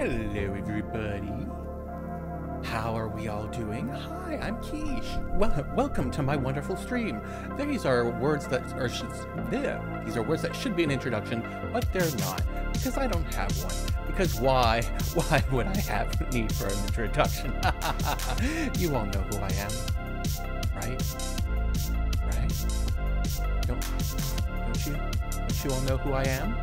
Hello, everybody. How are we all doing? Hi, I'm Keesh. Well, welcome to my wonderful stream. These are words that are yeah, these are words that should be an introduction, but they're not because I don't have one. Because why? Why would I have need for an introduction? you all know who I am, right? Right? Don't don't you? Don't you all know who I am?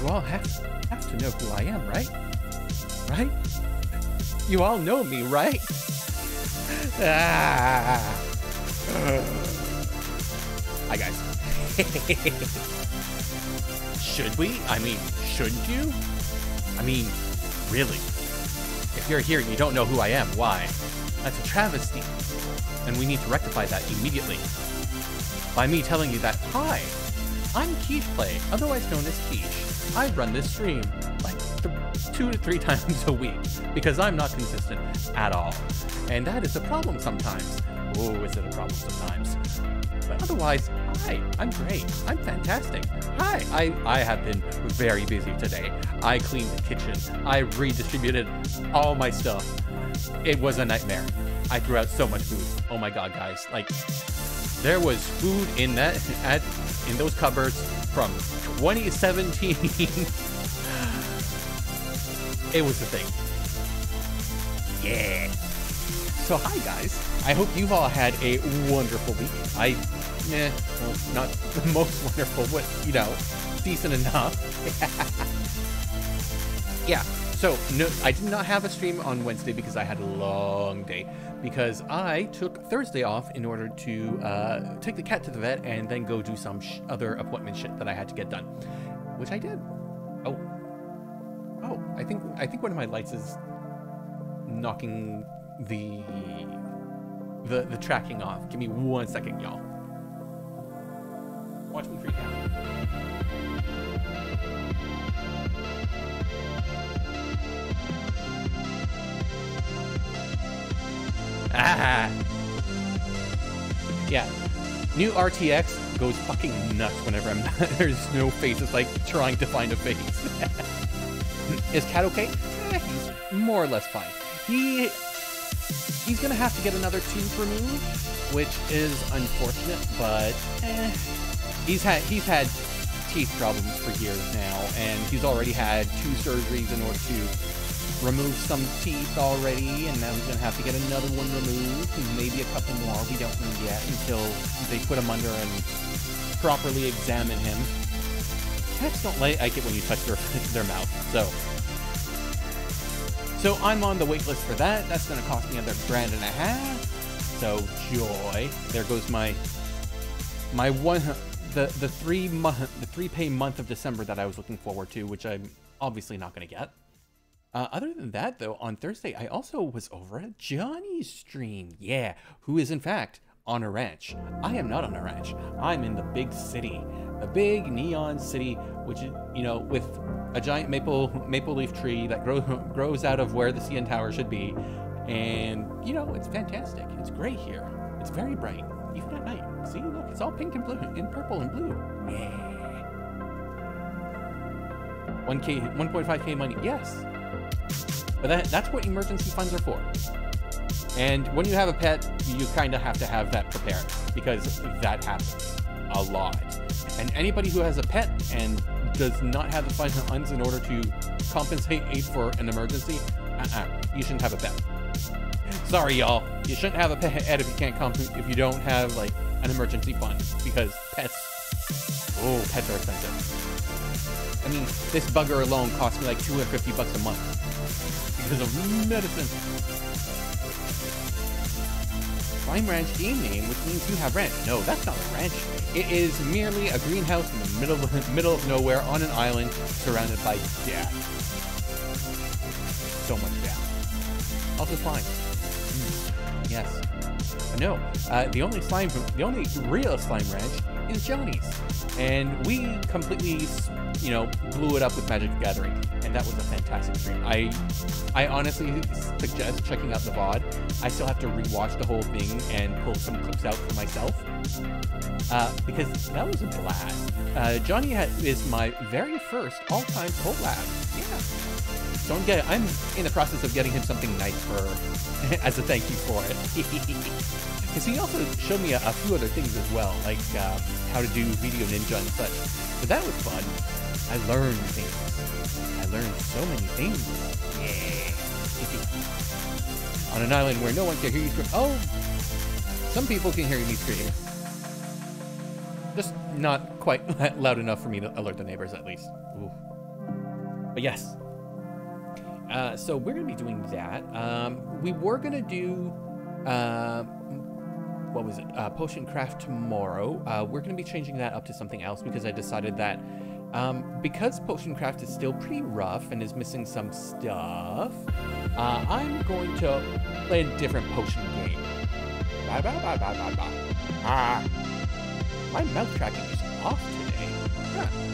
You all have, have to know who I am, right? Right? You all know me, right? Ah. Hi, guys. Should we? I mean, shouldn't you? I mean, really? If you're here and you don't know who I am, why? That's a travesty. And we need to rectify that immediately. By me telling you that, hi, I'm KeeshPlay, otherwise known as Keesh. I run this stream like th two to three times a week because I'm not consistent at all. And that is a problem sometimes. Oh, is it a problem sometimes? But otherwise, hi, I'm great. I'm fantastic. Hi, I, I have been very busy today. I cleaned the kitchen. I redistributed all my stuff. It was a nightmare. I threw out so much food. Oh my god, guys. Like, there was food in that at in those cupboards from 2017. it was the thing. Yeah. So hi guys. I hope you've all had a wonderful week. I, eh, well, not the most wonderful, but you know, decent enough. yeah. So no, I did not have a stream on Wednesday because I had a long day. Because I took Thursday off in order to uh, take the cat to the vet and then go do some other appointment shit that I had to get done, which I did. Oh, oh, I think I think one of my lights is knocking the the the tracking off. Give me one second, y'all. Watch me freak out. Ah. Yeah. New RTX goes fucking nuts whenever I'm there's no face. It's like trying to find a face. Is Cat okay? Eh, he's more or less fine. He he's gonna have to get another tooth removed, which is unfortunate, but eh. he's had he's had teeth problems for years now, and he's already had two surgeries in order to removed some teeth already, and now he's gonna have to get another one removed, and maybe a couple more. We don't know yet until they put him under and properly examine him. Cats don't like it when you touch their their mouth, so. So I'm on the wait list for that. That's gonna cost me another grand and a half. So joy. There goes my my one the the three month the three pay month of December that I was looking forward to, which I'm obviously not gonna get. Uh, other than that, though, on Thursday, I also was over at Johnny's stream. Yeah, who is in fact on a ranch. I am not on a ranch. I'm in the big city, the big neon city, which you know, with a giant maple maple leaf tree that grows grows out of where the CN Tower should be, and you know, it's fantastic. It's great here. It's very bright, even at night. See, look, it's all pink and blue, and purple and blue. Yeah. 1K, 1.5K money. Yes, but that, that's what emergency funds are for. And when you have a pet, you kind of have to have that prepared because that happens a lot. And anybody who has a pet and does not have the funds in order to compensate aid for an emergency, uh-uh, you shouldn't have a pet. Sorry, y'all. You shouldn't have a pet if you can't comp if you don't have like an emergency fund because pets. Oh, pets are expensive. I mean, this bugger alone cost me like 250 bucks a month because of medicine. Slime Ranch game name, which means you have ranch. No, that's not a ranch. It is merely a greenhouse in the middle of, middle of nowhere on an island surrounded by death. So much death. Also slime. Mm. Yes. No, uh, the only slime, the only real slime ranch is Johnny's, and we completely, you know, blew it up with Magic Gathering, and that was a fantastic stream. I, I honestly suggest checking out the VOD. I still have to rewatch the whole thing and pull some clips out for myself, Uh, because that was a blast. Uh, Johnny is my very first all-time collab. Yeah. So I'm, getting, I'm in the process of getting him something nice for as a thank you for it. Because he also showed me a, a, few other things as well, like uh, how to do VDO.Ninja and such. But that was fun. I learned things. I learned so many things. Yeah. On an island where no one can hear you scream. Oh, some people can hear me scream. Just not quite loud enough for me to alert the neighbors, at least. Ooh. But yes. Uh, so we're going to be doing that. Um, we were going to do... Uh, what was it? Uh, Potion Craft tomorrow. Uh, we're going to be changing that up to something else because I decided that um, because Potion Craft is still pretty rough and is missing some stuff, uh, I'm going to play a different potion game. Bye, bye, bye, bye, bye, bye. Ah. My mouth tracking is off today. Huh.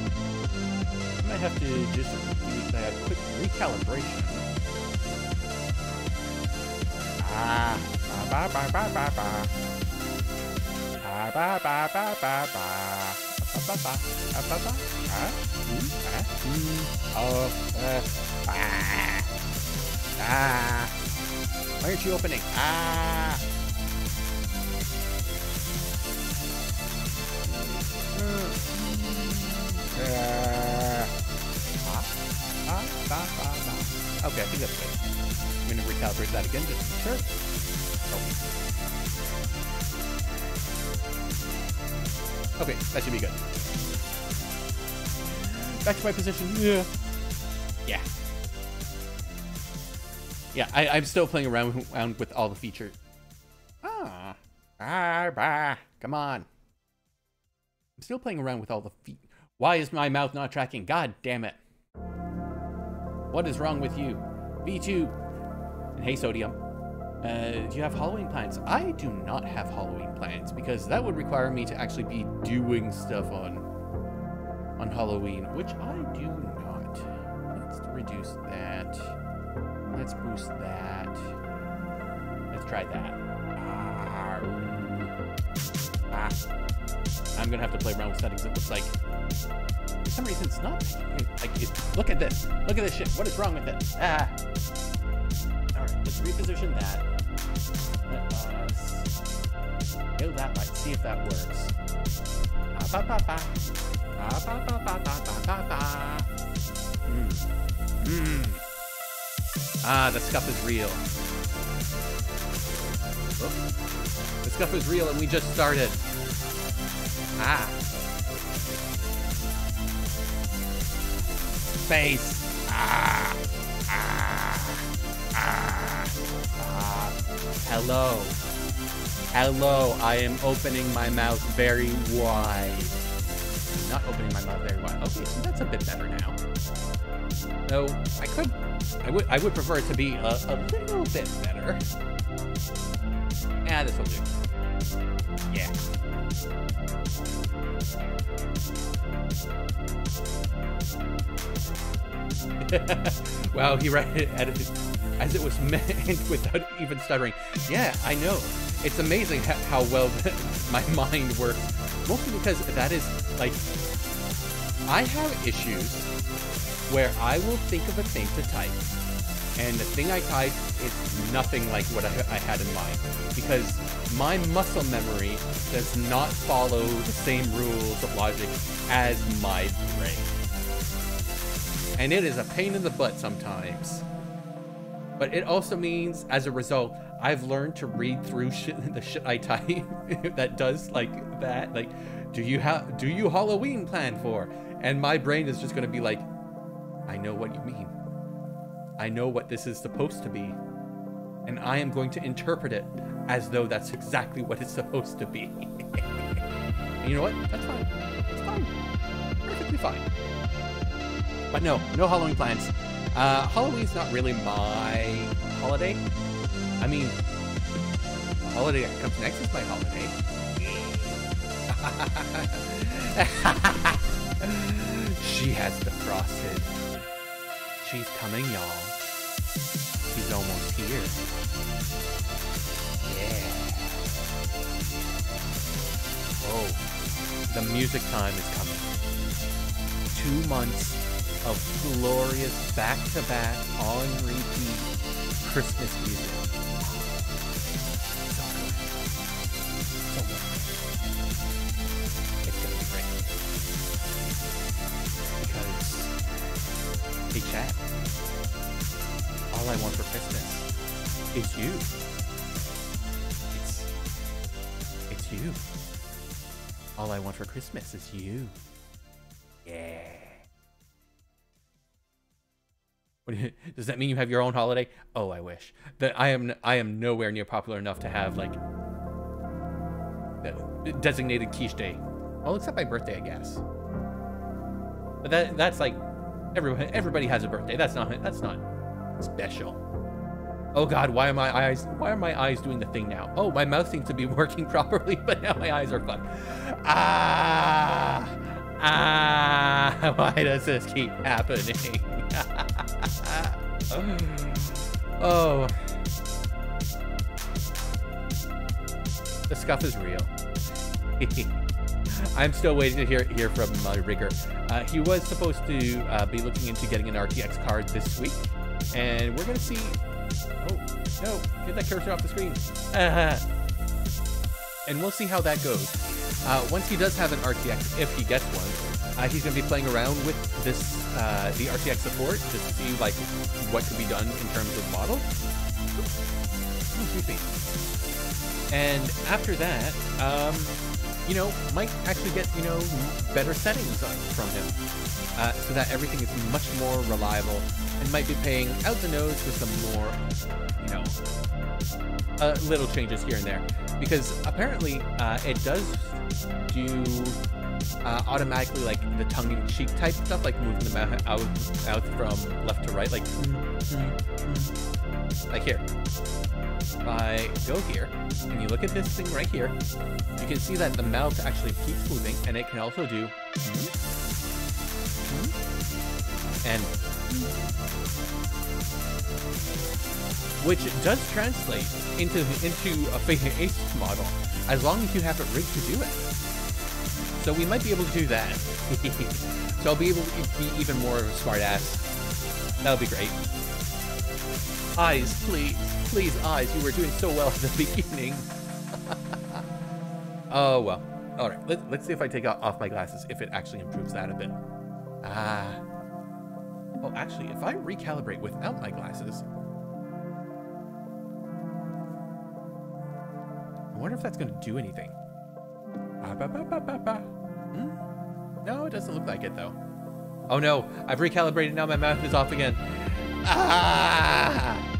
Might have to just do a quick recalibration. Ah. Ba ba ba ba ba. Ba ba ba ba ba ba. Ba ba ba ba ba ba. Ah. Hmm. Ah. Hmm. Oh. Uh. Ah. Ah. Why aren't you opening? Ah. Okay, I think that's good. I'm going to recalibrate that again just to sure. Oh. Okay, that should be good. Back to my position. Yeah. Yeah. Yeah, I, I'm still playing around, around with all the features. Ah. Ah, bah. Come on. I'm still playing around with all the feet. Why is my mouth not tracking? God damn it. What is wrong with you? V2. And hey, Sodium. Uh, do you have Halloween plans? I do not have Halloween plans because that would require me to actually be doing stuff on on Halloween, which I do not. Let's reduce that. Let's boost that. Let's try that. Ah. I'm gonna have to play around with settings. It looks like for some reason it's not like look at this. Look at this shit. What is wrong with it? Ah. All right, let's reposition that. Let us kill that light. See if that works. Ah, ba, ba, ba. Ah, the scuff is real. Oh. The scuff is real and we just started. Ah. Face. Ah. Ah. Ah. Hello. Hello. I am opening my mouth very wide. Not opening my mouth very wide. Okay, so that's a bit better now. No, I could. I would. I would prefer it to be a, a little bit better. Yeah, this will do. Yeah. wow, he read it as it was meant without even stuttering. Yeah, I know. It's amazing how well my mind works. Mostly because that is, like, I have issues where I will think of a thing to type, and the thing I type is nothing like what I, I, had in mind because my muscle memory does not follow the same rules of logic as my brain. And it is a pain in the butt sometimes. But it also means, as a result, I've learned to read through shit, the shit I type that does like that. Like, do you have do you Halloween plan for? And my brain is just gonna be like, I know what you mean. I know what this is supposed to be, and I am going to interpret it as though that's exactly what it's supposed to be. you know what? That's fine. It's fine. Perfectly fine. But no, no Halloween plans. Uh, Halloween's not really my holiday. I mean, the holiday that comes next is my holiday. she has defrosted. She's coming, y'all. She's almost here. Yeah. Oh, the music time is coming. Two months of glorious back-to-back on repeat Christmas music. Hey chat, all I want for Christmas is you. It's, it's you. All I want for Christmas is you. Yeah. Does that mean you have your own holiday? Oh, I wish. That I am I am nowhere near popular enough to have like designated Keesh day. Well, except my birthday, I guess. But that that's like everybody everybody has a birthday. That's not that's not special. Oh God, why are my eyes why are my eyes doing the thing now? Oh, my mouth seems to be working properly, but now my eyes are fucked. Ah, ah, why does this keep happening? oh. The scuff is real. I'm still waiting to hear hear from uh, Rigger. Uh, he was supposed to uh, be looking into getting an RTX card this week, and we're gonna see. Oh no! Get that cursor off the screen. and we'll see how that goes. Uh, once he does have an RTX, if he gets one, uh, he's gonna be playing around with this uh, the RTX support to see like what could be done in terms of models. Me. And after that, um, you know, might actually get, you know, better settings from him. Uh, so that everything is much more reliable and might be paying out the nose with some more, you know, uh, little changes here and there. Because apparently uh, it does do uh, automatically like the tongue-in-cheek type stuff, like moving the mouth out, out from left to right, like, like here. If I go here, and you look at this thing right here, you can see that the mouth actually keeps moving, and it can also do hmm? and which does translate into into a face model as long as you have it rigged to do it. So we might be able to do that. so I'll be able to be even more smart ass. That'll be great. Eyes, please. Please, eyes. You were doing so well at the beginning. oh, well. All right. Let, let's see if I take off my glasses, if it actually improves that a bit. Ah. Oh, actually, if I recalibrate without my glasses, I wonder if that's going to do anything. Ba, ba, ba, ba, ba, ba. Hmm? No, it doesn't look like it, though. Oh, no. I've recalibrated. Now my mouth is off again. Ah!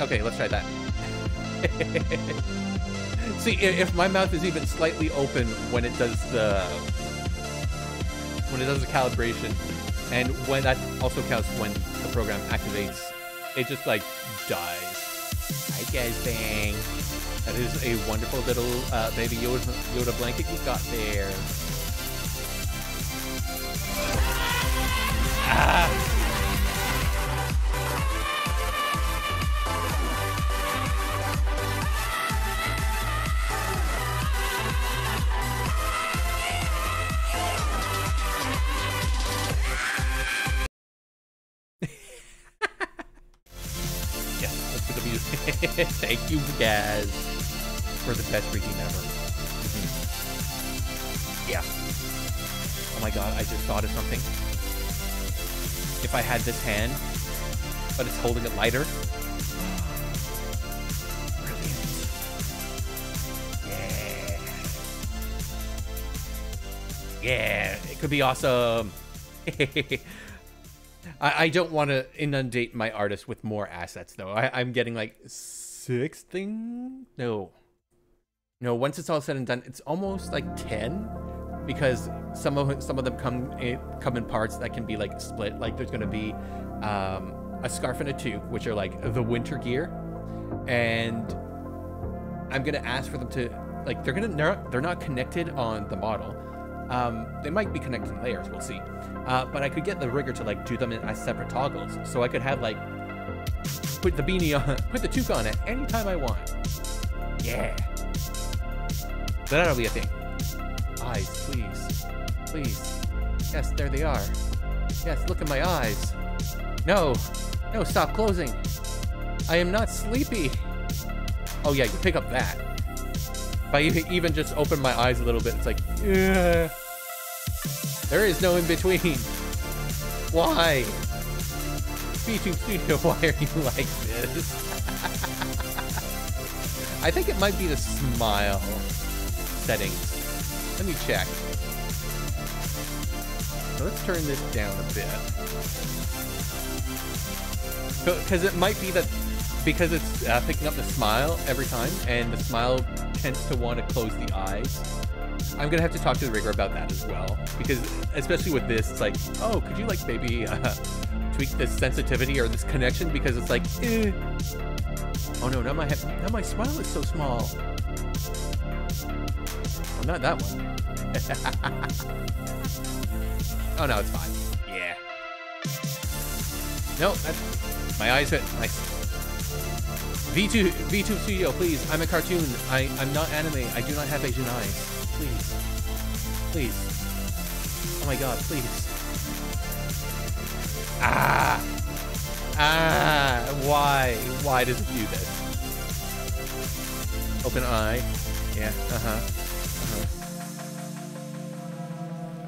Okay, let's try that. See, if my mouth is even slightly open when it does the when it does the calibration, and when that also counts when the program activates, it just like dies. Hi guys, bang. That is a wonderful little uh, baby Yoda, Yoda blanket you got there. Ah! Thank you, guys, for the best redeem ever. Oh my god, I just thought of something. If I had this hand, but it's holding it lighter. Brilliant. Yeah. Yeah, it could be awesome. I, I don't want to inundate my artist with more assets though. I, I'm getting like six things. No, no. Once it's all said and done, it's almost like ten, because some of some of them come in, come in parts that can be like split. Like there's gonna be um, a scarf and a toque, which are like the winter gear, and I'm gonna ask for them to like they're gonna they're, they're not connected on the model. Um, they might be connected in layers. We'll see. Uh, but I could get the rigger to like do them in, as separate toggles, so I could have like put the beanie on, put the toque on at any time I want. Yeah. So that'll be a thing. Eyes, please. Please. Yes, there they are. Yes, look at my eyes. No. No, stop closing. I am not sleepy. Oh yeah, you pick up that. If I even just open my eyes a little bit, it's like, yeah. There is no in between. Why? VTube Studio, why are you like this? I think it might be the smile settings. Let me check. So let's turn this down a bit. Because it might be that because it's uh, picking up the smile every time, and the smile tends to want to close the eyes. I'm gonna have to talk to the rigger about that as well, because especially with this, it's like, oh, could you like maybe uh, tweak this sensitivity or this connection because it's like, eh. oh no, now my now my smile is so small. Oh, not that one. oh no, it's fine. Yeah. No, my eyes hit. Nice. VTube, VTube Studio, please. I'm a cartoon. I, I'm not anime. I do not have Asian eyes. Please. Please. Oh my god, please. Ah! Ah! Why? Why does it do this? Open eye. Yeah. Uh-huh.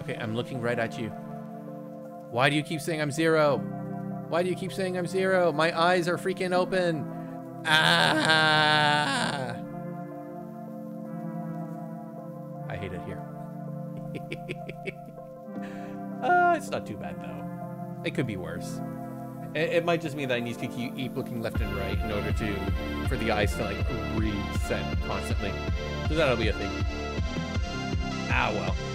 Okay, I'm looking right at you. Why do you keep saying I'm zero? Why do you keep saying I'm zero? My eyes are freaking open. Ah! I hate it here. uh, it's not too bad though. It could be worse. It, it, might just mean that I need to keep looking left and right in order to for the eyes to like reset constantly. So that'll be a thing. Ah well.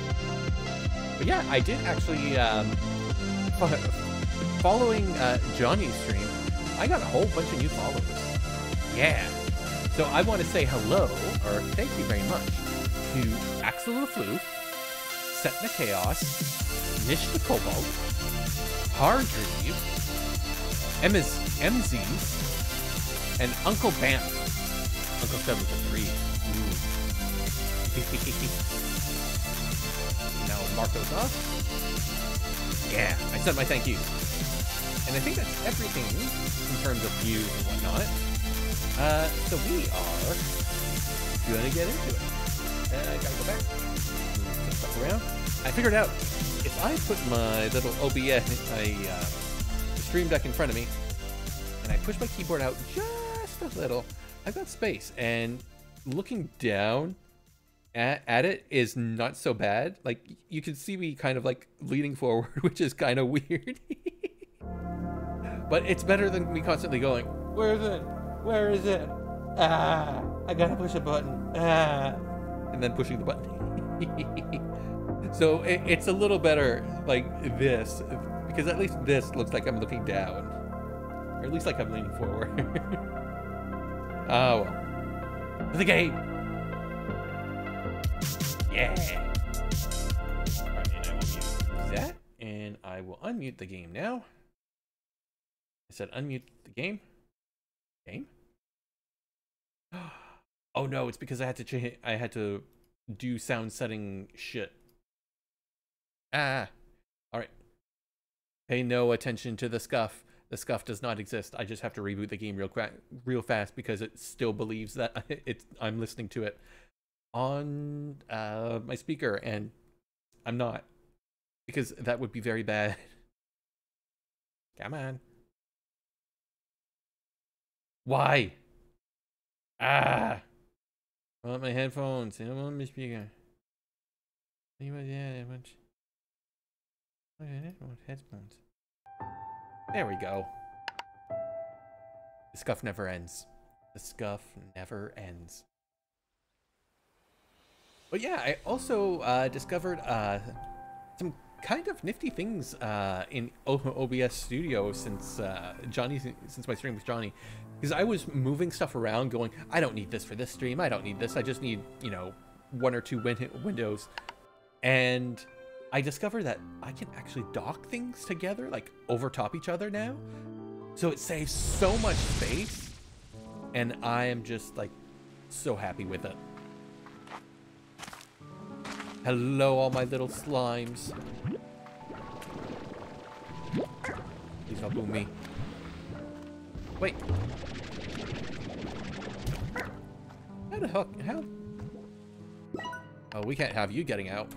But yeah, I did actually um, following uh, Johnny's stream. I got a whole bunch of new followers. Yeah. So I want to say hello, or thank you very much, to Axel the Flu, Setna Chaos, Nish the Cobalt, Hardreave, Emma's MZs, and Uncle Bam. Uncle Seb with a three. mark those. Yeah, I said my thank you. And I think that's everything in terms of views and whatnot. Uh, so we are gonna get into it. Uh, I gotta go back. Stuff around. I figured out if I put my little OBS, my uh, stream deck in front of me, and I push my keyboard out just a little, I've got space. And looking down at, it is not so bad. Like you can see me kind of like leaning forward, which is kind of weird. but it's better than me constantly going, where is it? Where is it? Ah, I gotta push a button. Ah, and then pushing the button. so it, it's a little better like this, because at least this looks like I'm looking down. Or at least like I'm leaning forward. oh well. The game! Yeah! Alright, and I will mute that, and I will unmute the game now. I said unmute the game. Game? oh no, it's because I had to change. I had to do sound setting shit. Ah, all right. Pay no attention to the scuff. The scuff does not exist. I just have to reboot the game real quick, real fast because it still believes that it's I'm listening to it on uh, my speaker, and I'm not because that would be very bad. Come on. Why? Ah! I want my headphones. I don't want my speaker. Yeah, I want. I want headphones. There we go. The scuff never ends. The scuff never ends. But yeah, I also uh, discovered uh, some kind of nifty things uh, in OBS Studio since uh, Johnny, since my stream with Johnny. Because I was moving stuff around going, I don't need this for this stream. I don't need this. I just need, you know, one or two win windows. And I discovered that I can actually dock things together, like over top each other now. So it saves so much space, and I am just like so happy with it. Hello, all my little slimes. Please don't boom me. Wait. How the heck? How? Oh, we can't have you getting out.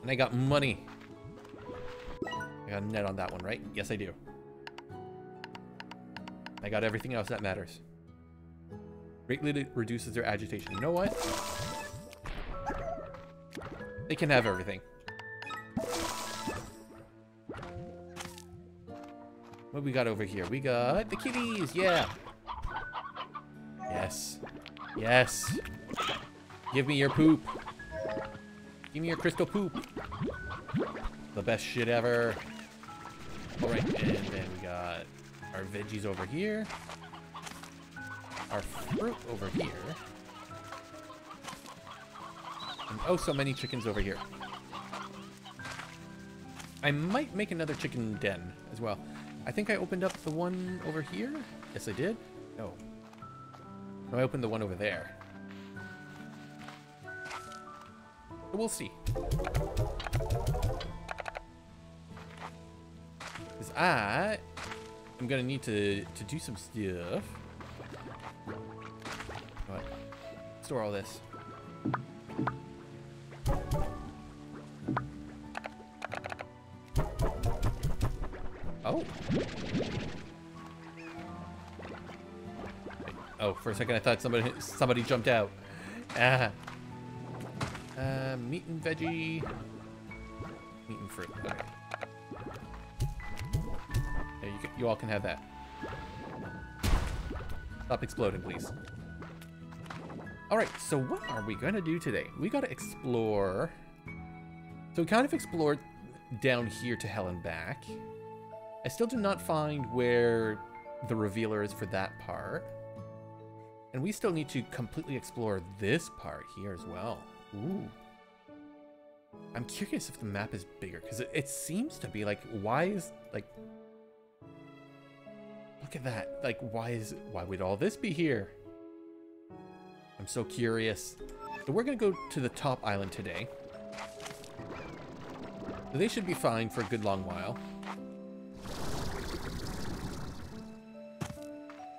And I got money. I got a net on that one, right? Yes, I do. I got everything else that matters. Greatly reduces their agitation. You know what? They can have everything. What we got over here? We got the kitties, yeah. Yes. Yes. Give me your poop. Give me your crystal poop. The best shit ever. Alright, and then we got our veggies over here. Our fruit over here. And oh, so many chickens over here. I might make another chicken den as well. I think I opened up the one over here. Yes, I did. No. No, I opened the one over there. We'll see. Because I am going to need to, to do some stuff. What? Store all this. Oh. Oh, for a second I thought somebody somebody jumped out. Ah. Uh, meat and veggie. Meat and fruit. Okay. Yeah, you, can, you all can have that. Stop exploding, please. Alright, so what are we going to do today? We got to explore... So we kind of explored down here to hell and back. I still do not find where the revealer is for that part. And we still need to completely explore this part here as well. Ooh. I'm curious if the map is bigger, because it, it seems to be, like, why is, like... Look at that. Like, why is, why would all this be here? I'm so curious. So we're going to go to the top island today. They should be fine for a good long while.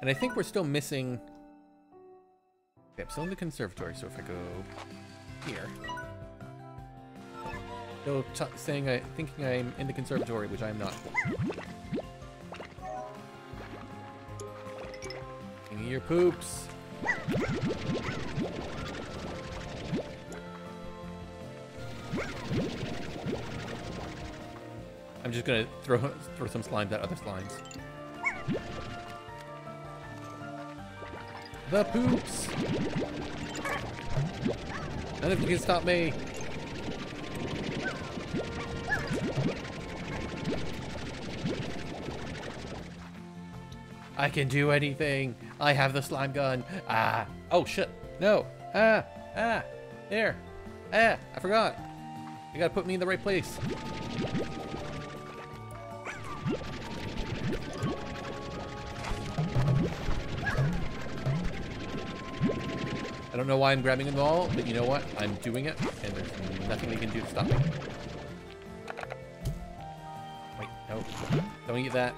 And I think we're still missing... Okay, I'm still in the conservatory, so if I go here... Still saying I thinking I'm in the conservatory, which I am not. Give me your poops. I'm just gonna throw throw some slimes at other slimes. The poops! None of you can stop me. I can do anything. I have the slime gun. Ah. Oh, shit. No. Ah. Ah. There. Ah. I forgot. You gotta put me in the right place. Know why I'm grabbing them all, but you know what? I'm doing it, and there's nothing they can do to stop me. Wait, no. Don't eat that.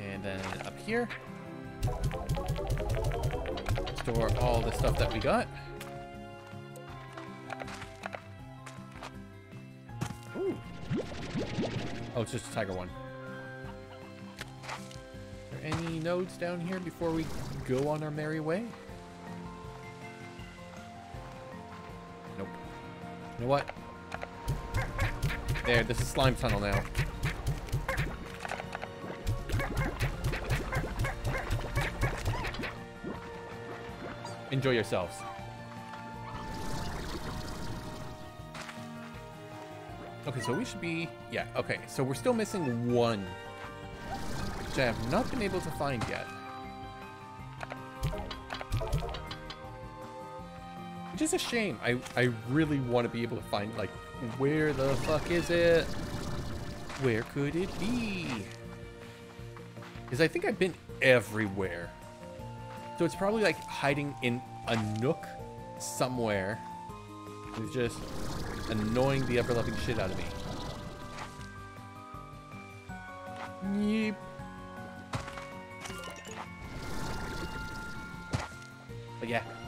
And then up here. Store all the stuff that we got. Oh, it's just a tiger one. Nodes down here before we go on our merry way? Nope. You know what? There, this is slime tunnel now. Enjoy yourselves. Okay, so we should be... Yeah, okay. So we're still missing one. Which I have not been able to find yet. Which is a shame. I, I really want to be able to find, like, where the fuck is it? Where could it be? Because I think I've been everywhere. So it's probably like hiding in a nook somewhere. It's just annoying the ever-loving shit out of me.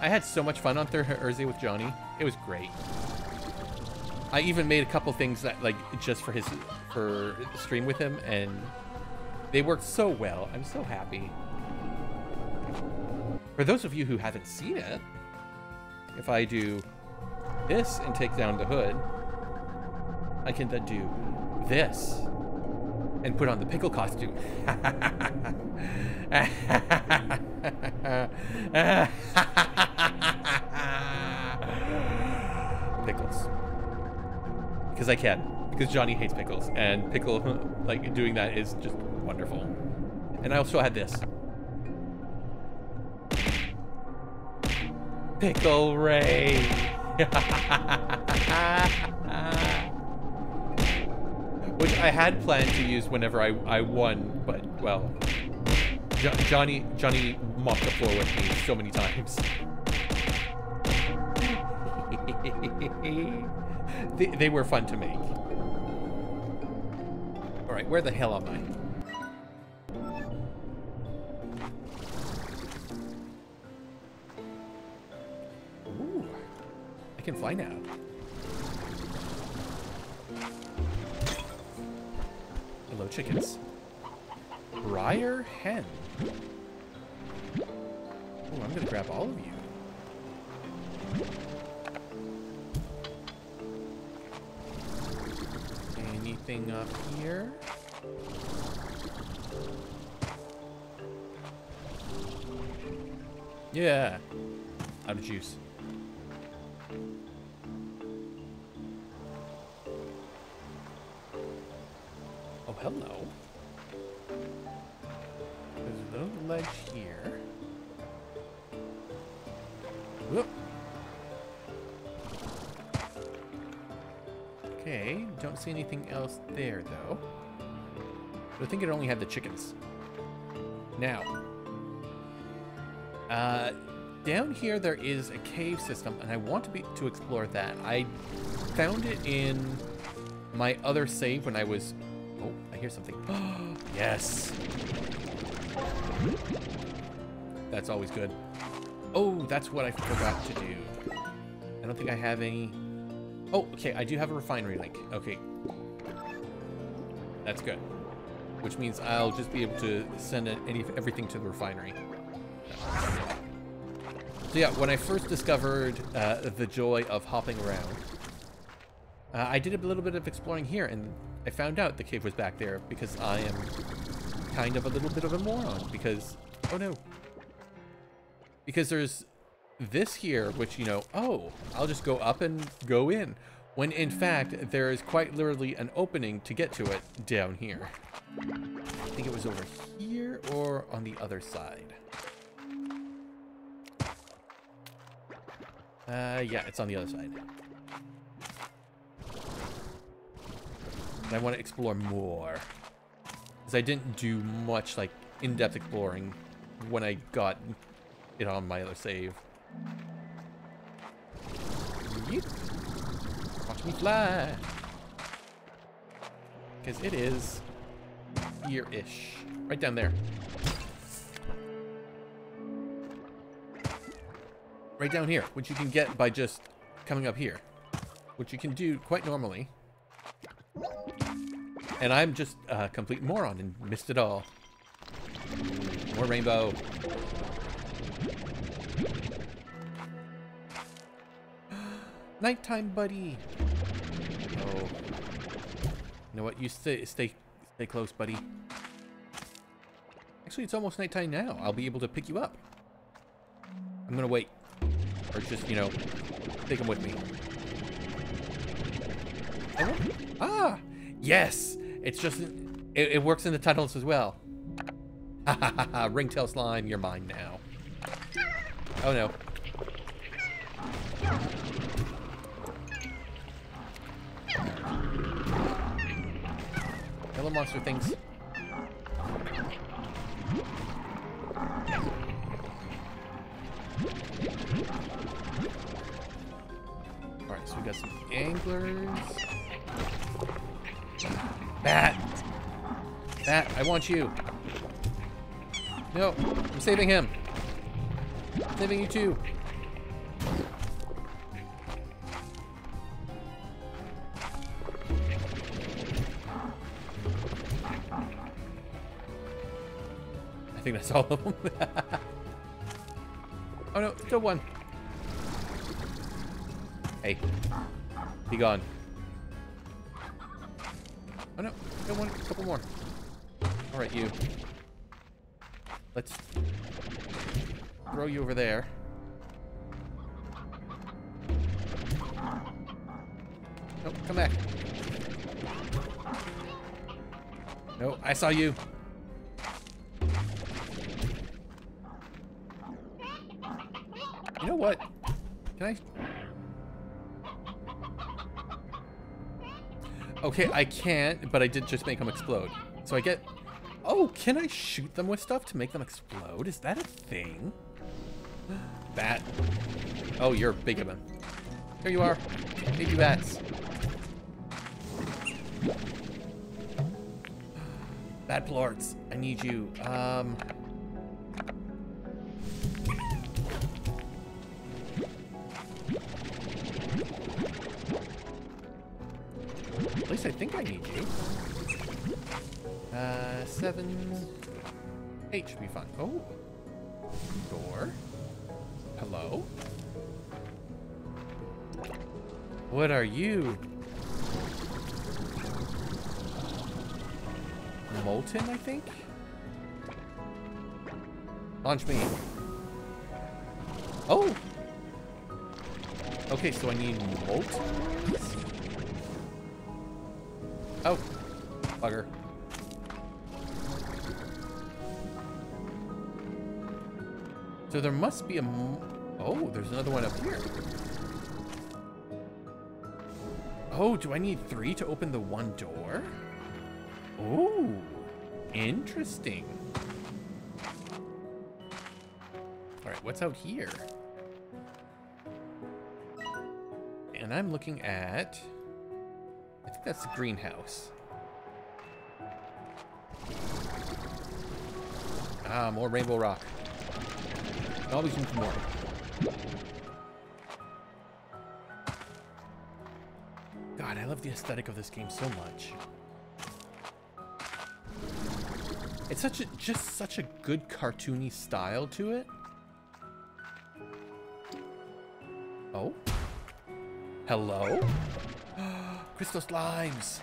I had so much fun on Thursday with Johnny. It was great. I even made a couple things that like just for his for stream with him and they worked so well. I'm so happy. For those of you who haven't seen it, if I do this and take down the hood, I can then do this and put on the pickle costume. pickles. Because I can. Because Johnny hates pickles. And pickle, like, doing that is just wonderful. And I also had this. Pickle Ray. Which I had planned to use whenever I, I won, but, well, jo Johnny Johnny mopped the floor with me so many times. they, they were fun to make. Alright, where the hell am I? Ooh, I can fly now. Hello, chickens. Briar hen. Oh, I'm gonna grab all of you. Anything up here? Yeah. Out of juice. Else there, though. I think it only had the chickens. Now, uh, down here there is a cave system, and I want to be to explore that. I found it in my other save when I was... Oh, I hear something. yes! That's always good. Oh, that's what I forgot to do. I don't think I have any... Oh, okay, I do have a refinery link. Okay. That's good. Which means I'll just be able to send any everything to the refinery. So yeah, when I first discovered uh, the joy of hopping around, uh, I did a little bit of exploring here, and I found out the cave was back there because I am kind of a little bit of a moron. Because, oh no. Because there's this here, which, you know, oh, I'll just go up and go in. When in fact, there is quite literally an opening to get to it down here. I think it was over here or on the other side. Uh, yeah, it's on the other side. And I want to explore more. Because I didn't do much, like, in-depth exploring when I got it on my other save. Yeet. Me fly. Because it is here-ish. Right down there. Right down here, which you can get by just coming up here. Which you can do quite normally. And I'm just a complete moron and missed it all. More rainbow. Nighttime, buddy. Oh. You know what? You stay, stay, stay close, buddy. Actually, it's almost nighttime now. I'll be able to pick you up. I'm gonna wait. Or just, you know, take him with me. Oh, ah! Yes! It's just, it, it works in the tunnels as well. Ha ha ha ha, ringtail slime, you're mine now. Oh no. Hello, monster things. Alright, so we got some anglers. Bat! Bat, I want you. No, I'm saving him. I'm saving you too. Think that's all of them. oh no, still one. Hey, be gone. Oh no, still one, a couple more. All right, you. Let's throw you over there. Nope, come back. No, I saw you. You know what? Can I... Okay, I can't, but I did just make them explode. So I get... Oh, can I shoot them with stuff to make them explode? Is that a thing? Bat. Oh, you're big of them. There you are. Baby bats. Bad plorts. I need you. Um... Uh, seven... Eight should be fine. Oh. Door. Hello? What are you? Molten, I think? Launch me. Oh! Okay, so I need molten? Oh. Bugger. So there must be a... Oh, there's another one up here. Oh, do I need three to open the one door? Oh, interesting. All right, what's out here? And I'm looking at... I think that's the greenhouse. Ah, more rainbow rock. Always need more. God, I love the aesthetic of this game so much. It's such a just such a good cartoony style to it. Oh? Hello? Crystal slimes!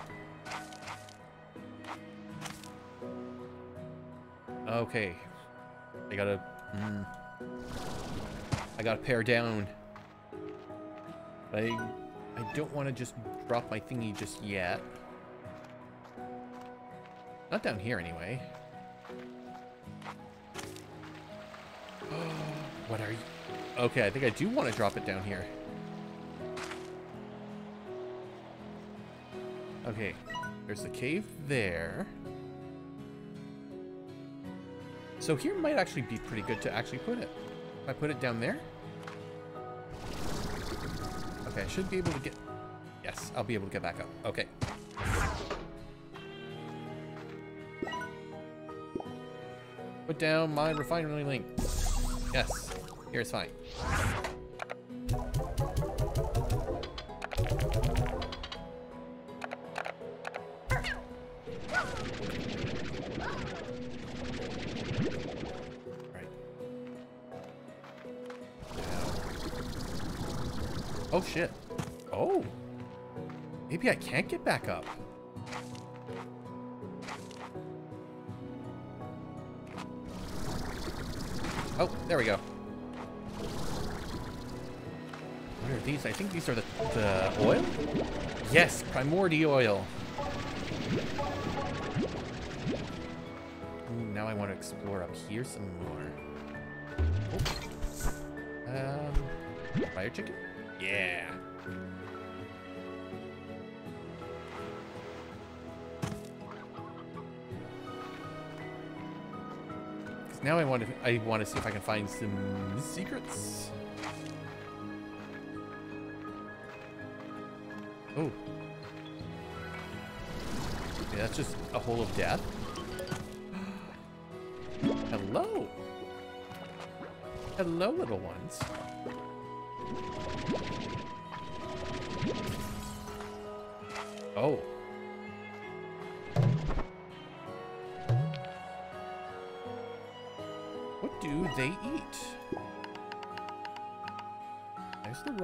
Okay. I gotta... Mm, I gotta pare down. I, I don't want to just drop my thingy just yet. Not down here, anyway. what are you? Okay, I think I do want to drop it down here. Okay, there's the cave there. So here might actually be pretty good to actually put it. If I put it down there. Okay, I should be able to get... Yes, I'll be able to get back up. Okay. Put down my refinery link. Yes, here's fine. Back up. Oh, there we go. What are these? I think these are the, the oil? Yes, primordial oil. Ooh, now I want to explore up here some more. Oh. Um, fire chicken? Yeah. Now I want to I want to see if I can find some secrets. Oh. That's just a hole of death. Hello. Hello, little ones. Oh.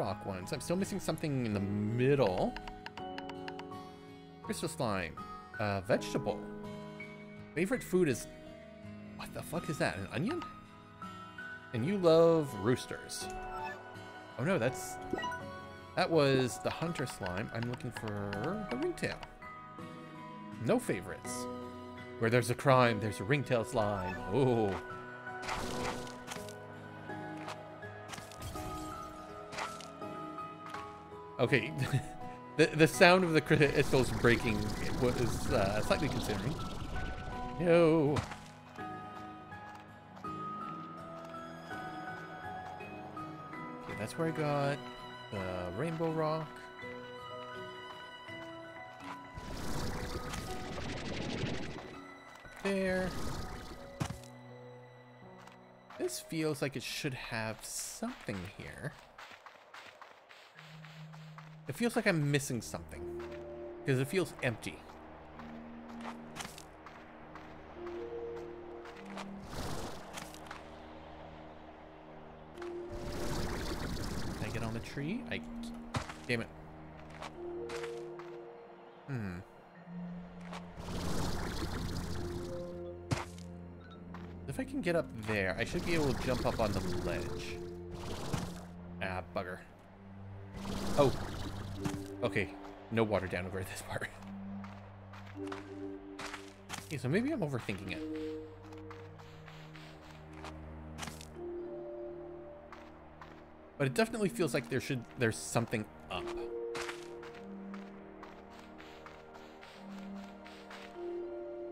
There's rock ones. I'm still missing something in the middle. Crystal slime. Uh, vegetable. Favorite food is... What the fuck is that? An onion? And you love roosters. Oh no, that's... That was the hunter slime. I'm looking for the ringtail. No favorites. Where there's a crime, there's a ringtail slime. Oh. Okay. the the sound of the crystals breaking was uh, slightly concerning. No. Okay, that's where I got the rainbow rock. There. This feels like it should have something here. It feels like I'm missing something. Because it feels empty. Can I get on the tree? I... Damn it. Hmm. If I can get up there, I should be able to jump up on the ledge. Ah, bugger. Oh, Okay, no water down over this part. Okay, so maybe I'm overthinking it. But it definitely feels like there should there's something up.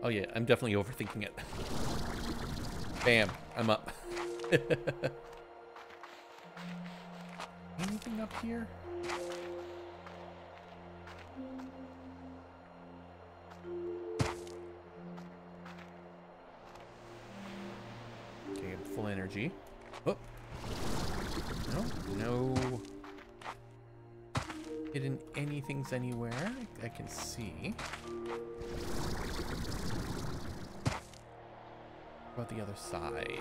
Oh yeah, I'm definitely overthinking it. Bam, I'm up. Anything up here? Energy. Oh. No, no hidden anything's anywhere I can see. What about the other side?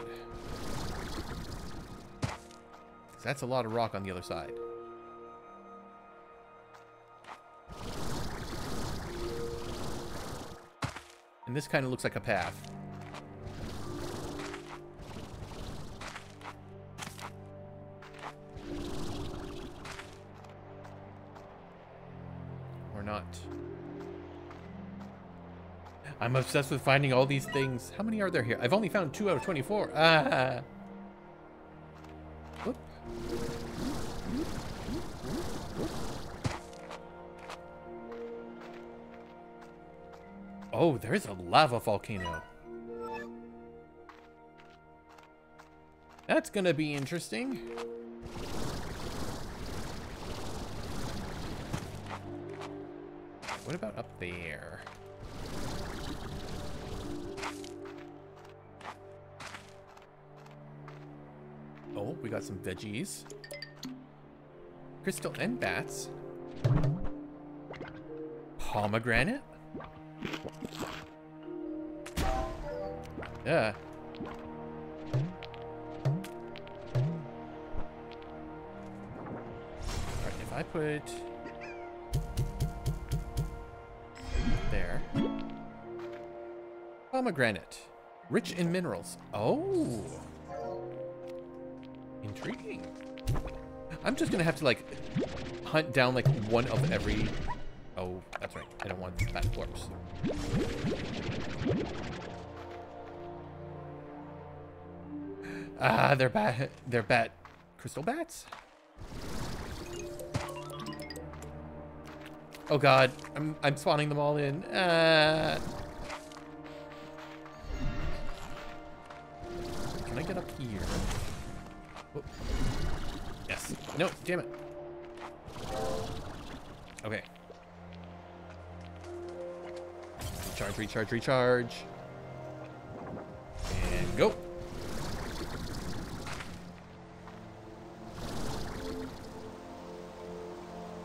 That's a lot of rock on the other side. And this kind of looks like a path. I'm obsessed with finding all these things. How many are there here? I've only found 2 out of 24. Ah. Whoop. Oh, there's a lava volcano. That's gonna be interesting. What about up there? We got some veggies. Crystal and bats. Pomegranate? Yeah. Alright, if I put... There. Pomegranate. Rich in minerals. Oh! I'm just gonna have to like hunt down like one of every. Oh, that's right. I don't want that corpse. Ah, they're bat. They're bat. Crystal bats. Oh God, I'm I'm spawning them all in. Uh... No, damn it. Okay. Recharge, recharge, recharge. And go.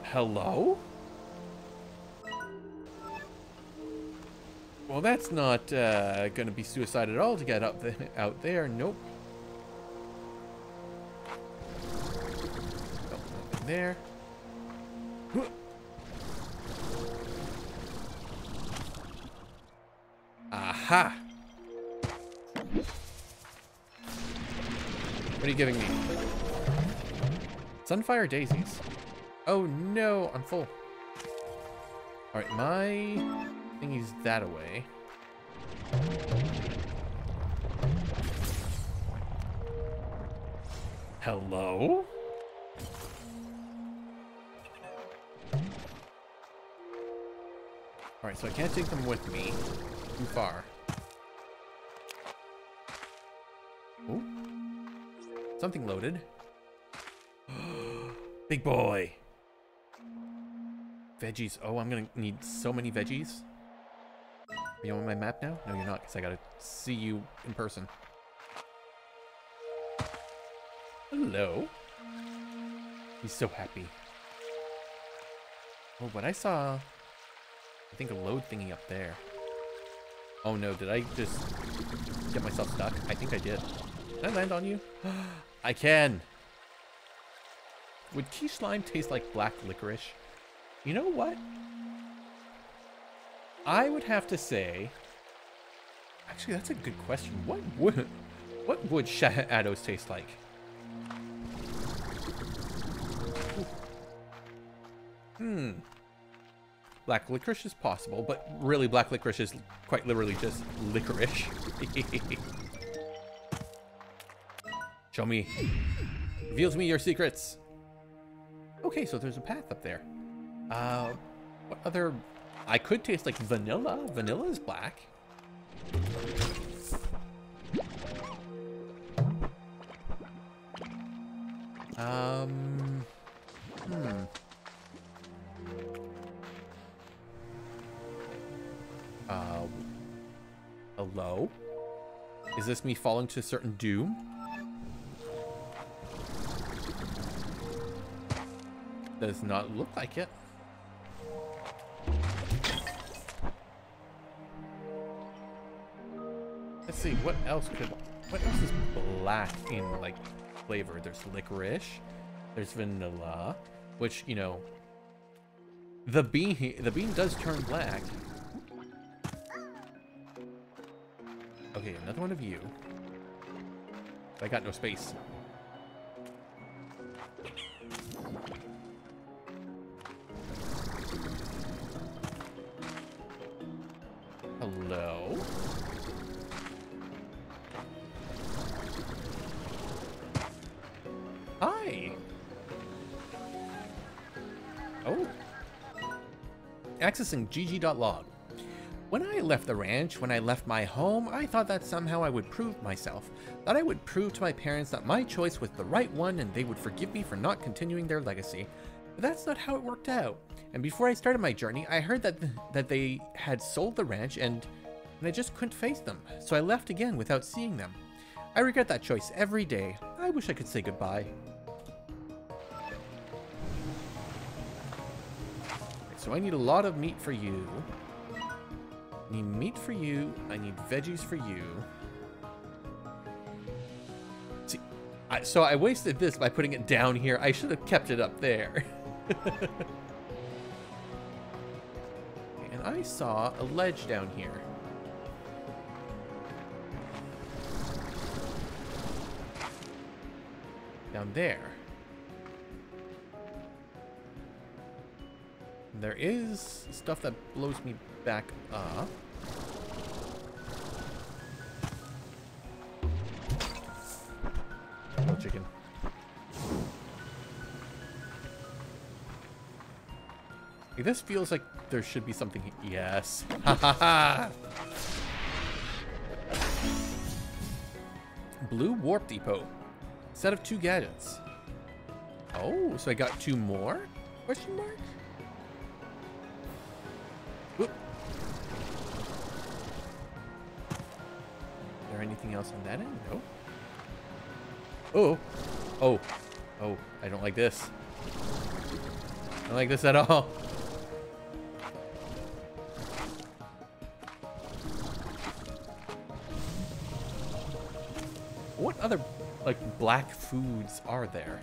Hello? Well, that's not uh, going to be suicide at all to get up out there. Nope. There. Aha! What are you giving me? Sunfire daisies. Oh no, I'm full. Alright, my thingy's that away. Hello? Alright, so I can't take them with me. Too far. Oh. Something loaded. Big boy. Veggies. Oh, I'm gonna need so many veggies. Are you on my map now? No, you're not, because I gotta see you in person. Hello. He's so happy. Oh, but I saw, I think a load thingy up there. Oh no, did I just get myself stuck? I think I did. Can I land on you? I can. Would key slime taste like black licorice? You know what? I would have to say... Actually, that's a good question. What would, what would shadows taste like? Hmm. Black licorice is possible, but really black licorice is quite literally just licorice. Show me. Reveal to me your secrets. Okay, so there's a path up there. Uh, what other... I could taste like vanilla. Vanilla is black. Um... hello? Is this me falling to a certain doom? Does not look like it. Let's see, what else could... What else is black in, like, flavor? There's licorice. There's vanilla. Which, you know... The bean, the bean does turn black. Okay, another one of you. I got no space. Hello? Hi! Oh. Accessing gg.log. When I left the ranch, when I left my home, I thought that somehow I would prove myself. That I would prove to my parents that my choice was the right one and they would forgive me for not continuing their legacy. But that's not how it worked out. And before I started my journey, I heard that th that they had sold the ranch and, and I just couldn't face them. So I left again without seeing them. I regret that choice every day. I wish I could say goodbye. So I need a lot of meat for you. Need meat for you. I need veggies for you. See, I, so I wasted this by putting it down here. I should have kept it up there. and I saw a ledge down here. Down there. There is stuff that blows me back up. Chicken. This feels like there should be something. Yes. Blue Warp Depot. Set of two gadgets. Oh, so I got two more? Question mark? There anything else on that end? No. Oh. Oh. Oh, I don't like this. I don't like this at all. What other, like, black foods are there?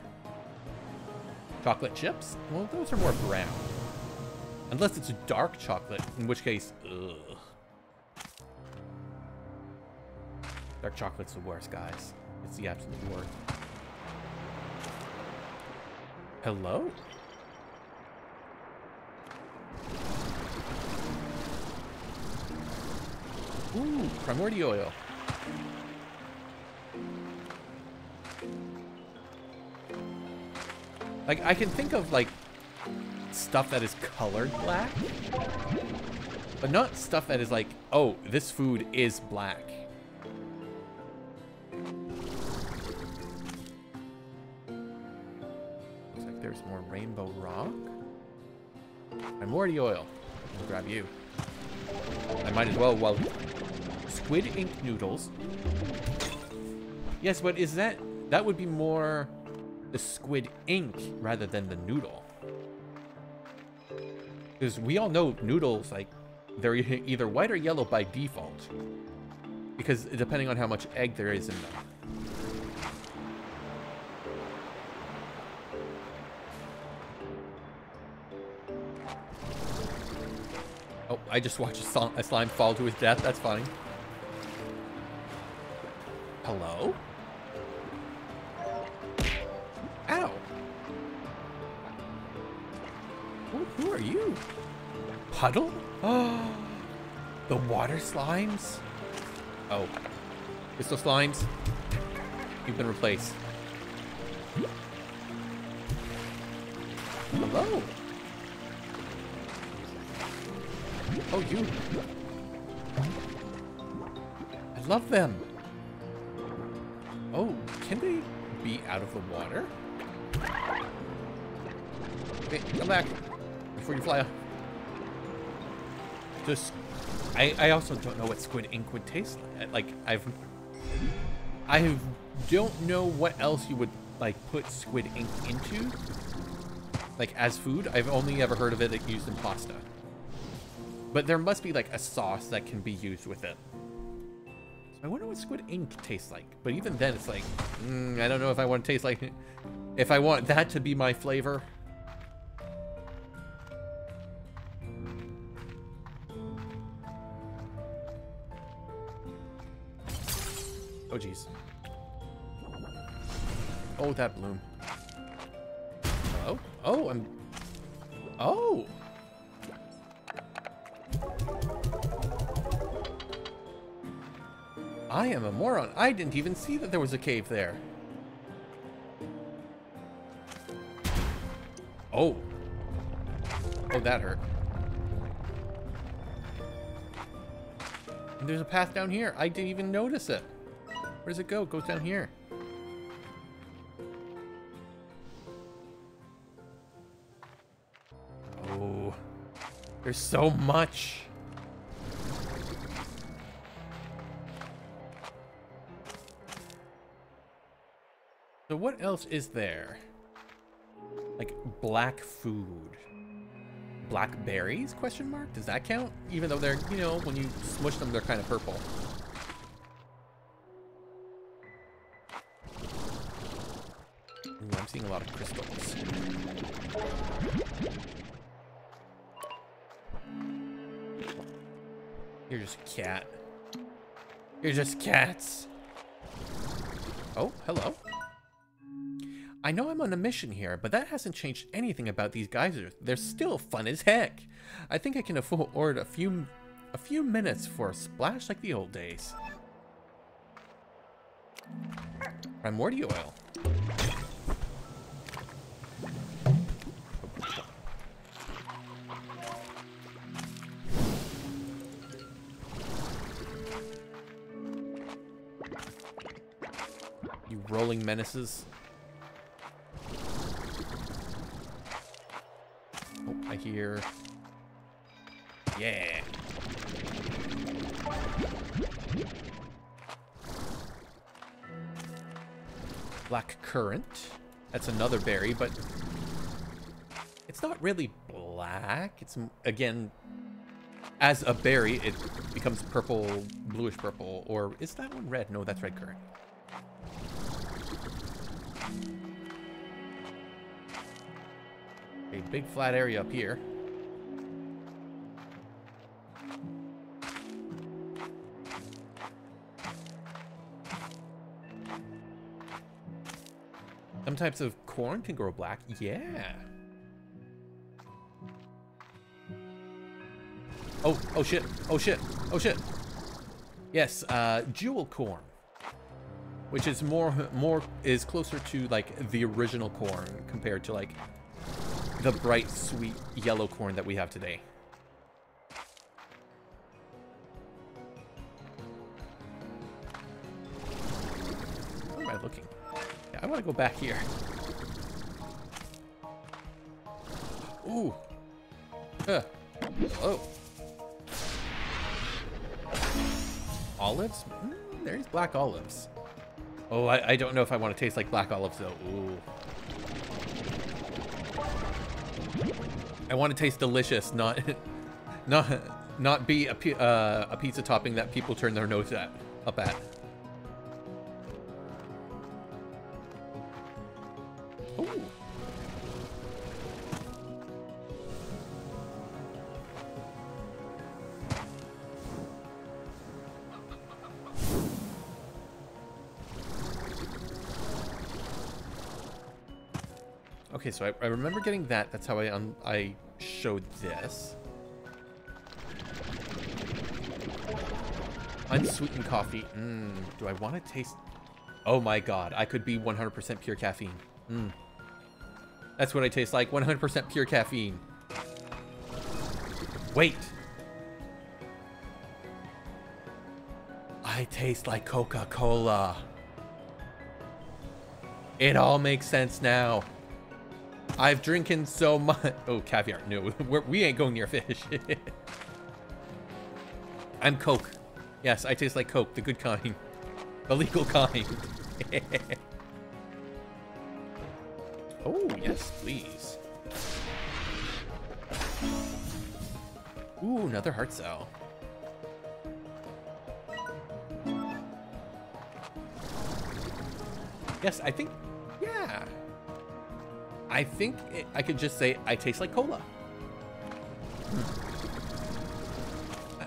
Chocolate chips? Well, those are more brown. Unless it's dark chocolate, in which case, ugh. Dark chocolate's the worst, guys. It's the absolute worst. Hello? Ooh, primordial oil. Like, I can think of, like, stuff that is colored black. But not stuff that is like, oh, this food is black. Rainbow rock. Primordial oil. I'll grab you. I might as well, well, squid ink noodles. Yes, but is that, that would be more the squid ink rather than the noodle. Because we all know noodles, like, they're either white or yellow by default. Because depending on how much egg there is in them. I just watched a, slime fall to his death. That's funny. Hello? Ow. Who, who are you? Puddle? Oh, the water slimes? Oh. Crystal slimes? You've been replaced. Hello? Oh, you. I love them. Oh, can they be out of the water? Okay, come back before you fly off. Just, I, I also don't know what squid ink would taste like. Uh, like, I've, I don't know what else you would, like, put squid ink into, like, as food. I've only ever heard of it used in pasta. But there must be, like, a sauce that can be used with it. So I wonder what squid ink tastes like. But even then, it's like, mm, I don't know if I want to taste like, if I want that to be my flavor. Oh, jeez. Oh, that bloom. Hello? Oh, I'm... Oh! I am a moron. I didn't even see that there was a cave there. Oh. Oh, that hurt. And there's a path down here. I didn't even notice it. Where does it go? It goes down here. Oh, there's so much. So what else is there? Like black food. Blackberries, question mark? Does that count? Even though they're, you know, when you smush them, they're kind of purple. Ooh, I'm seeing a lot of crystals. You're just a cat. You're just cats. Oh, hello. I know I'm on a mission here, but that hasn't changed anything about these geysers. They're still fun as heck. I think I can afford a few a few minutes for a splash like the old days. Primordial oil. You rolling menaces. Hear... Yeah. Black currant. That's another berry, but it's not really black. It's, again, as a berry, it becomes purple, bluish purple. Or is that one red? No, that's red currant. A big flat area up here. Some types of corn can grow black. Yeah. Oh, oh shit. Oh shit. Oh shit. Yes, uh, jewel corn. Which is more, more, is closer to like the original corn compared to like the bright, sweet yellow corn that we have today. Where am I looking? Yeah, I want to go back here. Ooh. Uh. Oh. Olives? Mm, there's black olives. Oh, I, I, don't know if I want to taste like black olives, though. Ooh. I want to taste delicious, not... not not be a, uh, a pizza topping that people turn their nose at, up at. So I, I remember getting that. That's how I I showed this. Unsweetened coffee. Mmm. Do I want to taste... Oh my god. I could be 100% pure caffeine. Mmm. That's what I taste like. 100% pure caffeine. Wait. I taste like Coca-Cola. It all makes sense now. I've drinking so much. Oh, caviar. No, We're, we ain't going near fish. I'm Coke. Yes, I taste like Coke, the good kind. The legal kind. oh, yes, please. Ooh, another heart cell. Yes, I think. I think it, I could just say I taste like cola.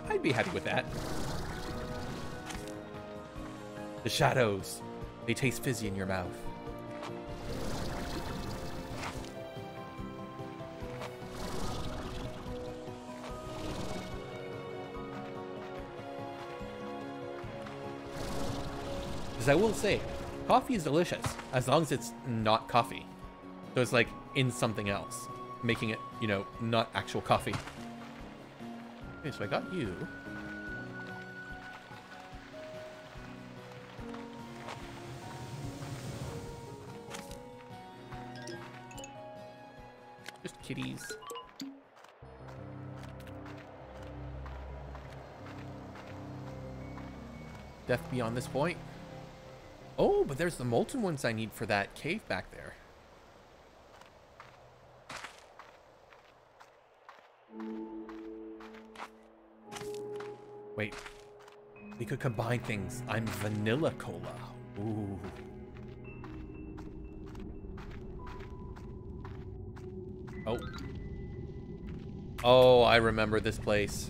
I'd be happy with that. The shadows, they taste fizzy in your mouth. Because I will say, coffee is delicious, as long as it's not coffee. So it's like in something else, making it, you know, not actual coffee. Okay, so I got you. Just kitties. Death beyond this point. Oh, but there's the molten ones I need for that cave back there. Wait. We could combine things. I'm vanilla cola. Ooh. Oh. Oh, I remember this place.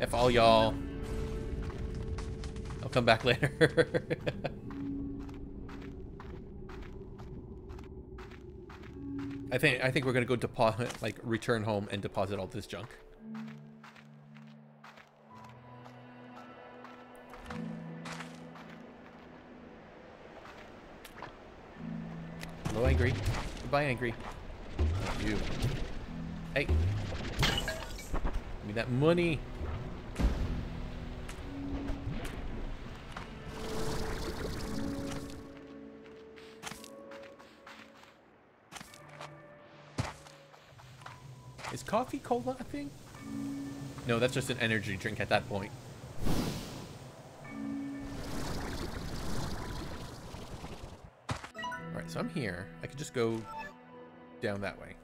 F all y'all. I'll come back later. I think I think we're gonna go deposit, like, return home and deposit all this junk. Hello, angry. Goodbye, angry. You. Hey. Give me that money. Coffee cola a thing? No, that's just an energy drink at that point. Alright, so I'm here. I could just go down that way.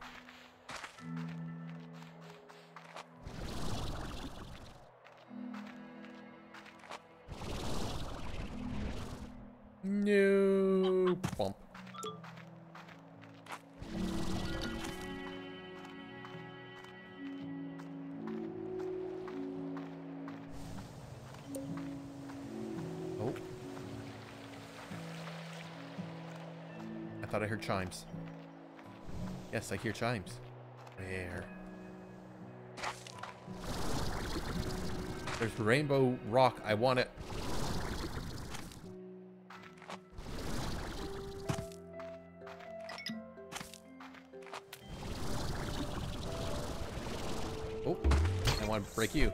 Chimes. Yes, I hear chimes. There. There's Rainbow Rock. I want it. Oh, I want to break you.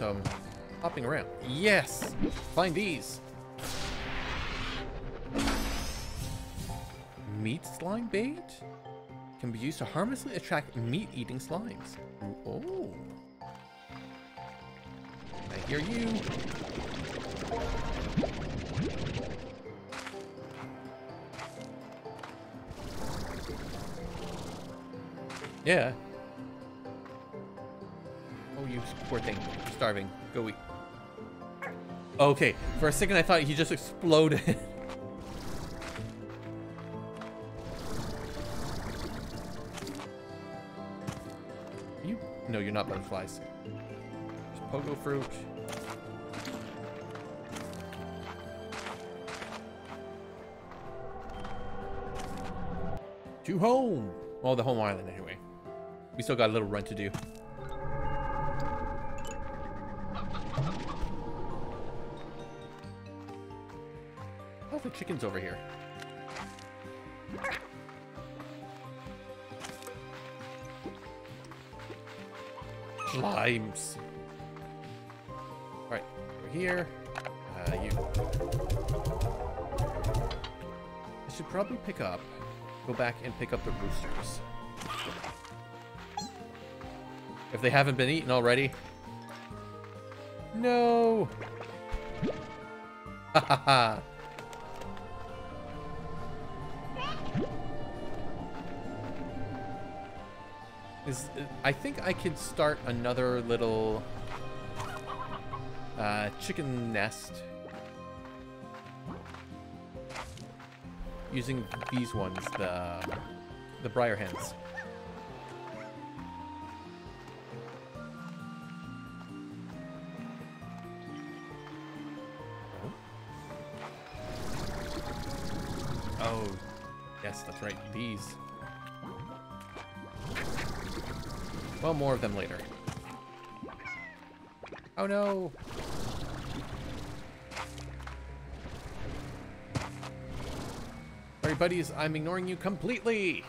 Well do some um, hopping around. Yes! Find these! Meat slime bait? Can be used to harmlessly attract meat-eating slimes. Oh. I hear you. Yeah. Oh, you poor thing. Starving. Go eat. Okay, for a second I thought he just exploded. you? No, you're not butterflies. There's pogo fruit. To home! Well, the home island anyway. We still got a little run to do. Chicken's over here. Slimes. Right, we're here. Uh, you. I should probably pick up, go back and pick up the roosters. If they haven't been eaten already. No! Ha ha ha! Is, I think I could start another little uh, chicken nest using these ones, the the briar hens. Oh, yes, that's right. These. Well, more of them later. Oh no! Sorry, buddies, I'm ignoring you completely!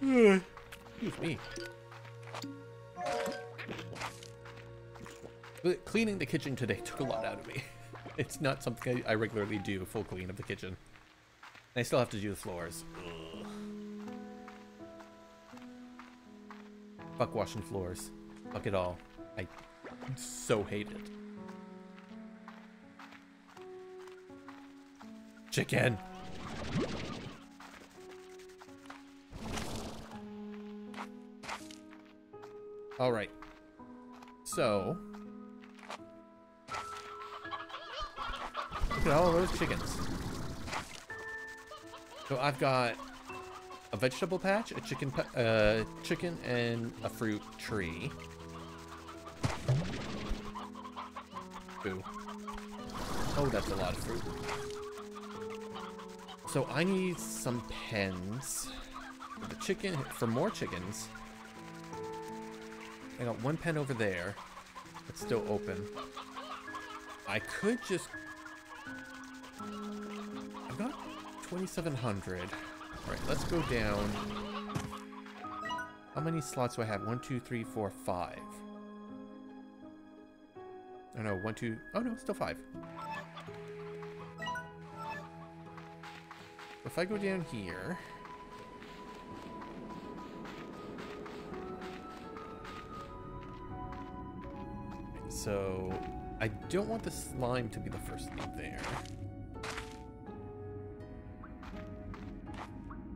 Excuse me. But cleaning the kitchen today took a lot out of me. It's not something I regularly do, full clean of the kitchen. And I still have to do the floors. Ugh. Fuck washing floors. Fuck it all. I so hate it. Chicken! All right. So. Look at all those chickens. So I've got a vegetable patch, a chicken, uh, chicken, and a fruit tree. Boo. Oh, that's a lot of fruit. So I need some pens. For the chicken, for more chickens. I got one pen over there. It's still open. I could just... I've got 2,700. Alright, let's go down. How many slots do I have? One, two, three, four, five. Oh no, one, two... Oh no, still five. If I go down here... So, I don't want the slime to be the first thing there.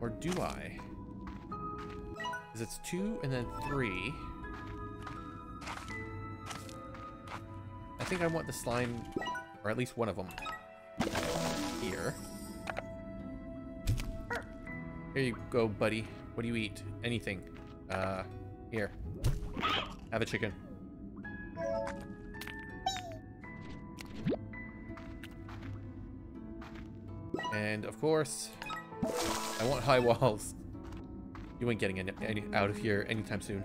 Or do I? Because it's two and then three. I think I want the slime, or at least one of them, here. Here you go, buddy. What do you eat? Anything. Uh, here. Have a chicken. And of course, I want high walls. You ain't getting any, any out of here anytime soon.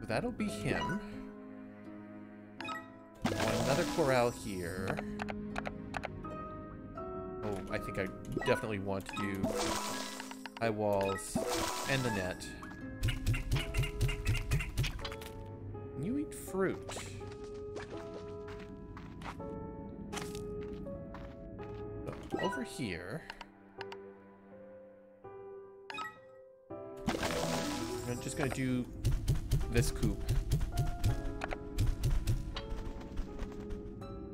So that'll be him. Another corral here. Oh, I think I definitely want to do high walls and the net. You eat fruit. Here. I'm just gonna do this coop.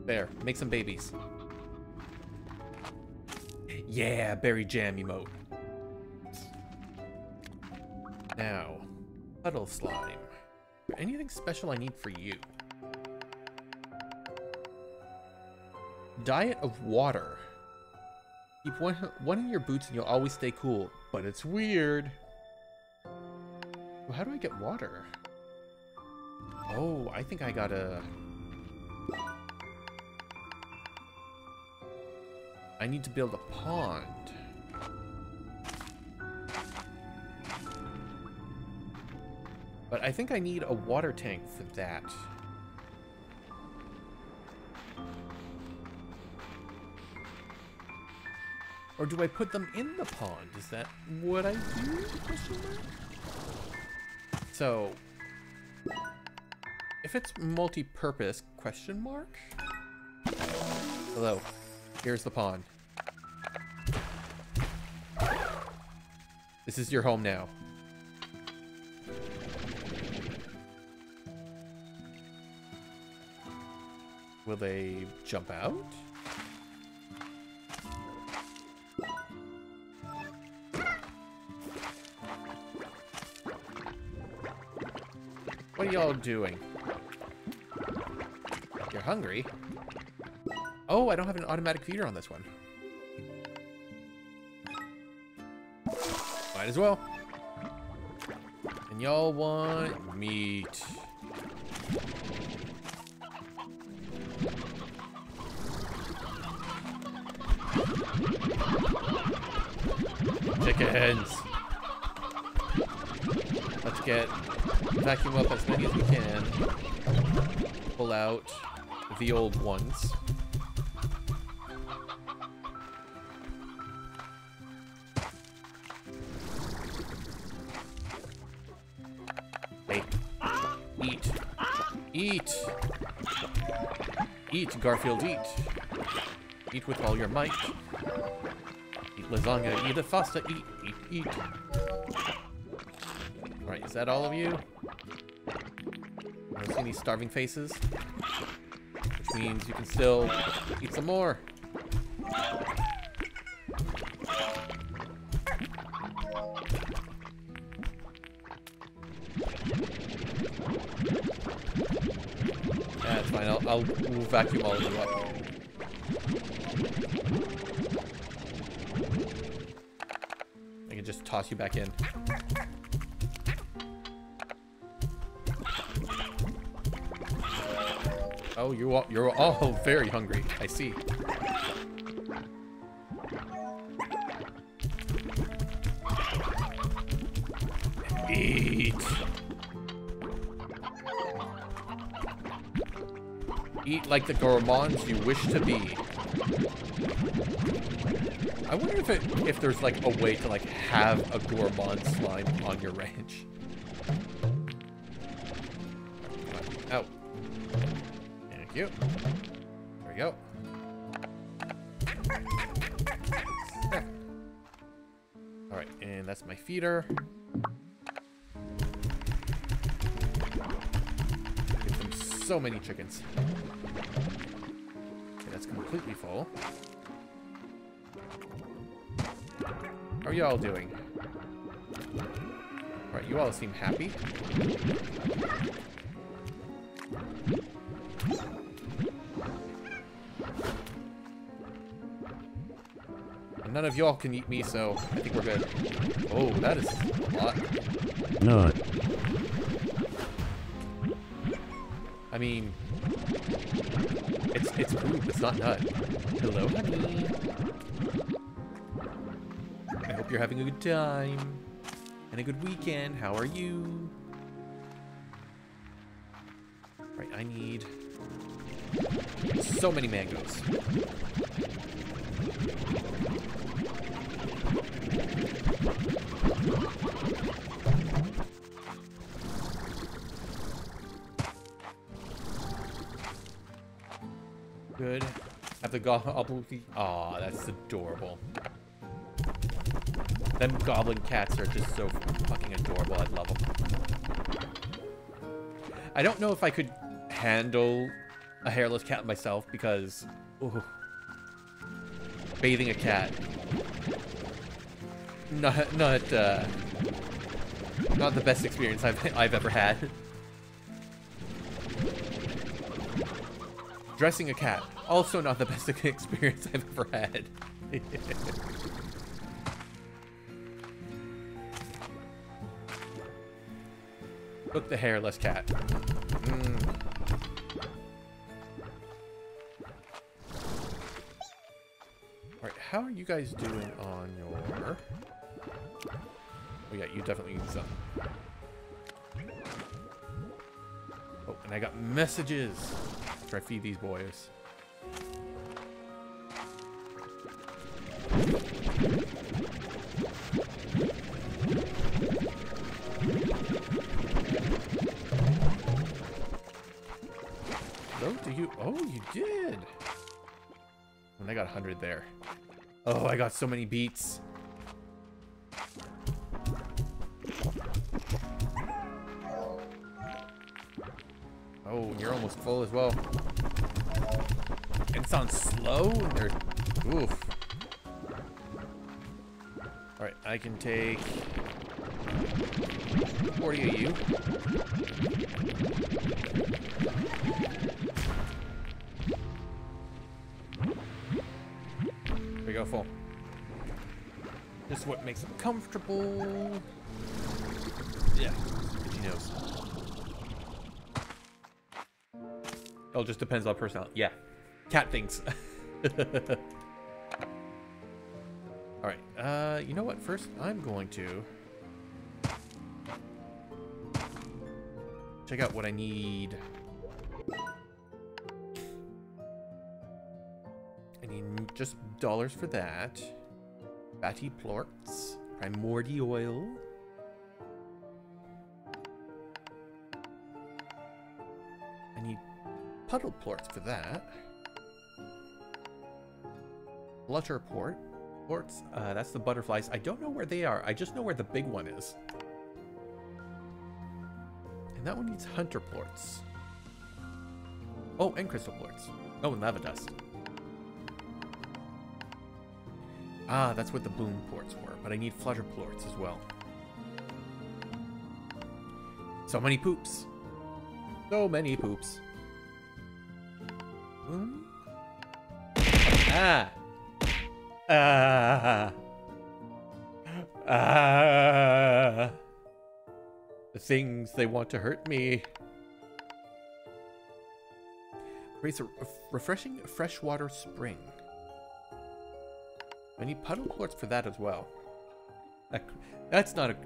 There, make some babies. Yeah, berry jam emote. Now, puddle slime. Anything special I need for you? Diet of water. Keep one, one in your boots and you'll always stay cool. But it's weird. Well, how do I get water? Oh, I think I gotta... I need to build a pond. But I think I need a water tank for that. Or do I put them in the pond? Is that what I do? So, if it's multi-purpose, question mark? Hello, here's the pond. This is your home now. Will they jump out? Doing? You're hungry? Oh, I don't have an automatic feeder on this one. Might as well. And y'all want meat. Vacuum up as many as we can. Pull out the old ones. Eat. Eat. Eat, Garfield, eat. Eat with all your might. Eat lasagna, eat it faster, eat, eat, eat. Alright, is that all of you? Don't any starving faces. Which means you can still eat some more. That's fine, I'll, I'll we'll vacuum all of you up. I can just toss you back in. Oh, you all, you're all very hungry. I see. Eat. Eat like the gourmands you wish to be. I wonder if it if there's like a way to like have a gourmand slime on your ranch. Thank you. There we go. Alright, and that's my feeder. Them so many chickens. Okay, that's completely full. How are you all doing? Alright, you all seem happy. None of y'all can eat me, so I think we're good. Oh, that is a lot. Nut. I mean, it's it's poop. It's not nut. Hello, honey. I hope you're having a good time and a good weekend. How are you? Right, I need so many mangoes. Aw, that's adorable. Them goblin cats are just so fucking adorable. I love them. I don't know if I could handle a hairless cat myself because ooh, bathing a cat not not uh, not the best experience I've I've ever had. Dressing a cat also not the best experience I've ever had. Look the hairless cat. Mm. Alright, how are you guys doing on your... Oh yeah, you definitely need some. Oh, and I got messages after I feed these boys. Oh, do you? Oh, you did. And I got 100 there. Oh, I got so many beets. Oh, you're almost full as well. And it's on slow? And they're... Oof. Alright, I can take... 40 of you. There we go, full. This is what makes them comfortable. Yeah, she knows. It just depends on personality. Yeah, cat things. All right. Uh, you know what? First, I'm going to check out what I need. I need just dollars for that. Fatty plorts, primordy oil. Puddle plorts for that. Flutter plort. Plorts, uh, that's the butterflies. I don't know where they are. I just know where the big one is. And that one needs hunter plorts. Oh, and crystal plorts. Oh, and lava dust. Ah, that's what the boom plorts were, but I need flutter plorts as well. So many poops. So many poops. Boom. Ah. Ah. Ah. The things they want to hurt me. Creates a refreshing freshwater spring. I need puddle plorts for that as well. That, that's not a...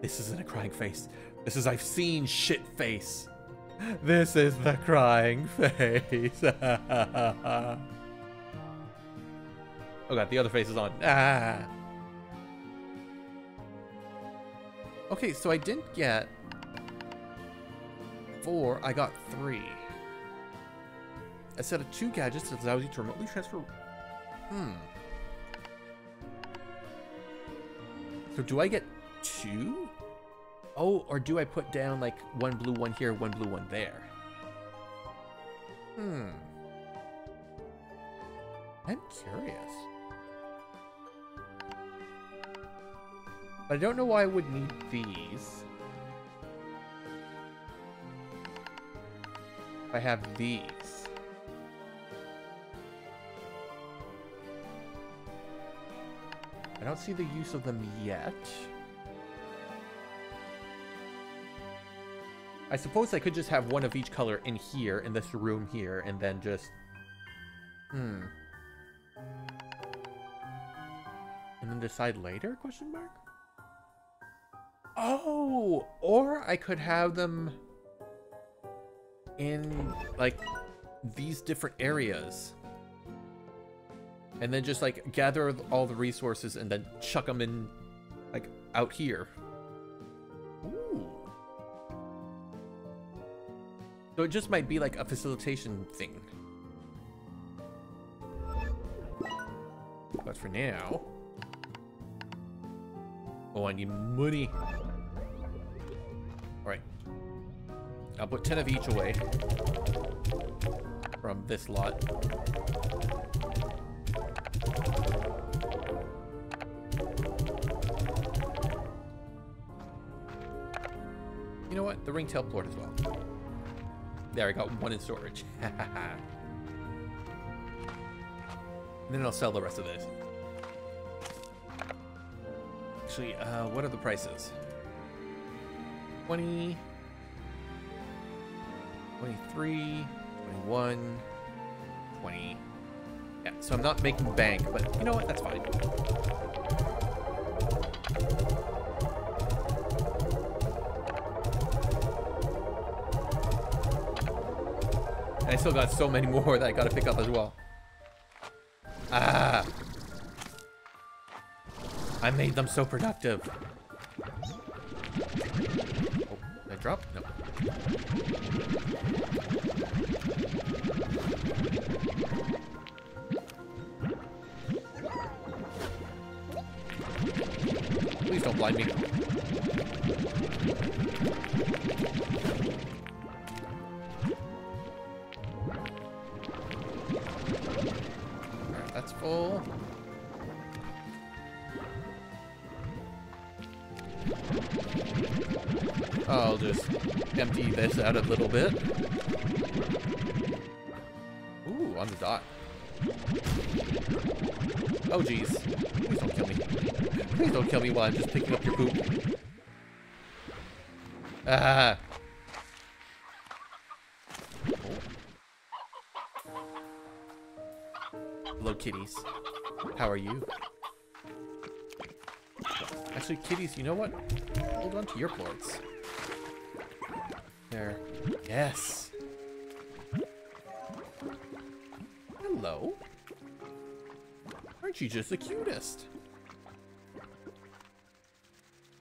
This isn't a crying face. This is I've seen shit face. This is the crying face. oh god, the other face is on. Ah. Okay, so I didn't get four, I got three. A set of two gadgets that allows you to remotely transfer... Hmm. So do I get two? Oh, or do I put down like one blue one here, one blue one there? Hmm. I'm curious. I don't know why I would need these. I have these. I don't see the use of them yet. I suppose I could just have one of each color in here, in this room here, and then just... Hmm. And then decide later, question mark? Oh! Or I could have them in, like, these different areas. And then just, like, gather all the resources and then chuck them in, like, out here. So it just might be, like, a facilitation thing. But for now... Oh, I need money. Alright. I'll put 10 of each away. From this lot. You know what? The ringtail plort as well. There, I got one in storage. then I'll sell the rest of this. Actually, uh, what are the prices? 20, 23, 21, 20. Yeah, so I'm not making bank, but you know what? That's fine. I still got so many more that I gotta pick up as well. Ah! I made them so productive. Oh, I drop? No. I'm just picking up your poop. Ah. Hello, kitties. How are you? Actually, kitties, you know what? Hold on to your plorts. There. Yes. Hello. Aren't you just the cutest?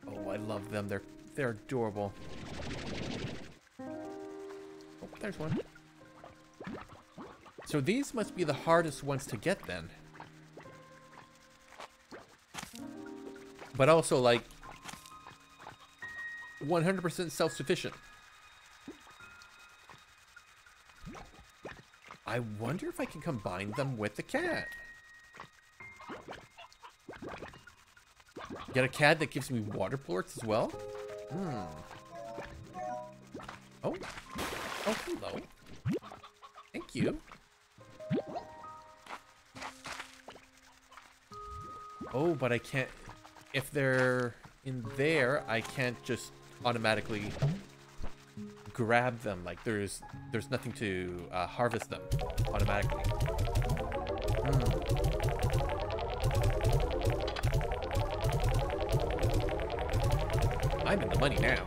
Oh, I love them. They're they're adorable. Oh, there's one. So these must be the hardest ones to get then. But also like 100% self-sufficient. I wonder if I can combine them with the cat. Got a cad that gives me water plorts as well. Hmm. Oh. Oh, hello. Thank you. Oh, but I can't... If they're in there, I can't just automatically grab them. Like, there's there's nothing to uh, harvest them automatically. Hmm. I'm in the money now.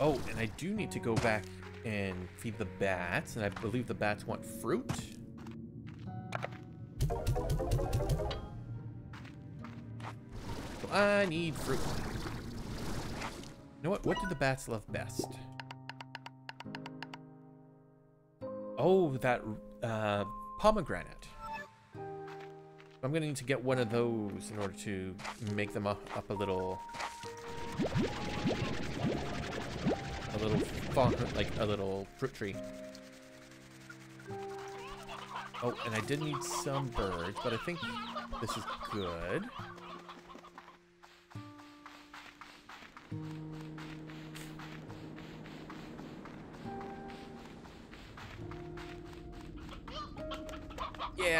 Oh, and I do need to go back and feed the bats, and I believe the bats want fruit. So I need fruit. You know what? What do the bats love best? Oh, that uh, pomegranate. I'm gonna need to get one of those in order to make them up, up a little A little farm, like a little fruit tree. Oh, and I did need some birds, but I think this is good.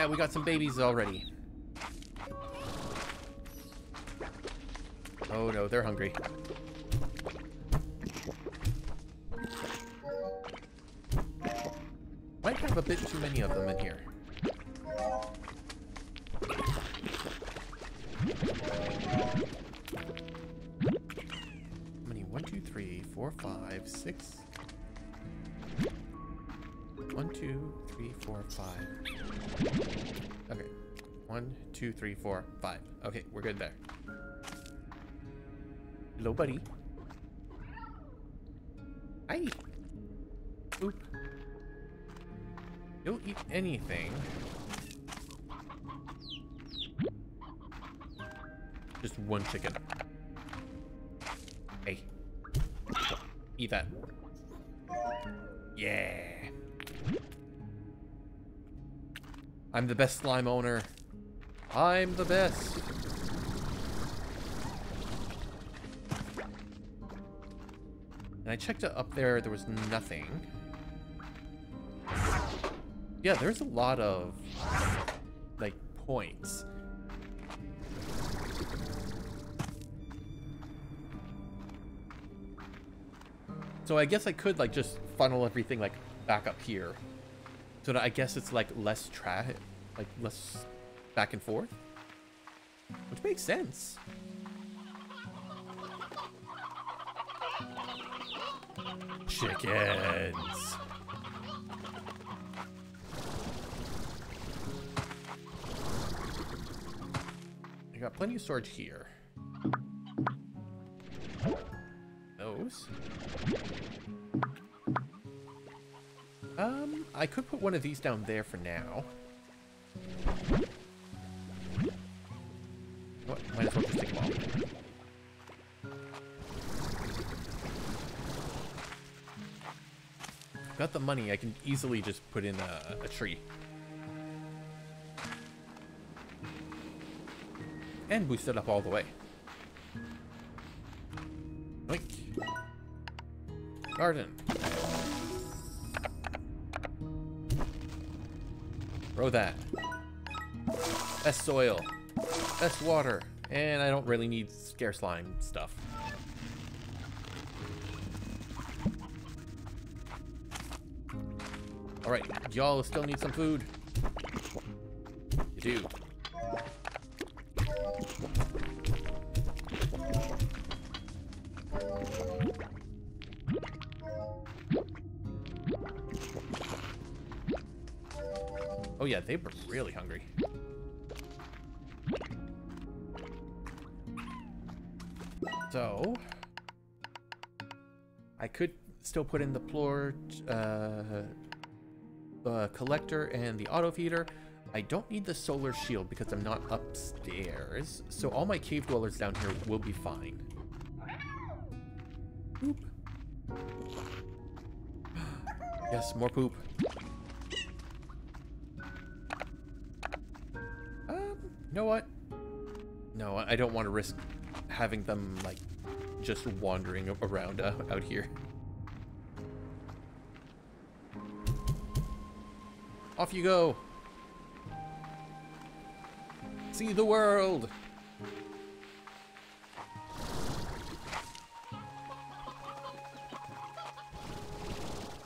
Yeah, we got some babies already. Oh no, they're hungry. Might have a bit too many of them in here. Three, four, five. Okay, we're good there. Hello, buddy. Hi. Oop. You'll eat anything. Just one chicken. Hey. Eat that. Yeah. I'm the best slime owner. I'm the best. And I checked it up there, there was nothing. Yeah, there's a lot of, like, points. So I guess I could, like, just funnel everything, like, back up here. So I guess it's, like, less traffic, like, less back and forth. Which makes sense. Chickens. I got plenty of storage here. Those. Um, I could put one of these down there for now. What? Might as well just take them all. Got the money, I can easily just put in a, a tree. and boost it up all the way. Link. Garden. Grow that. Best soil. Best water. And I don't really need scare slime stuff. Alright, y'all still need some food? You do. Oh yeah, they were really hungry. I could still put in the floor, uh, the collector and the auto feeder. I don't need the solar shield because I'm not upstairs, so all my cave dwellers down here will be fine. Yes, more poop. You know what? No, I don't want to risk having them, like, just wandering around uh, out here. Off you go. See the world.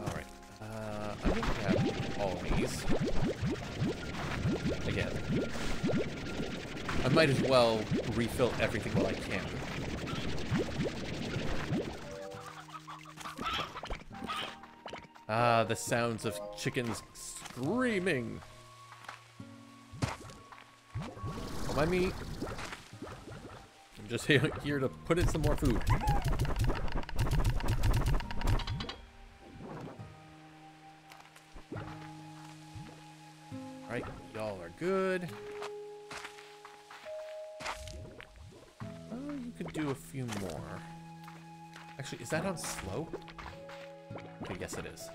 Alright. Uh, I think we have all these. Again. I might as well refill everything while I can. Ah, the sounds of chickens screaming. Don't mind me. I'm just here, to put in some more food. Right, y'all are good. Oh, you could do a few more. Actually, is that on slow? Okay, yes it is.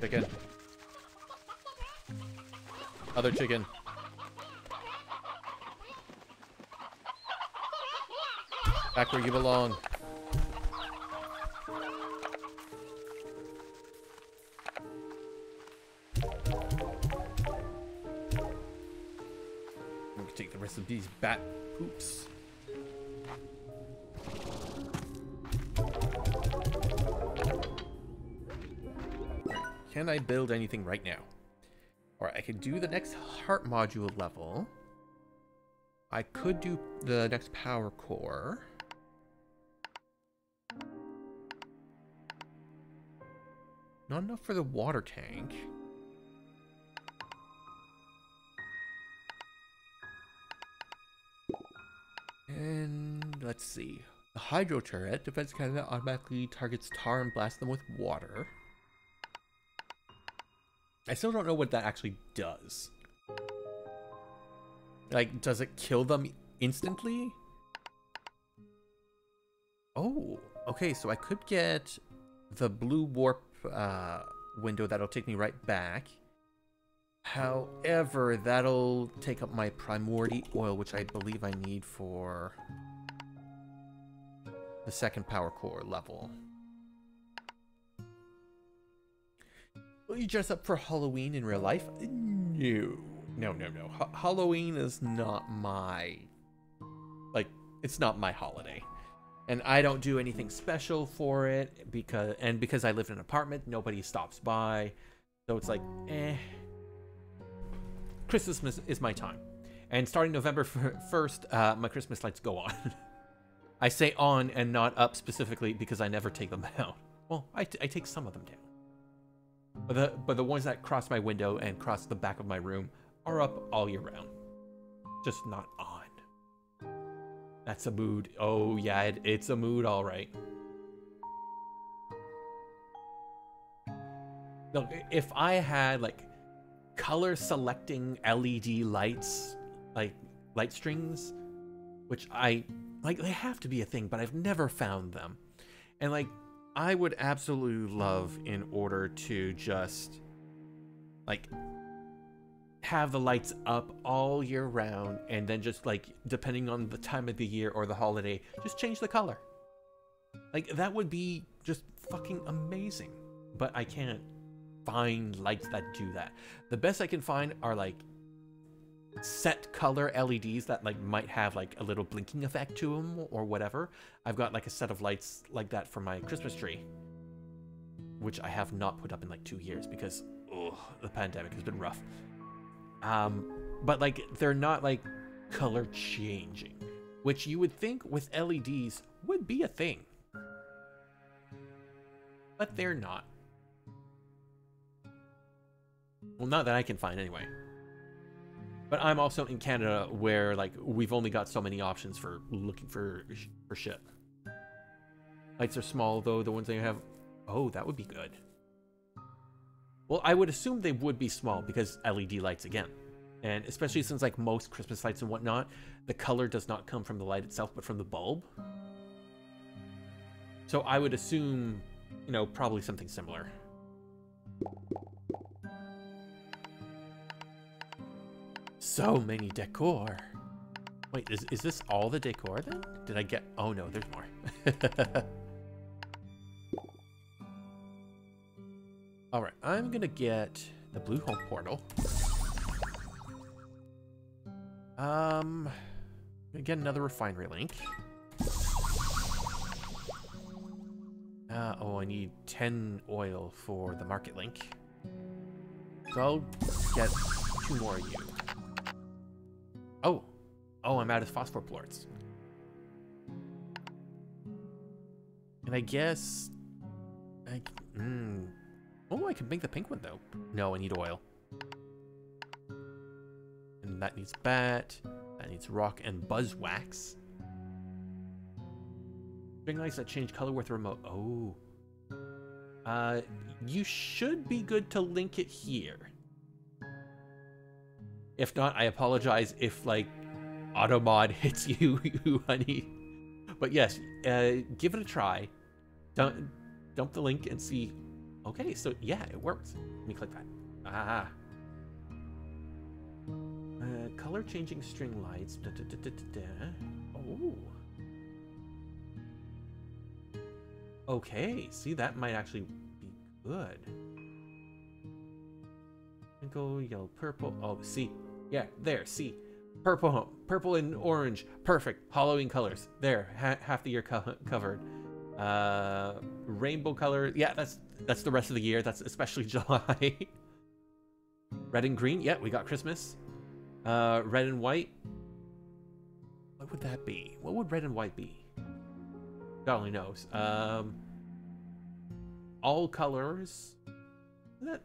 Chicken. Other chicken. Back where you belong. We can take the rest of these bat poops. Can I build anything right now? Alright, I could do the next heart module level. I could do the next power core. Not enough for the water tank. And let's see. The hydro turret, defense cannon automatically targets Tarr and blasts them with water. I still don't know what that actually does. Like, does it kill them instantly? Oh, okay, so I could get the blue warp uh, window that'll take me right back. However, that'll take up my primordial oil, which I believe I need for the second power core level. Will you dress up for Halloween in real life? No. No, no, no. Ha Halloween is not my... Like, it's not my holiday. And I don't do anything special for it because and because I live in an apartment, nobody stops by. So it's like, eh. Christmas is my time. And starting November 1st, uh, my Christmas lights go on. I say on and not up specifically because I never take them down. Well, I, I take some of them down. But the, but the ones that cross my window and cross the back of my room are up all year round. Just not on. That's a mood. Oh, yeah, it, it's a mood, all right. Look, if I had, like, color selecting LED lights, like, light strings, which I, like, they have to be a thing, but I've never found them. And, like, I would absolutely love in order to just like have the lights up all year round and then just like depending on the time of the year or the holiday just change the color. Like that would be just fucking amazing. But i can't find lights that do that. The best i can find are like set color LEDs that like might have like a little blinking effect to them or whatever. I've got like a set of lights like that for my Christmas tree, which I have not put up in like two years because ugh, the pandemic has been rough. Um, but like they're not like color changing, which you would think with LEDs would be a thing, but they're not. Well, not that I can find anyway. But I'm also in Canada where like we've only got so many options for looking for for shit. Lights are small though, the ones they have. Oh, that would be good. Well, I would assume they would be small because LED lights again. And especially since like most Christmas lights and whatnot, the color does not come from the light itself, but from the bulb. So I would assume, you know, probably something similar. So many decor. Wait, is, is this all the decor then? Did I get... Oh no, there's more. Alright, I'm gonna get the blue home portal. Um, get another refinery link. Uh, oh, I need 10 oil for the market link. So I'll get two more of you. Oh, oh, I'm out of phosphor plorts. And I guess, I, mm, Oh, I can make the pink one, though. No, I need oil. And that needs bat. That needs rock and buzz wax. String lights that change color with remote. Oh. Uh, you should be good to link it here. If not, I apologize if, like, Automod hits you, honey. But yes, uh, give it a try. Dump, dump the link and see Okay, so yeah, it works. Let me click that. Ah. Uh, color changing string lights. Da, da, da, oh. Okay, see, that might actually be good. Go yellow, purple. Oh, see. Yeah, there, see. Purple, purple and orange. Perfect. Halloween colors. There, ha half the year co covered. Uh, rainbow color. Yeah, that's that's the rest of the year. That's especially July. red and green. Yeah, we got Christmas. Uh, red and white. What would that be? What would red and white be? God only knows. Um, all colors. Is that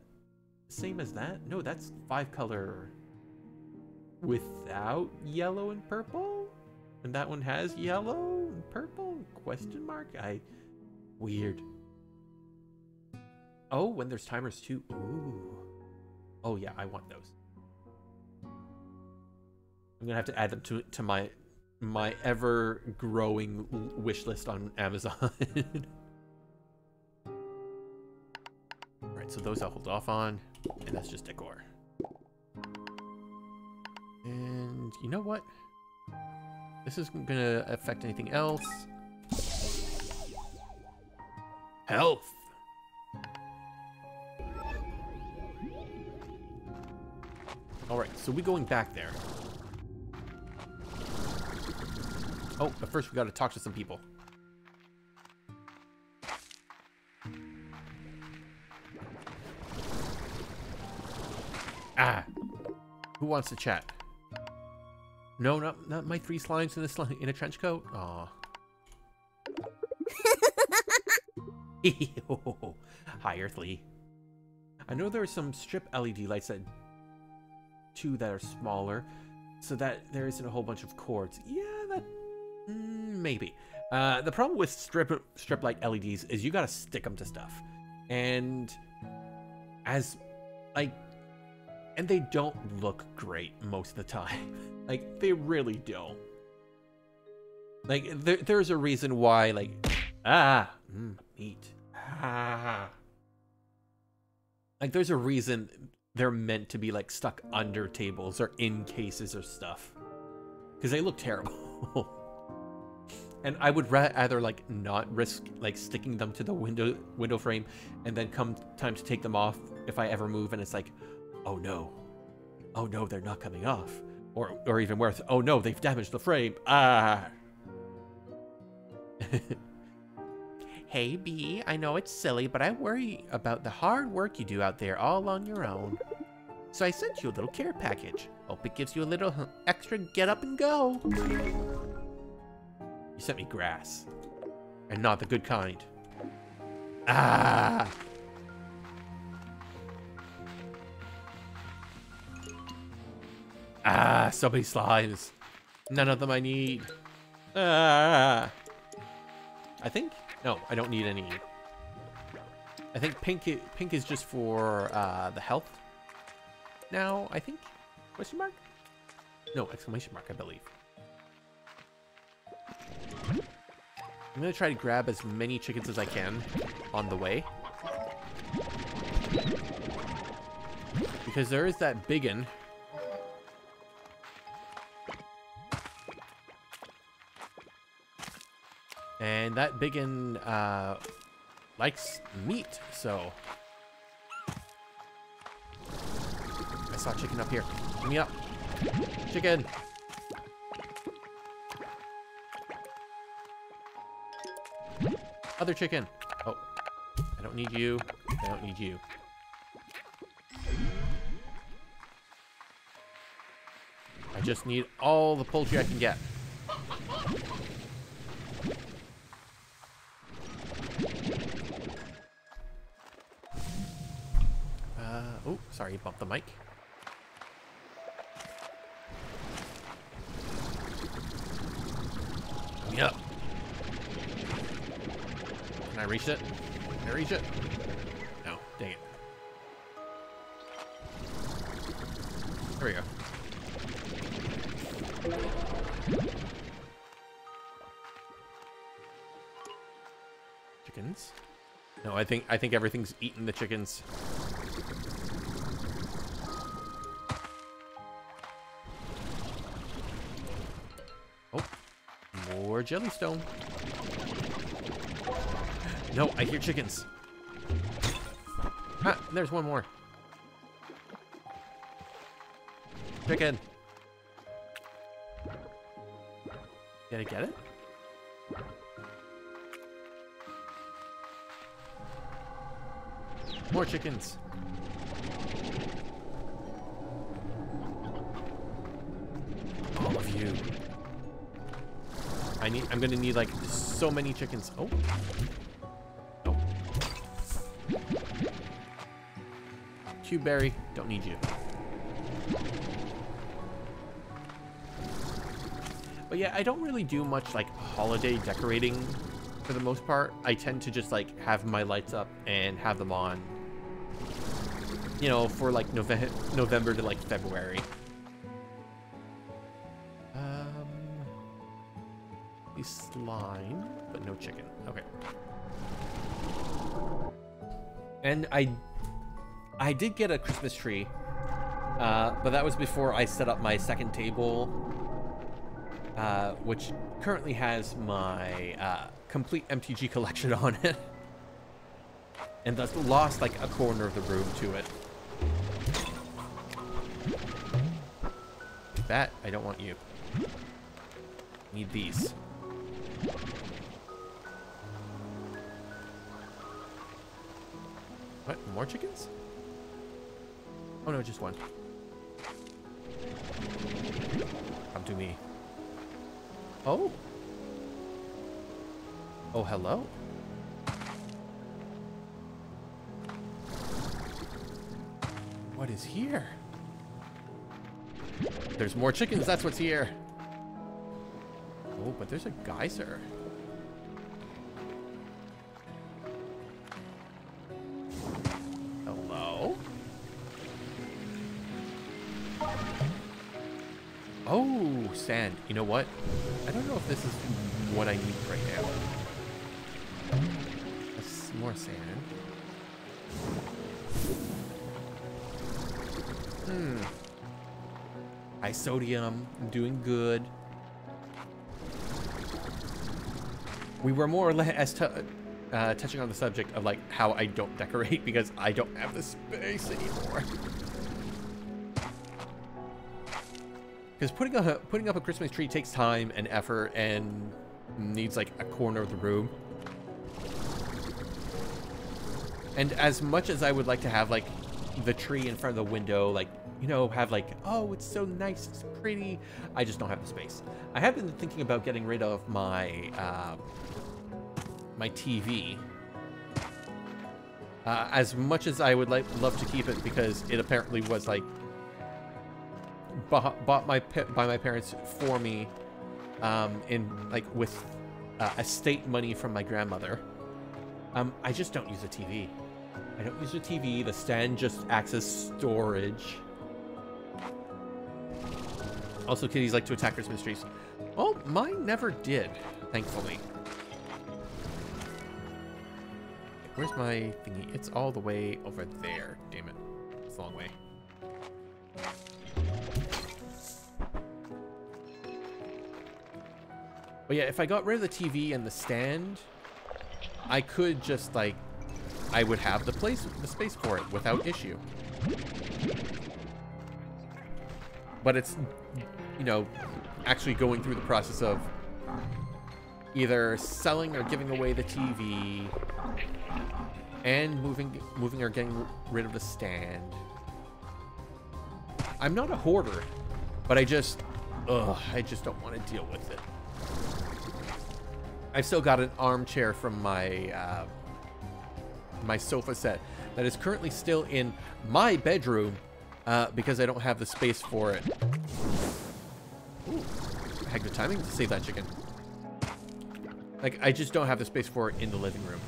same as that? No, that's five color without yellow and purple. And that one has yellow and purple? Question mark? I... Weird. Oh, when there's timers too. Ooh. Oh yeah, I want those. I'm gonna have to add them to to my my ever growing wish list on Amazon. Alright, so those I'll hold off on, and that's just decor. You know what? This isn't gonna affect anything else. Health! Alright, so we going back there. Oh, but first we gotta talk to some people. Ah! Who wants to chat? No, not, not my three slimes in a, in a trench coat? Aw. Hi, Earthly. I know there are some strip LED lights that two that are smaller, so that there isn't a whole bunch of cords. Yeah, that mm, maybe. Uh, the problem with strip strip light LEDs is you gotta stick them to stuff, and as like, and they don't look great most of the time. like they really don't. Like there, there's a reason why like ah mm, meat ah. Like there's a reason they're meant to be like stuck under tables or in cases or stuff. Because they look terrible. and I would rather like not risk like sticking them to the window window frame and then come time to take them off if I ever move and it's like, oh no. Oh no, they're not coming off. Or or even worse, oh no, they've damaged the frame. Ah. Hey, B, I know it's silly, but I worry about the hard work you do out there all on your own. So I sent you a little care package. Hope it gives you a little extra get up and go. You sent me grass. And not the good kind. Ah! Ah, so many slimes. None of them I need. Ah! I think no, I don't need any. I think pink pink is just for uh, the health. Now, I think? Question mark? No, exclamation mark, I believe. I'm gonna try to grab as many chickens as I can on the way. Because there is that biggin And that biggin uh, likes meat, so... I saw chicken up here. Give me up. Chicken! Other chicken. Oh, I don't need you. I don't need you. I just need all the poultry I can get. Uh, oh, sorry, you bumped the mic. Me up. Can I reach it? Can I reach it? No, dang it. There we go. Chickens? No, I think I think everything's eaten the chickens. More jellystone. No, I hear chickens. Ah, there's one more. Chicken. Did I get it? More chickens. I need, I'm gonna need like so many chickens. Oh. Oh. Cuberry, don't need you. But yeah, I don't really do much like holiday decorating for the most part. I tend to just like have my lights up and have them on you know, for like November, November to like February. Slime, but no chicken. Okay. And I, I did get a Christmas tree, uh, but that was before I set up my second table, uh, which currently has my uh, complete MTG collection on it, and thus lost like a corner of the room to it. That, I don't want you. Need these. What? More chickens? Oh no, just one. Come to me. Oh. Oh, hello. What is here? There's more chickens, that's what's here. But there's a geyser. Hello? Oh, sand. You know what? I don't know if this is what I need right now. That's more sand. Hmm. Isodium, doing good. We were more or less uh, touching on the subject of like how I don't decorate because I don't have the space anymore. Because putting a putting up a Christmas tree takes time and effort and needs like a corner of the room. And as much as I would like to have like the tree in front of the window, like you know, have like, oh, it's so nice, it's pretty. I just don't have the space. I have been thinking about getting rid of my uh, my TV. Uh, as much as I would like love to keep it because it apparently was like bought, my by my parents for me um, in like with uh, estate money from my grandmother. Um, I just don't use a TV. I don't use a TV. The stand just acts as storage. Also, kitties like to attack Christmas trees. Oh, mine never did, thankfully. Where's my thingy? It's all the way over there. Damn it. It's a long way. But yeah, if I got rid of the TV and the stand, I could just like, I would have the place, the space for it without issue. But it's, you know, actually going through the process of either selling or giving away the TV and moving moving or getting rid of the stand. I'm not a hoarder, but I just ugh, I just don't want to deal with it. I've still got an armchair from my uh, my sofa set that is currently still in my bedroom uh, because I don't have the space for it. Ooh, had good timing to save that chicken. Like, I just don't have the space for it in the living room.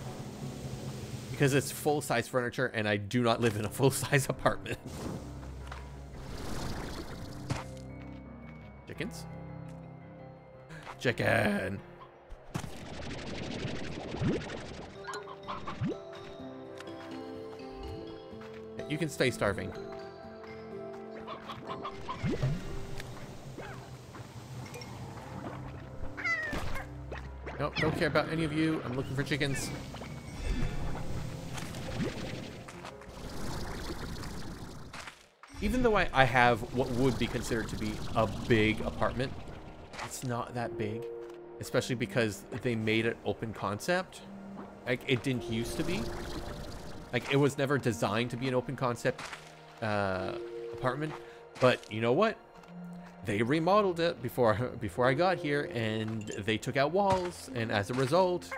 Because it's full-size furniture, and I do not live in a full-size apartment. Chickens? Chicken! You can stay starving. Nope, don't care about any of you. I'm looking for chickens. Even though I, I have what would be considered to be a big apartment, it's not that big. Especially because they made it open concept. Like, it didn't used to be. Like, it was never designed to be an open concept uh, apartment. But you know what? They remodeled it before before I got here, and they took out walls, and as a result,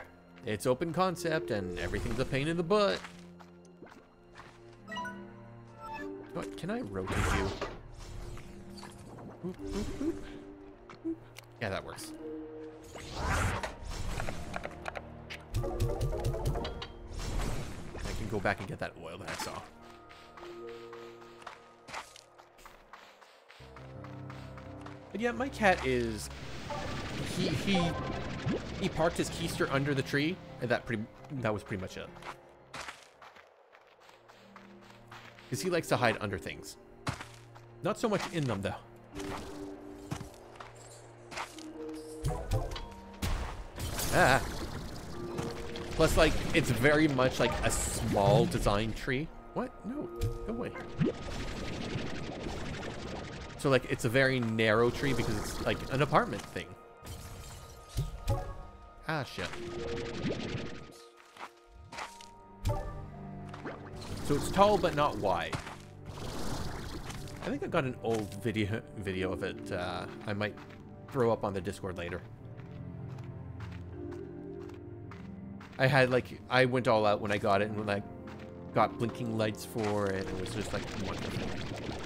it's open concept, and everything's a pain in the butt. What? Can I rotate you? Boop, boop, boop. Yeah, that works. I can go back and get that oil that I saw. But yeah, my cat is he he he parked his keister under the tree, and that pretty that was pretty much it. Because he likes to hide under things. Not so much in them, though. Ah. Plus, like, it's very much like a small design tree. What? No. Go away. So, like, it's a very narrow tree because it's, like, an apartment thing. Ah, shit. So it's tall but not wide. I think I got an old video video of it. Uh, I might throw up on the Discord later. I had like I went all out when I got it and when I got blinking lights for it. It was just like wonderful.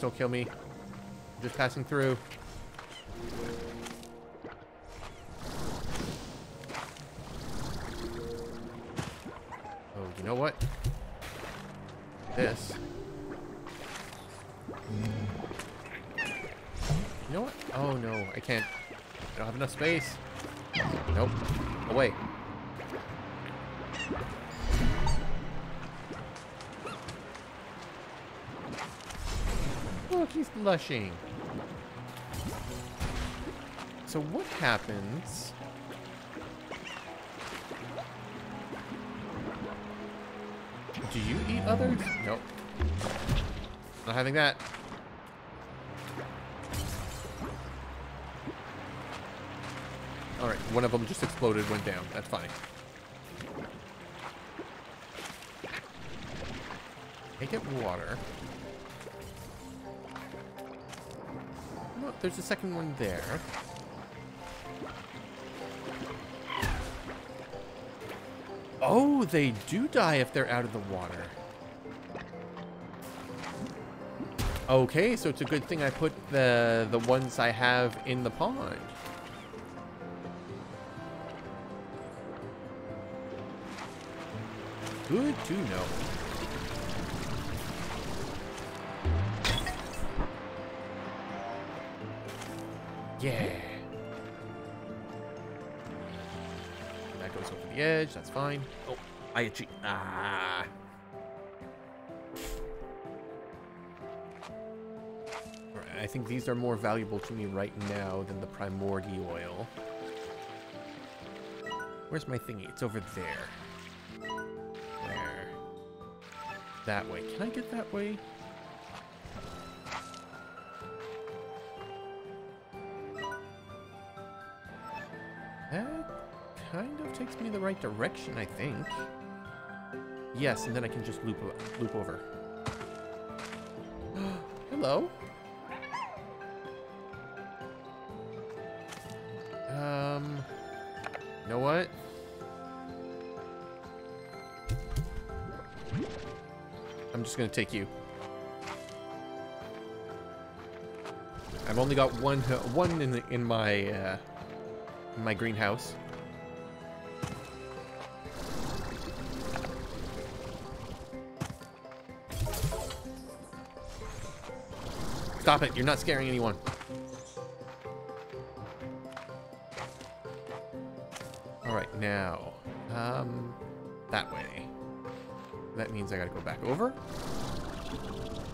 Please don't kill me. I'm just passing through. Oh, you know what? This. You know what? Oh no, I can't. I don't have enough space. Blushing. So what happens Do you eat others? Nope. Not having that. Alright, one of them just exploded, went down. That's fine. Take it water. There's a second one there. Oh, they do die if they're out of the water. Okay, so it's a good thing I put the the ones I have in the pond. Good to know. damage, that's fine. Oh, I achieve. Ah. I think these are more valuable to me right now than the primordy oil. Where's my thingy? It's over there. There. That way. Can I get that way? Right direction, I think. Yes, and then I can just loop loop over. Hello. Um, you know what? I'm just gonna take you. I've only got one one in the, in my uh, in my greenhouse. Stop it! You're not scaring anyone. All right, now, um, that way. That means I gotta go back over.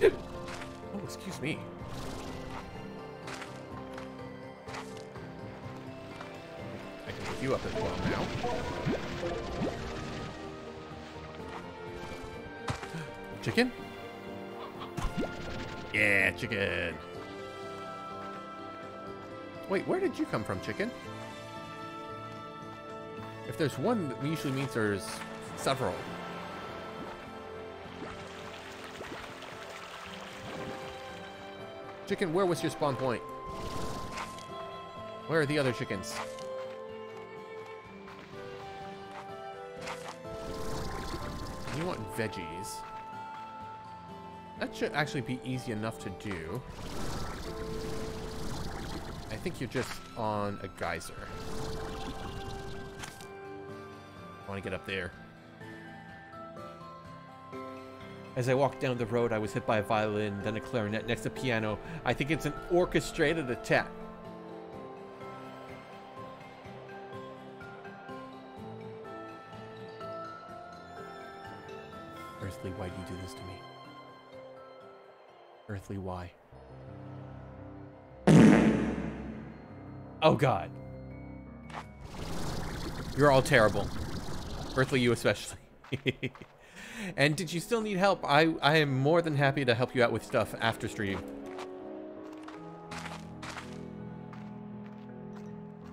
Oh, excuse me. I can pick you up as well now. Chicken? Yeah, chicken. Wait, where did you come from, chicken? If there's one, that usually means there's several. Chicken, where was your spawn point? Where are the other chickens? You want veggies. That should actually be easy enough to do. I think you're just on a geyser. I want to get up there. As I walked down the road, I was hit by a violin, then a clarinet, next a piano. I think it's an orchestrated attack. Earthly, why do you do this to me? Earthly, why? Oh god. You're all terrible. Earthly, you especially. and did you still need help? I, I am more than happy to help you out with stuff after stream.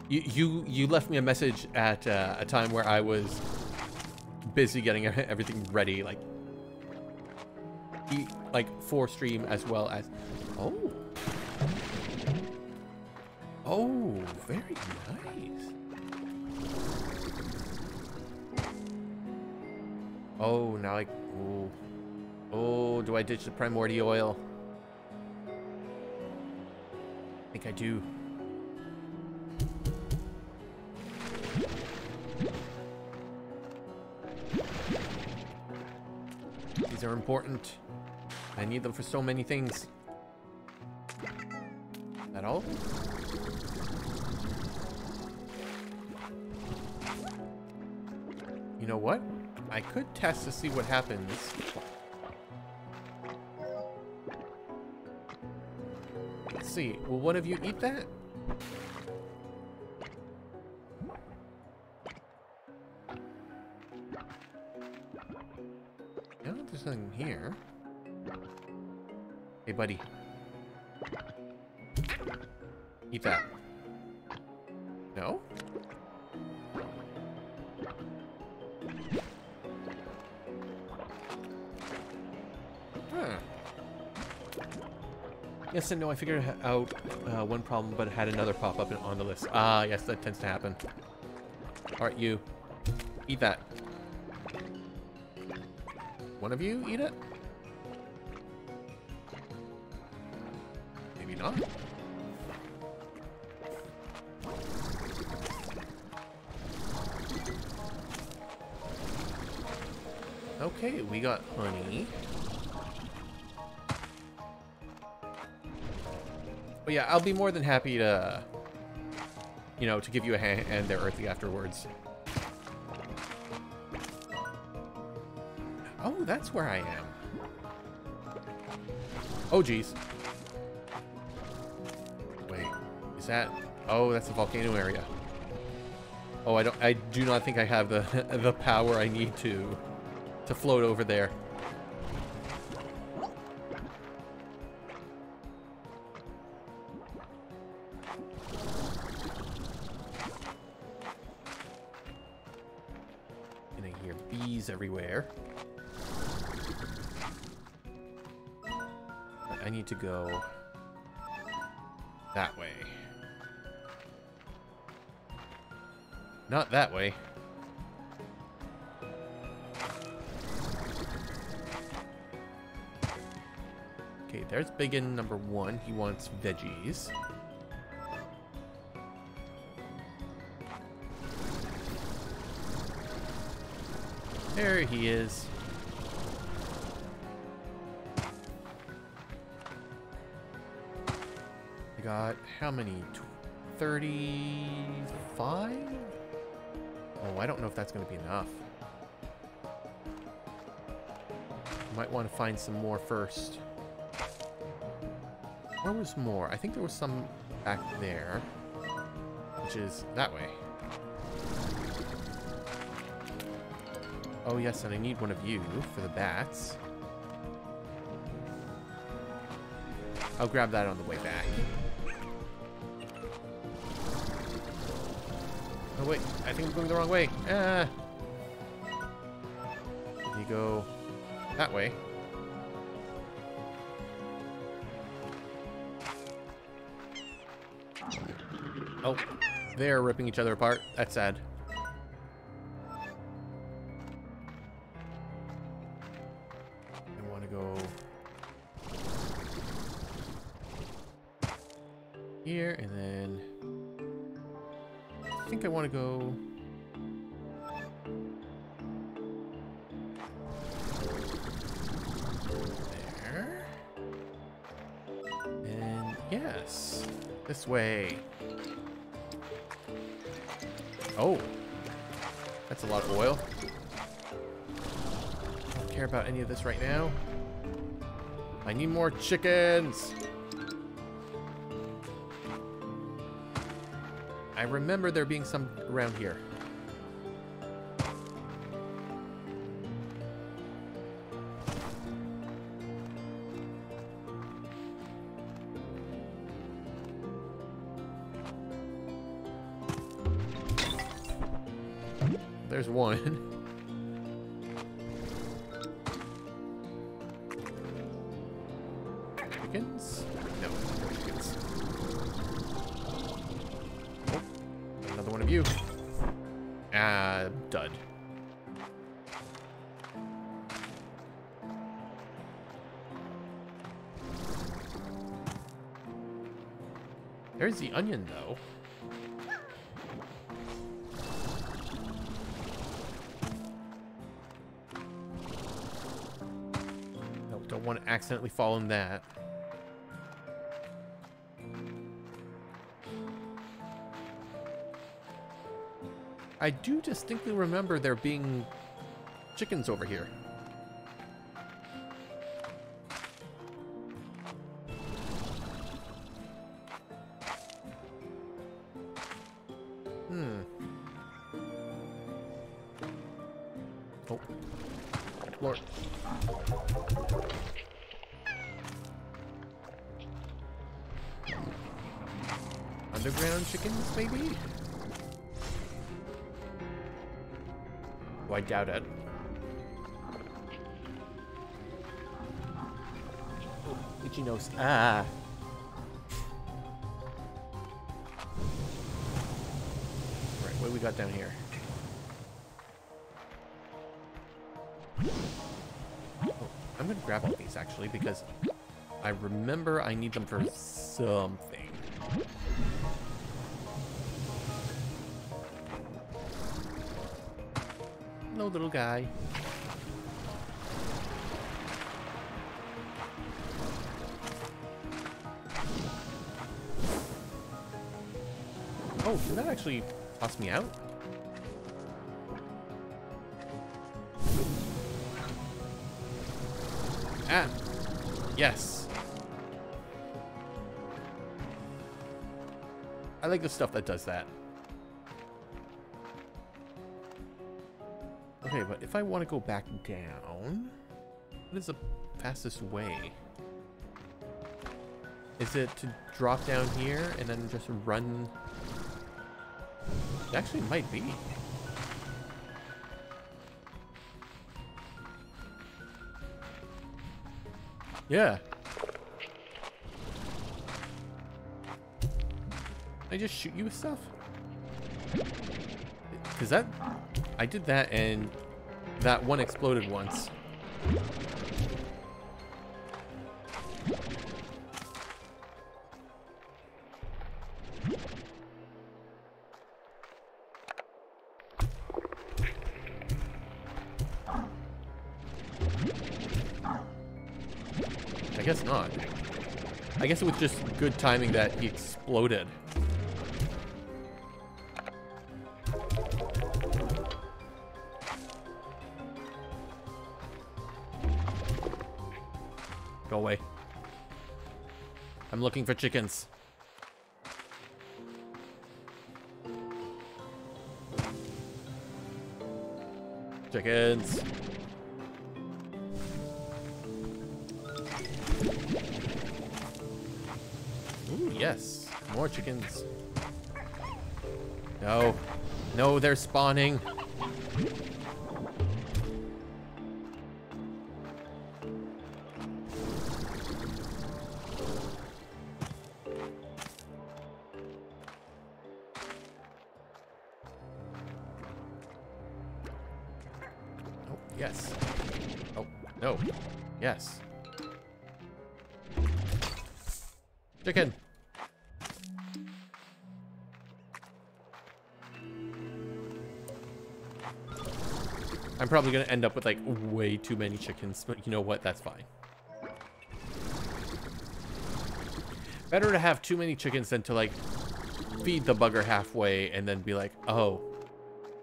You, you, you left me a message at uh, a time where I was busy getting everything ready, like, like for stream as well as, oh, oh, very nice. Oh, now I... Oh. oh, do I ditch the primordy oil? I think I do. These are important. I need them for so many things. That all? You know what? I could test to see what happens. Let's see. Will one of you eat that? Hey, buddy. Eat that. No? Yes and no, I figured out uh, one problem, but had another pop up on the list. Ah, yes, that tends to happen. Alright, you. Eat that. One of you eat it? Okay, we got honey. But yeah, I'll be more than happy to, you know, to give you a hand there, Earthy, afterwards. Oh, that's where I am. Oh, geez. Is that... Oh, that's the volcano area. Oh, I don't... I do not think I have the, the power I need to... to float over there. Number one. He wants veggies. There he is. I got how many? 35? Oh, I don't know if that's going to be enough. Might want to find some more first. Where was more? I think there was some back there. Which is that way. Oh yes, and I need one of you for the bats. I'll grab that on the way back. Oh wait, I think I'm going the wrong way. Ah. You go that way. Oh, they're ripping each other apart. That's sad. Chickens. I remember there being some around here. There's one. onion, though. No, don't want to accidentally fall in that. I do distinctly remember there being chickens over here. Doubt it. Oh, itchy nose. Ah. Right, what do we got down here? Oh, I'm gonna grab all these actually because I remember I need them for something. Little guy. Oh, did that actually toss me out? Ah, yes. I like the stuff that does that. If I want to go back down, what is the fastest way? Is it to drop down here and then just run? It actually might be. Yeah. I just shoot you with stuff? Because that... I did that and that one exploded once. I guess not. I guess it was just good timing that he exploded. Looking for chickens. Chickens. Ooh, yes. More chickens. No. No, they're spawning. Probably gonna end up with like way too many chickens, but you know what? That's fine. Better to have too many chickens than to like feed the bugger halfway and then be like, oh,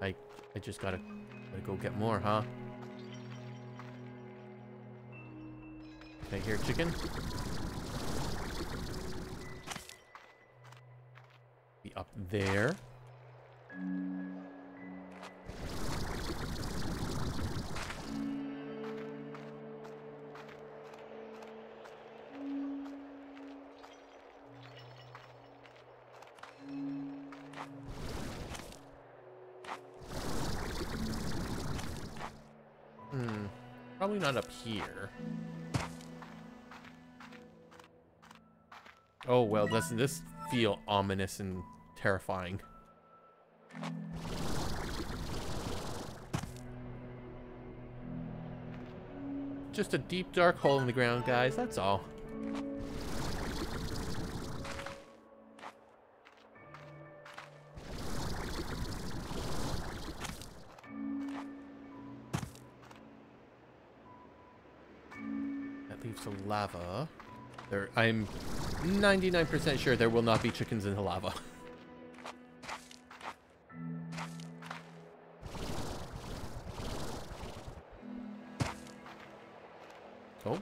I I just gotta, gotta go get more, huh? Okay, here, chicken. Be up there. Not up here. Oh, well, doesn't this feel ominous and terrifying? Just a deep, dark hole in the ground, guys. That's all. I'm 99% sure there will not be chickens in the lava. Oh.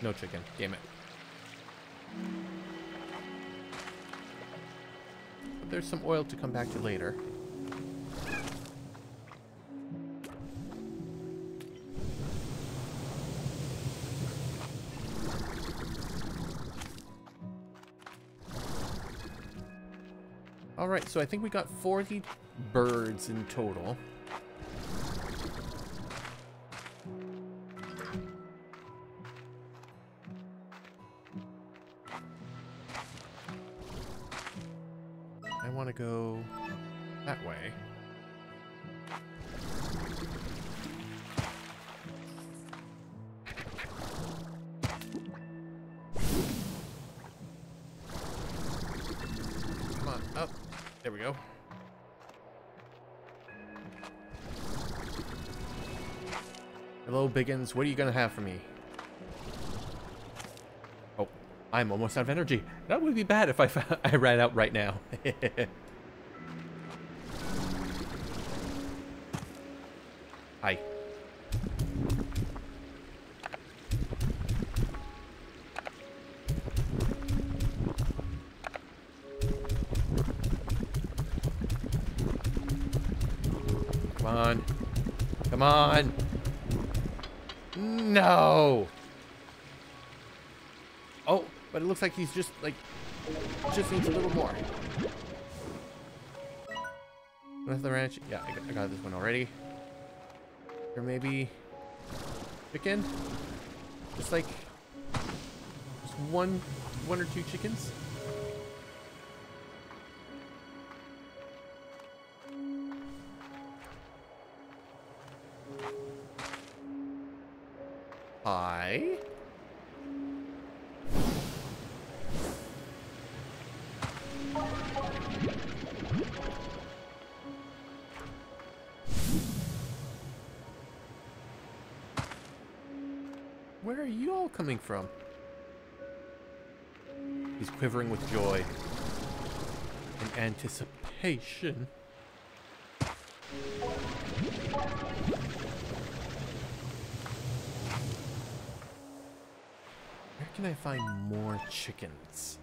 No chicken. Damn it. But there's some oil to come back to later. Alright, so I think we got 40 birds in total. Biggins. What are you gonna have for me? Oh, I'm almost out of energy. That would be bad if I, I ran out right now. looks like he's just like, just needs a little more. With the ranch, yeah, I got, I got this one already. Or maybe chicken? Just like, just one, one or two chickens? From? He's quivering with joy and anticipation. Where can I find more chickens?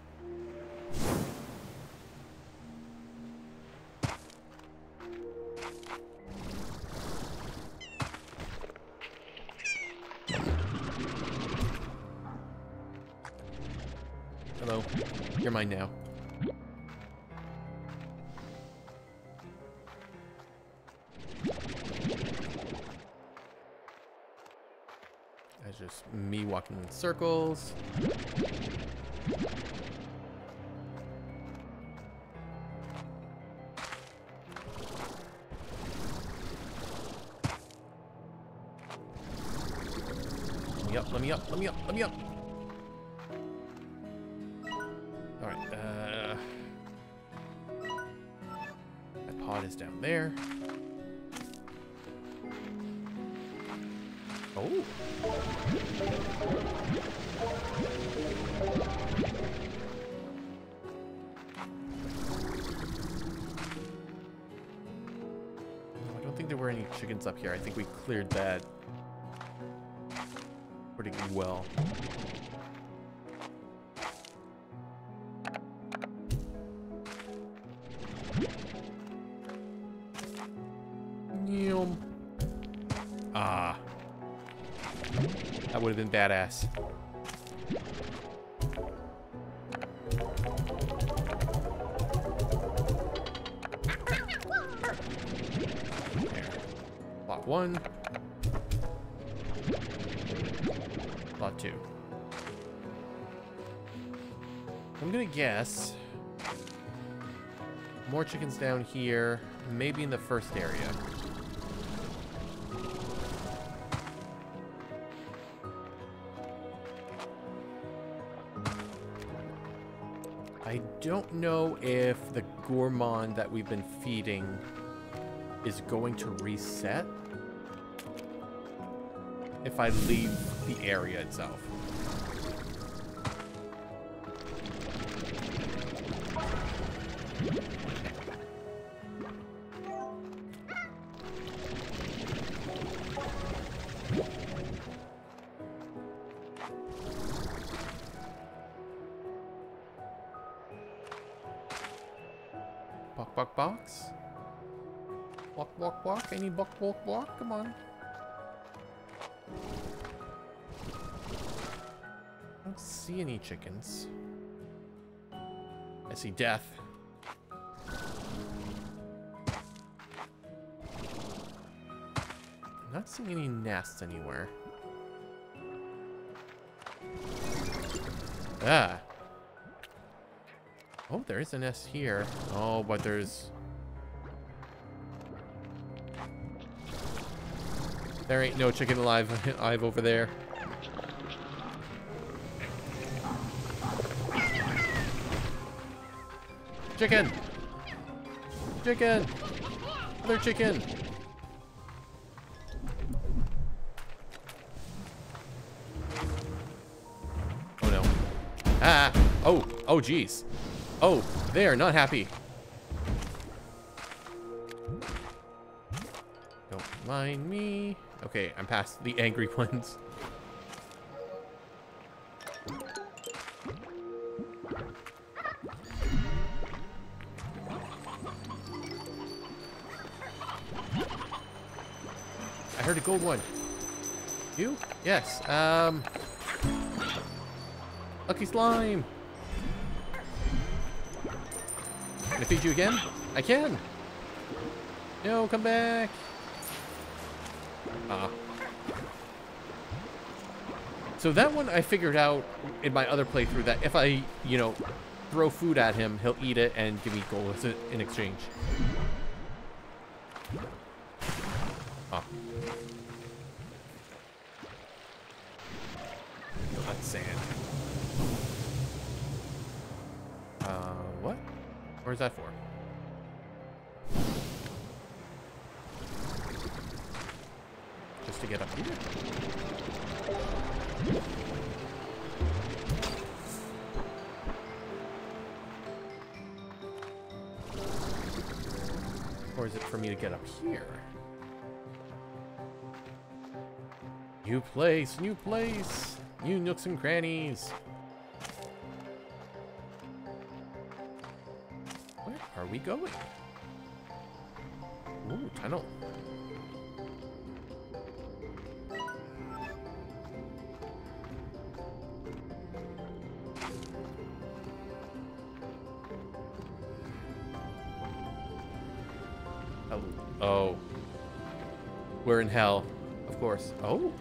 Circles. Let me up, let me up, let me up, let me up. Up here. I think we cleared that pretty well. Ah. That would have been badass. Chickens down here, maybe in the first area. I don't know if the gourmand that we've been feeding is going to reset if I leave the area itself. See any chickens. I see death. I'm not seeing any nests anywhere. Ah. Oh, there is a nest here. Oh, but there's... There ain't no chicken alive, alive over there. Chicken! Chicken! Other chicken! Oh no. Ah! Oh! Oh jeez. Oh, they are not happy. Don't mind me. Okay, I'm past the angry ones. Gold one. You? Yes. Um. Lucky slime. Can I feed you again? I can. No, come back. Ah. So that one I figured out in my other playthrough that if I, you know, throw food at him, he'll eat it and give me gold in exchange. Where's that for? Just to get up here? Or is it for me to get up here? New place, new place, new nooks and crannies. Are we going? Ooh, tunnel. Oh. oh. We're in hell, of course. Oh.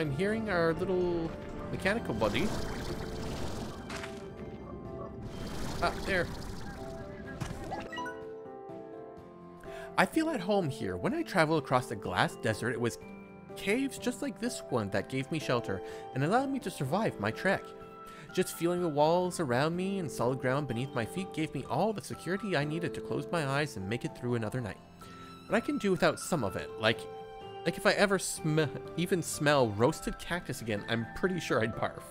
I'm hearing our little mechanical buddy. Ah, there. I feel at home here. When I traveled across the glass desert, it was caves just like this one that gave me shelter and allowed me to survive my trek. Just feeling the walls around me and solid ground beneath my feet gave me all the security I needed to close my eyes and make it through another night. But I can do without some of it, like like if I ever sm even smell roasted cactus again, I'm pretty sure I'd barf.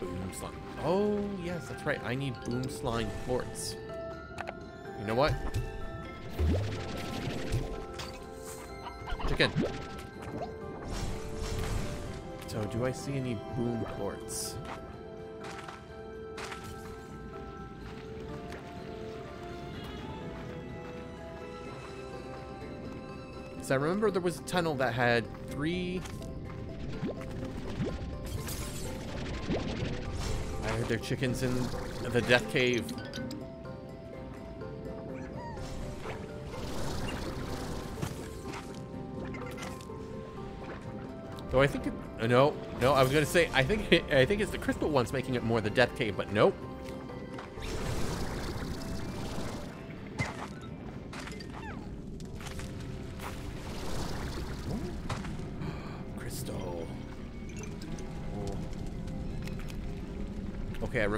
Boom slime. Oh, yes, that's right. I need boom slime quartz. You know what? Chicken. So, do I see any boom quartz? I remember there was a tunnel that had three... I heard there chickens in the death cave. Though I think it, no, no, I was gonna say I think it, I think it's the crystal ones making it more the death cave, but nope.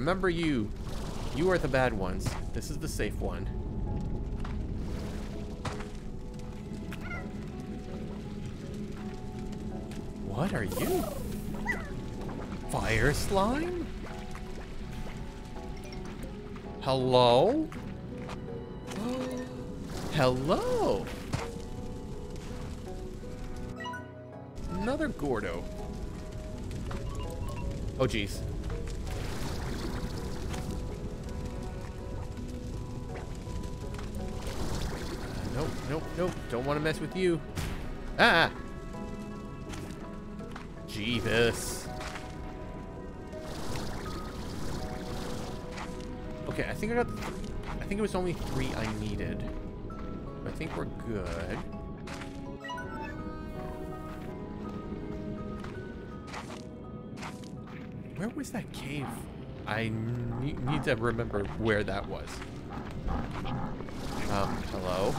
Remember you. You are the bad ones. This is the safe one. What are you? Fire slime? Hello? Hello? Another Gordo. Oh, jeez. Don't want to mess with you. Ah! Jeebus. Okay, I think I got... I think it was only three I needed. I think we're good. Where was that cave? I need to remember where that was. Um, hello?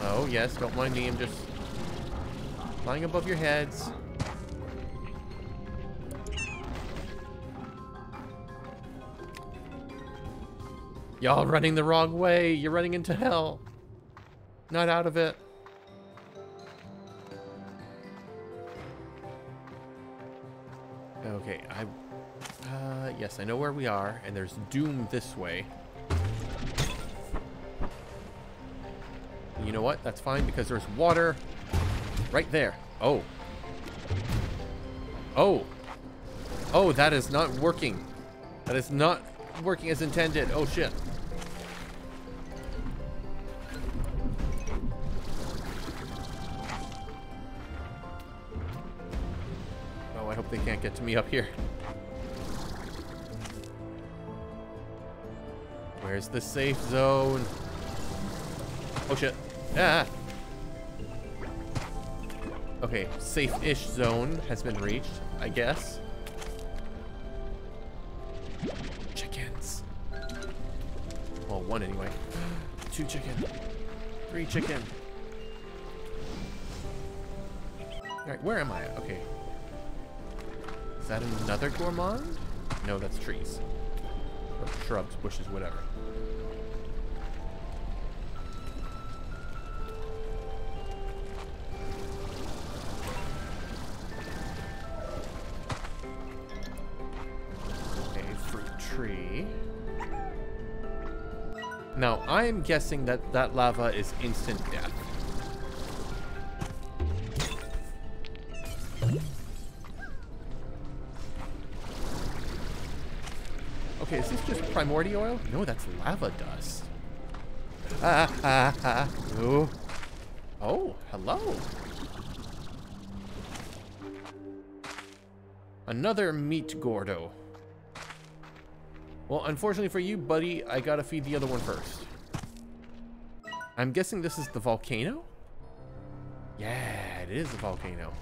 Hello? Yes, don't mind me. I'm just flying above your heads. Y'all running the wrong way. You're running into hell. Not out of it. Okay, I... Uh, yes, I know where we are, and there's doom this way. You know what? That's fine because there's water right there. Oh. Oh. Oh, that is not working. That is not working as intended. Oh, shit. Oh, I hope they can't get to me up here. Where's the safe zone? Oh shit. Ah! Okay, safe-ish zone has been reached, I guess. Chickens. Well, one anyway. Two chicken. Three chicken. Alright, where am I? Okay. Is that another gourmand? No, that's trees. Or shrubs, bushes, whatever. I am guessing that that lava is instant death. Okay, is this just primordy oil? No, that's lava dust. Ah, ah, ah. Oh. Oh, hello. Another meat gordo. Well, unfortunately for you, buddy, I gotta feed the other one first. I'm guessing this is the volcano? Yeah, it is a volcano.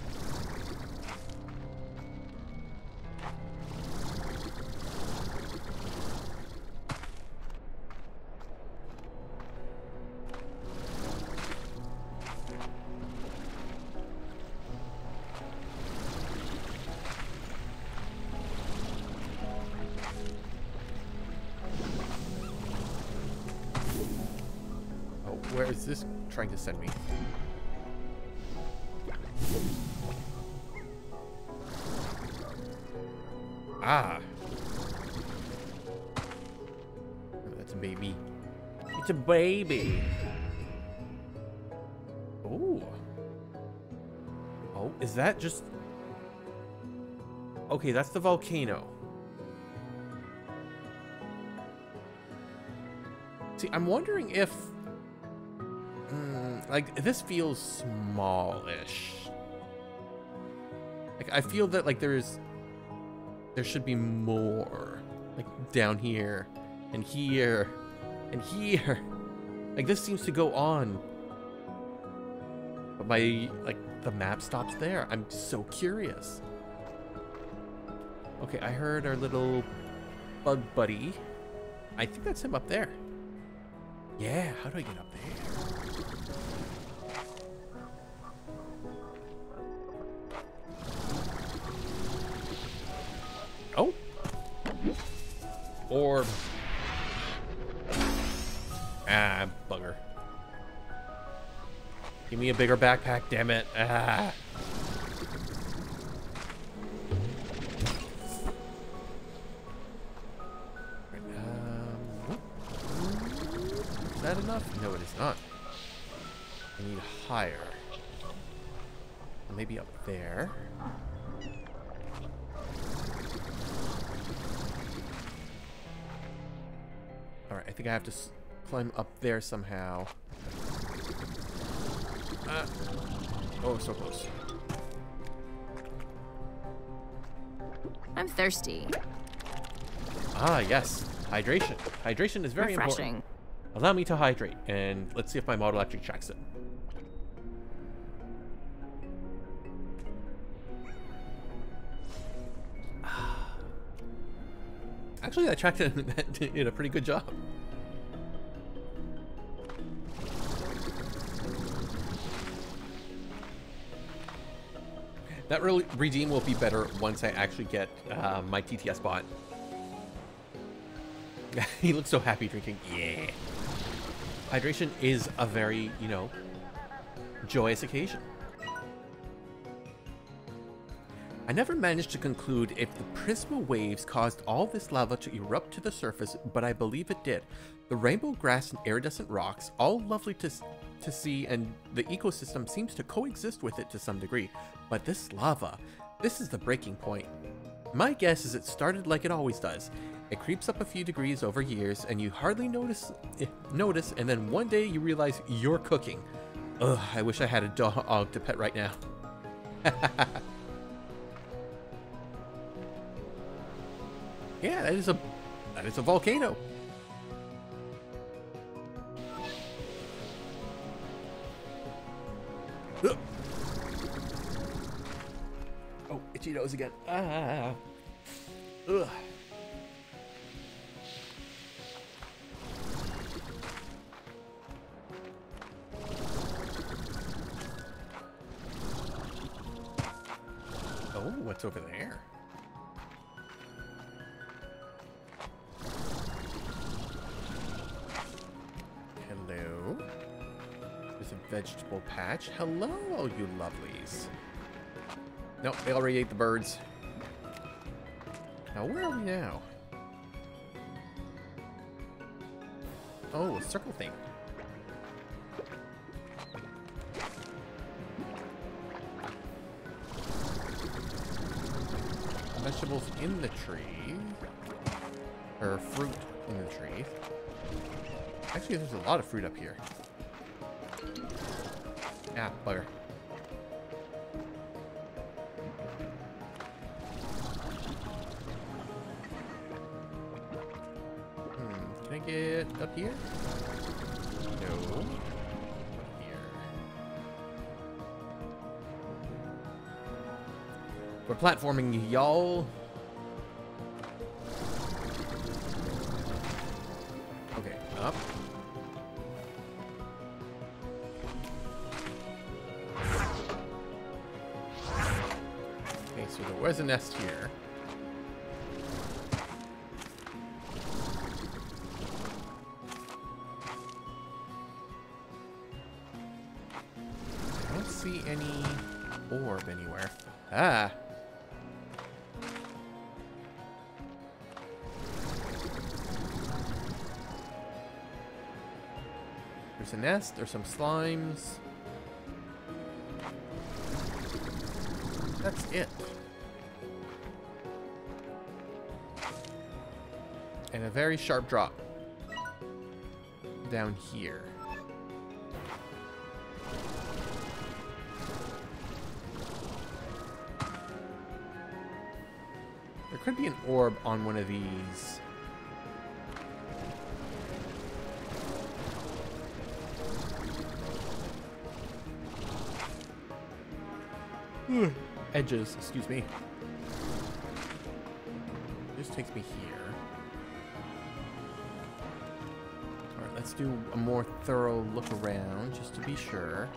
Trying to send me? Ah. That's a baby. It's a baby. Oh. Oh, is that just... Okay, that's the volcano. See, I'm wondering if Mm, like, this feels smallish. Like, I feel that, like, there's... There should be more. Like, down here, and here, and here. Like, this seems to go on. But my, like, the map stops there. I'm so curious. Okay, I heard our little bug buddy. I think that's him up there. Yeah, how do I get up there? Orb. Ah, bugger. Give me a bigger backpack, damn it. Ah. Um, is that enough? No, it is not. I need higher. Maybe up there. Alright, I think I have to climb up there somehow. Uh, oh, so close. I'm thirsty. Ah, yes. Hydration. Hydration is very Refreshing. important. Allow me to hydrate, and let's see if my model actually checks it. Actually, I tracked it and did a pretty good job. That really redeem will be better once I actually get uh, my TTS bot. he looks so happy drinking. Yeah. Hydration is a very, you know, joyous occasion. I never managed to conclude if the Prisma waves caused all this lava to erupt to the surface, but I believe it did. The rainbow grass and iridescent rocks, all lovely to to see, and the ecosystem seems to coexist with it to some degree. But this lava, this is the breaking point. My guess is it started like it always does. It creeps up a few degrees over years, and you hardly notice, eh, notice, and then one day you realize you're cooking. Ugh, I wish I had a dog to pet right now. yeah, that is a that is a volcano. Ugh. Oh, itchy nose again. Ah. Ugh. Oh, what's over there? Patch. Hello, all you lovelies. Nope, they already ate the birds. Now, where are we now? Oh, a circle thing. Vegetables in the tree. Or fruit in the tree. Actually, there's a lot of fruit up here. Ah, bugger. Hmm, can I get up here? No. Up here. We're platforming, y'all. Nest, there's some slimes. That's it. And a very sharp drop. Down here. There could be an orb on one of these. Edges, excuse me. This takes me here. Alright, let's do a more thorough look around, just to be sure.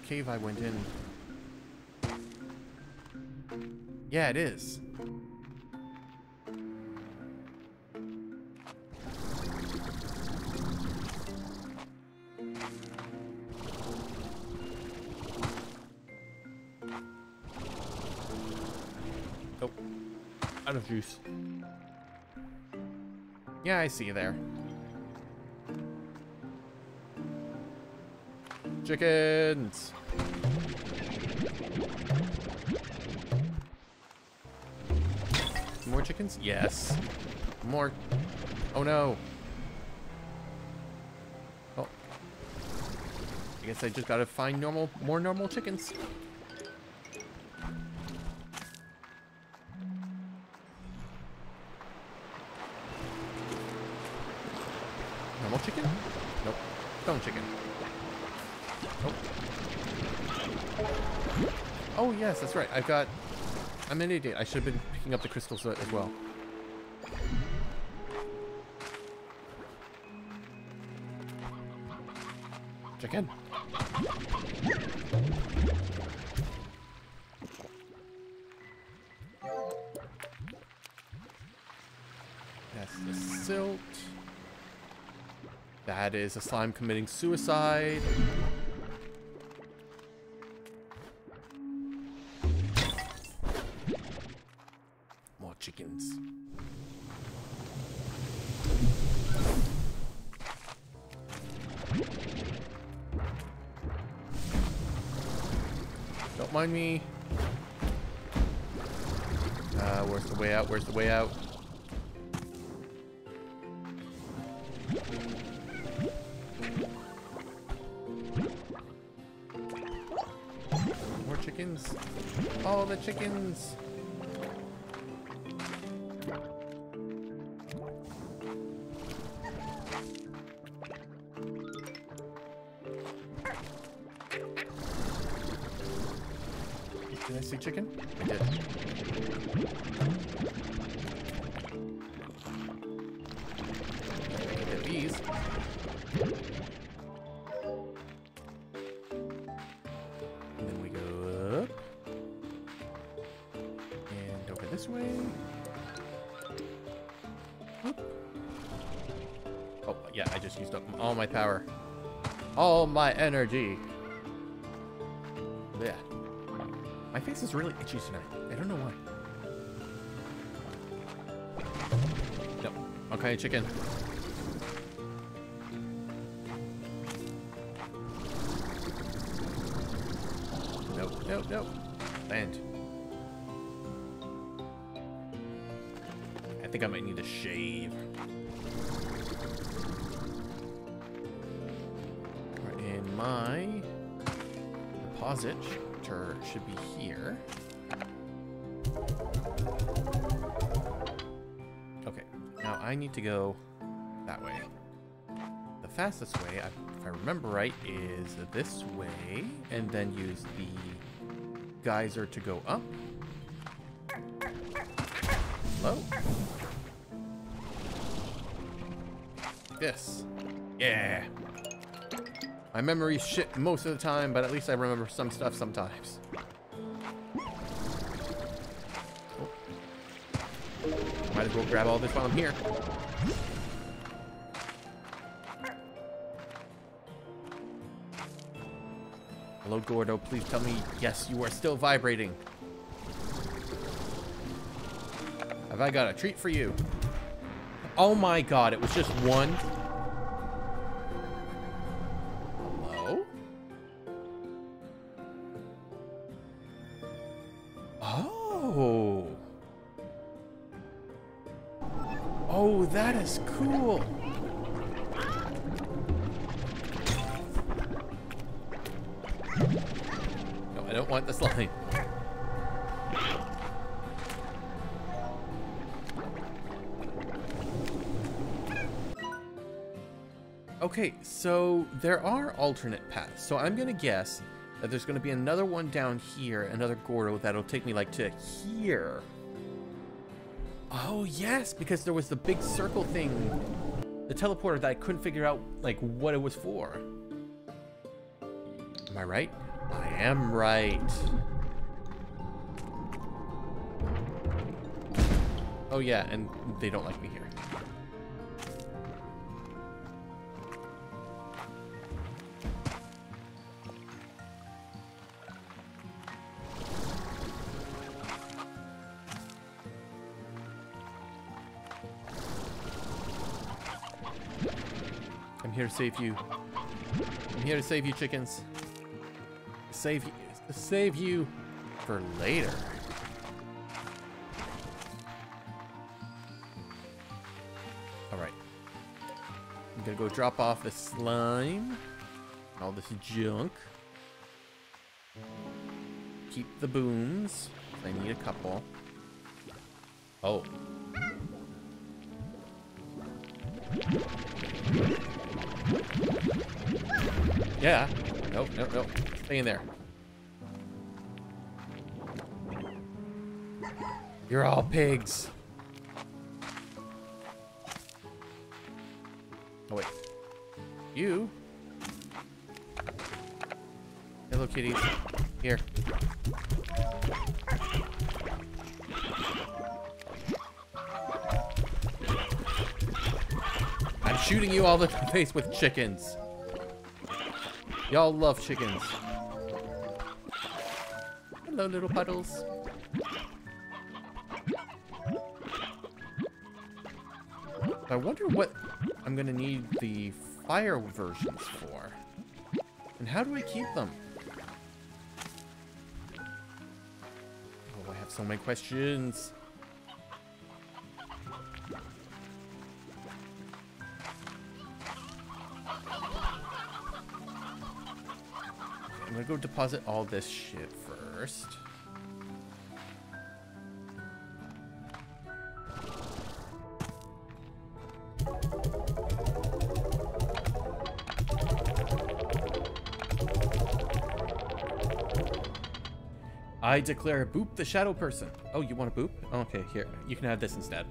The cave I went in. Yeah, it is. Oh, out of juice. Yeah, I see you there. Chickens! More chickens? Yes. More. Oh no. Oh. I guess I just gotta find normal, more normal chickens. Yes, that's right. I've got... I'm an idiot. I should have been picking up the crystals as well. Chicken. That's the silt. That is a slime committing suicide. Don't me. Uh, where's the way out? Where's the way out? More chickens. All the chickens. Energy. Yeah. My face is really itchy tonight. I don't know why. No. Okay, chicken. Nope, nope, nope. Land. I think I might need a shave. Deposit should be here. Okay, now I need to go that way. The fastest way, if I remember right, is this way, and then use the geyser to go up. Hello? This. Yeah. My memory's shit most of the time, but at least I remember some stuff sometimes. Oh. Might as well grab all this while I'm here. Hello, Gordo. Please tell me, yes, you are still vibrating. Have I got a treat for you? Oh my god, it was just one? Is cool. No, I don't want the slime. Okay, so there are alternate paths. So I'm gonna guess that there's gonna be another one down here, another Gordo that'll take me like to here. Oh yes, because there was the big circle thing, the teleporter that I couldn't figure out like what it was for. Am I right? I am right. Oh yeah, and they don't like me here. Save you. I'm here to save you, chickens. Save you. Save you for later. All right. I'm gonna go drop off the slime. All this junk. Keep the booms. I need a couple. Oh. Yeah. Nope, nope, nope. Stay in there. You're all pigs. Oh, wait. You? Hello, kitties. Here. I'm shooting you all the face with chickens. Y'all love chickens. Hello, little puddles. I wonder what I'm gonna need the fire versions for. And how do I keep them? Oh, I have so many questions. Gonna go deposit all this shit first. I declare Boop the shadow person. Oh, you want a Boop? Okay, here. You can have this instead.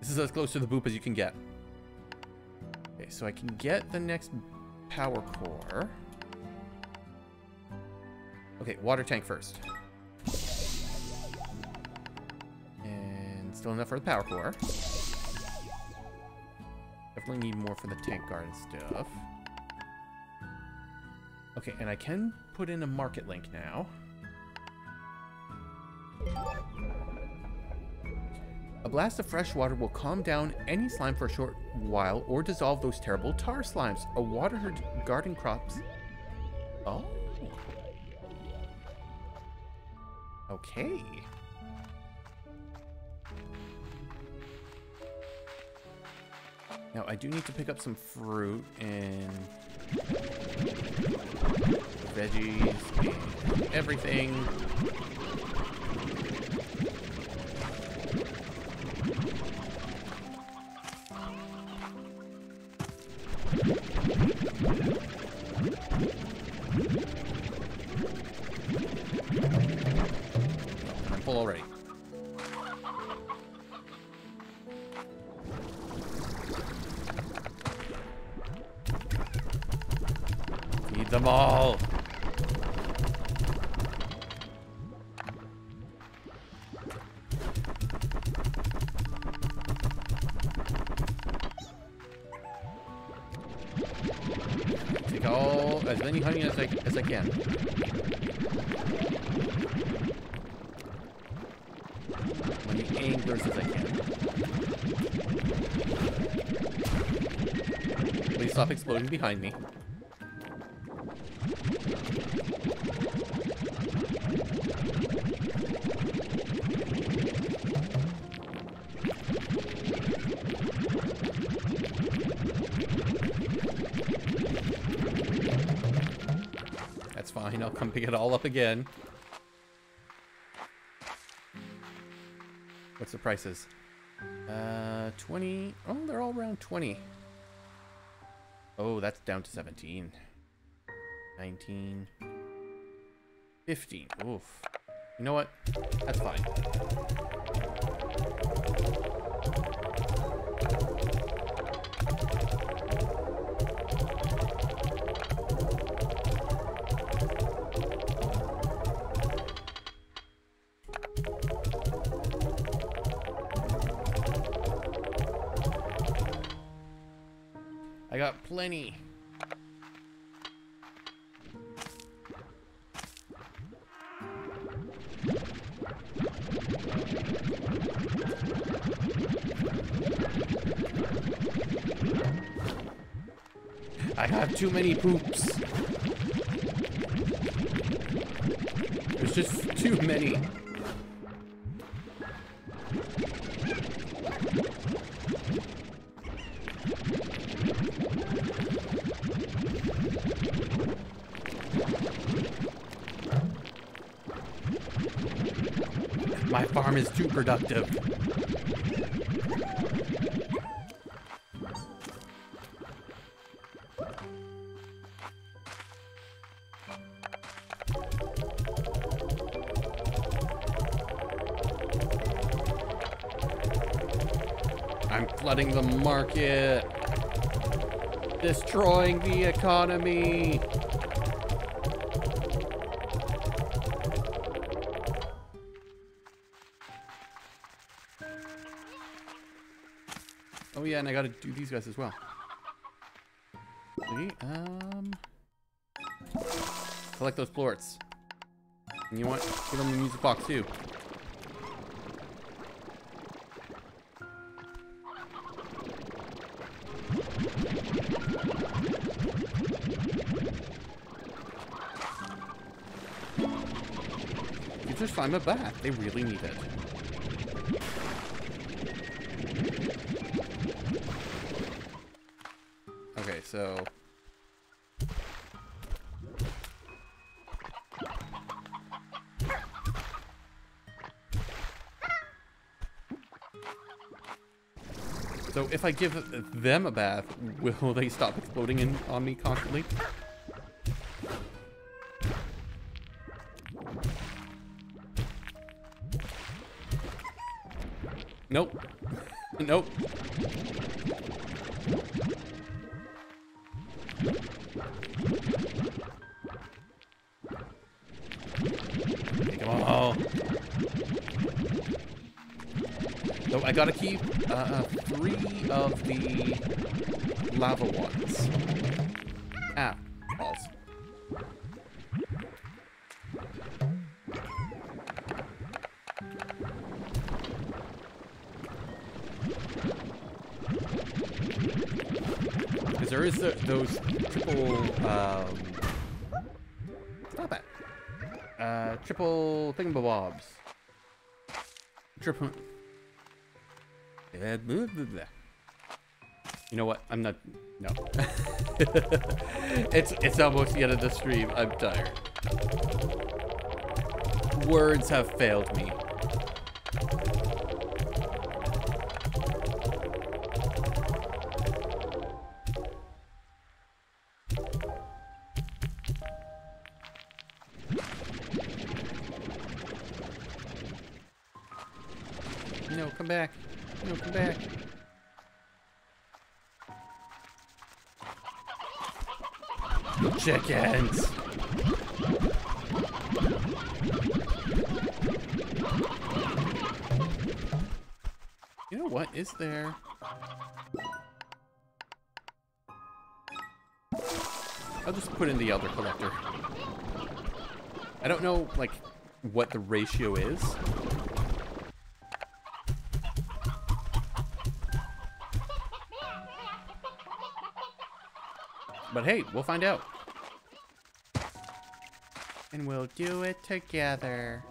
This is as close to the Boop as you can get. Okay, so I can get the next power core. Okay, water tank first. And still enough for the power core. Definitely need more for the tank guard and stuff. Okay, and I can put in a market link now. Blast of fresh water will calm down any slime for a short while or dissolve those terrible Tarr slimes. A watered garden crops. Oh. Okay. Now, I do need to pick up some fruit and veggies and everything. Behind me. That's fine. I'll come pick it all up again. What's the prices? Uh, 20. Oh, they're all around 20. Oh, that's down to 17. 19. 15. Oof. You know what? That's fine. Got plenty. I have too many poops. There's just too many. Productive. I'm flooding the market. Destroying the economy. And I gotta do these guys as well. Okay, um... Collect those plorts. And you want give them the music box too. You just find a bath. They really need it. Okay, so So if I give them a bath, will they stop exploding in on me constantly? Nope. nope. I gotta keep uh, uh, three of the lava ones. Ah, balls. There is the, those triple, um, stop it. Uh, triple thingamabobs. Triple. You know what? I'm not. No. it's it's almost the end of the stream. I'm tired. Words have failed me. You know what? Is there? I'll just put in the Elder Collector. I don't know, like, what the ratio is. But hey, we'll find out. And we'll do it together.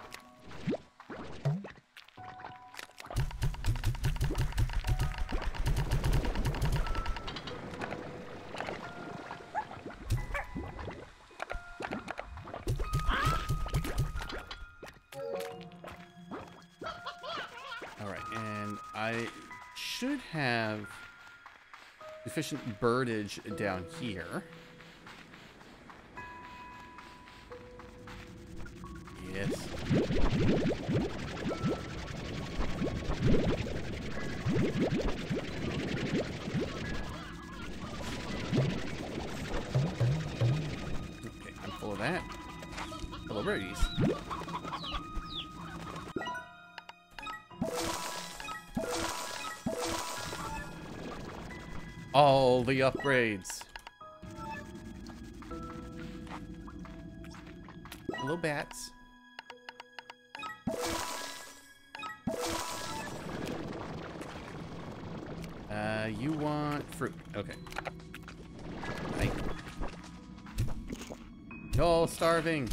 All right, and I should have efficient birdage down here. Upgrades. Hello, bats. Uh, you want fruit. Okay. Y'all starving.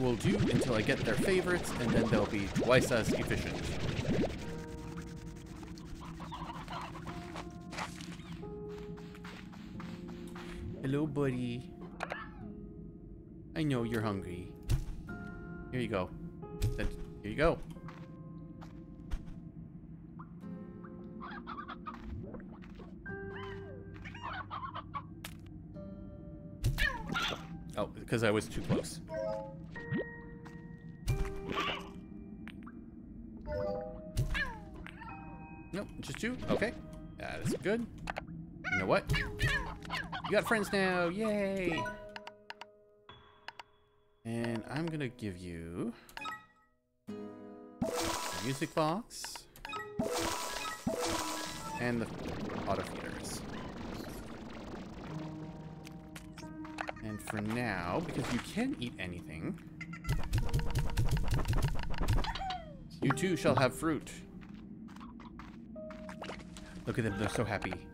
will do until I get their favorites, and then they'll be twice as efficient. Hello, buddy. I know you're hungry. Here you go. Here you go. Oh, because I was too close. Nope, just two. Okay. That is good. You know what? You got friends now. Yay. And I'm to give you music box and the auto feeders. And for now, because you can eat anything, you too shall have fruit. Look at them, they're so happy.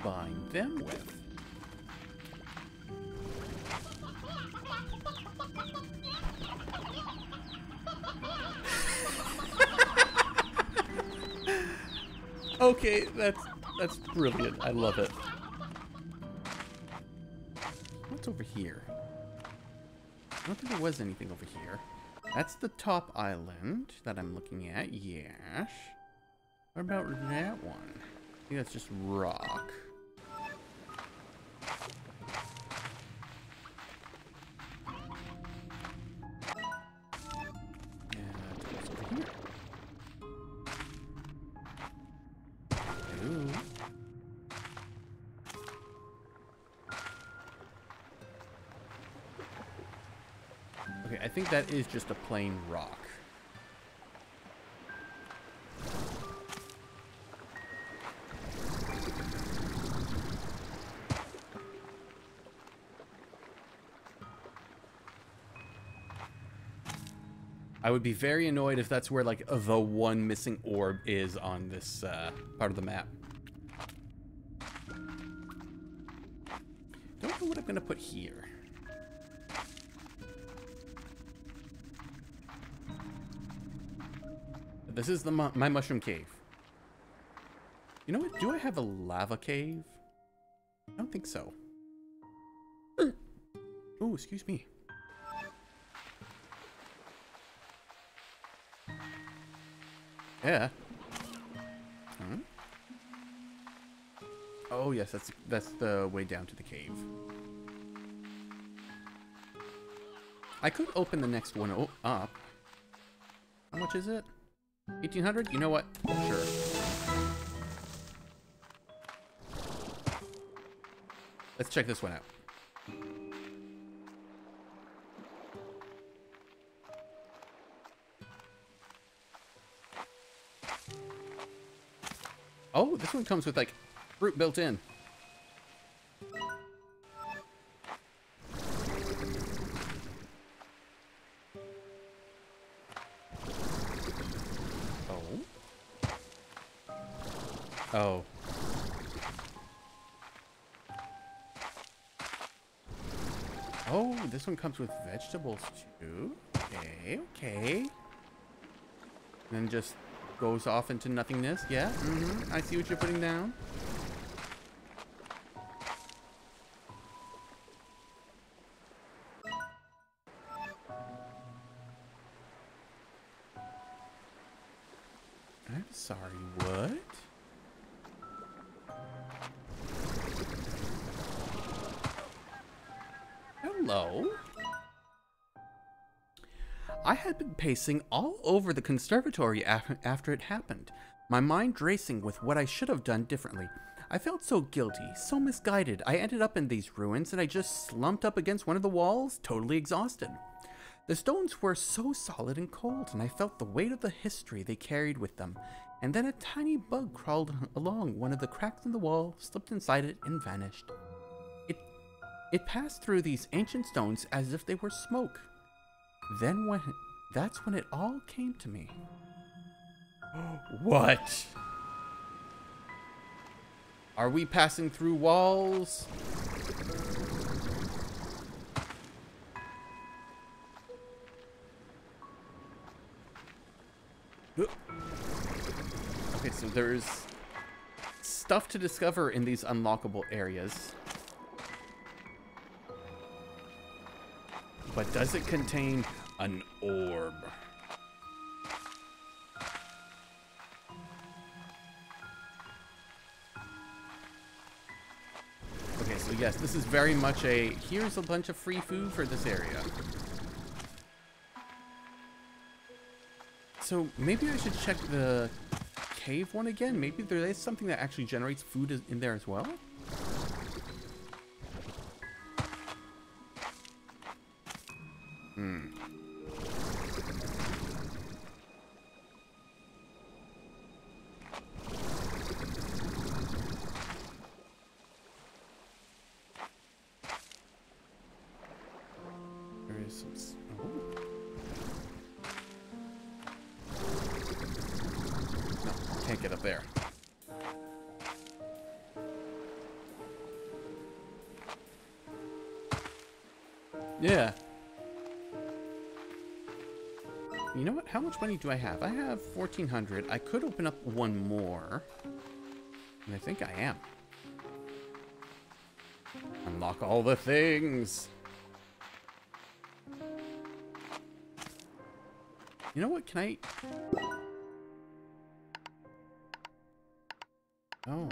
Combine them with? okay, that's that's brilliant. I love it. What's over here? I don't think there was anything over here. That's the top island that I'm looking at. Yes. What about that one? I think that's just rock. Okay, I think that is just a plain rock. I would be very annoyed if that's where like the one missing orb is on this uh, part of the map. Don't know what I'm gonna put here. This is the mu my mushroom cave. You know what? Do I have a lava cave? I don't think so. Oh, excuse me. Yeah. Hmm? Oh yes, that's that's the way down to the cave. I could open the next one up. How much is it? 1800? You know what? Sure. Let's check this one out. Oh, this one comes with like fruit built in. Oh. Oh. Oh, this one comes with vegetables too. Okay, okay. Then just goes off into nothingness. Yeah, mm-hmm. I see what you're putting down. Pacing all over the conservatory af- after it happened, my mind racing with what I should have done differently. I felt so guilty, so misguided. I ended up in these ruins and I just slumped up against one of the walls, totally exhausted. The stones were so solid and cold, and I felt the weight of the history they carried with them. And then a tiny bug crawled along one of the cracks in the wall, slipped inside it, and vanished. It, it passed through these ancient stones as if they were smoke. Then when that's when it all came to me. what? Are we passing through walls? Okay, so there's stuff to discover in these unlockable areas. But does it contain an orb? Okay, so yes, this is very much a, here's a bunch of free food for this area. So maybe I should check the cave one again? Maybe there is something that actually generates food in there as well? Hmm. Much money do I have? I have 1400. I could open up one more. And I think I am. Unlock all the things. You know what? Can I... Oh.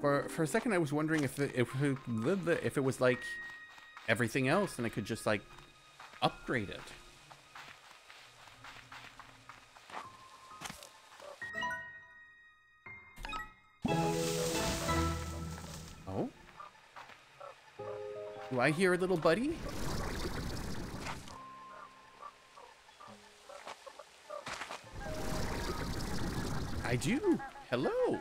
For for a second, I was wondering if it, if if it was like everything else, and I could just like upgrade it. Oh. Do I hear a little buddy? I do. Hello.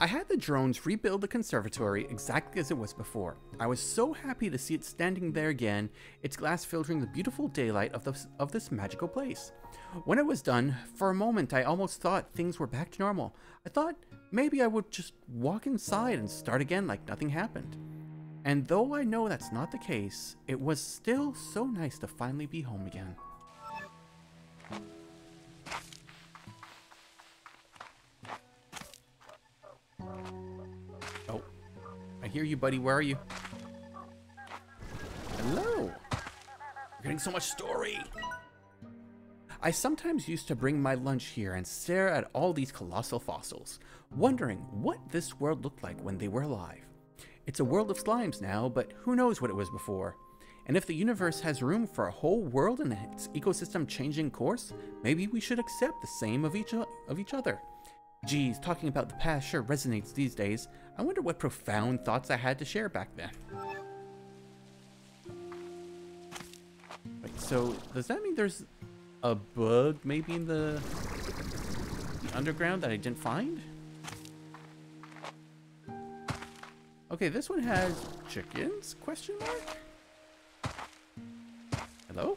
I had the drones rebuild the conservatory exactly as it was before. I was so happy to see it standing there again, its glass filtering the beautiful daylight of this, of this magical place. When it was done, for a moment I almost thought things were back to normal. I thought maybe I would just walk inside and start again like nothing happened. And though I know that's not the case, it was still so nice to finally be home again. I hear you, buddy. Where are you? Hello. You're getting so much story. I sometimes used to bring my lunch here and stare at all these colossal fossils, wondering what this world looked like when they were alive. It's a world of slimes now, but who knows what it was before. And if the universe has room for a whole world and its ecosystem changing course, maybe we should accept the same of each, of each other. Geez, talking about the past sure resonates these days. I wonder what profound thoughts I had to share back then. Wait, so does that mean there's a bug maybe in the, the underground that I didn't find? Okay, this one has chickens? Question mark? Hello?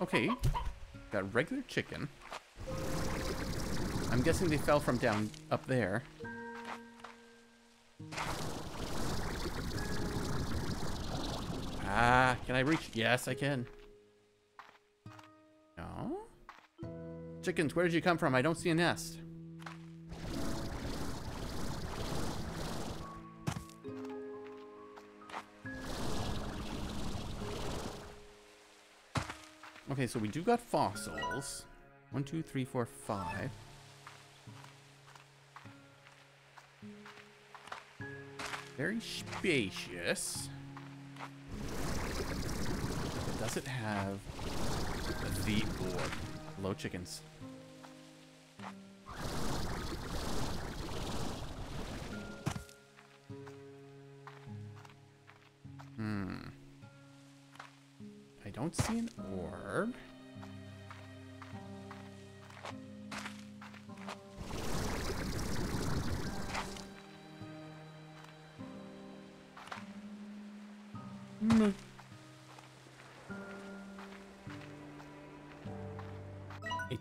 Okay, got regular chicken. I'm guessing they fell from down up there. Ah, can I reach? Yes, I can. No? Chickens, where did you come from? I don't see a nest. Okay, so we do got fossils. One, two, three, four, five. Very spacious. Does it have the orb? Low chickens. Hmm. I don't see an orb.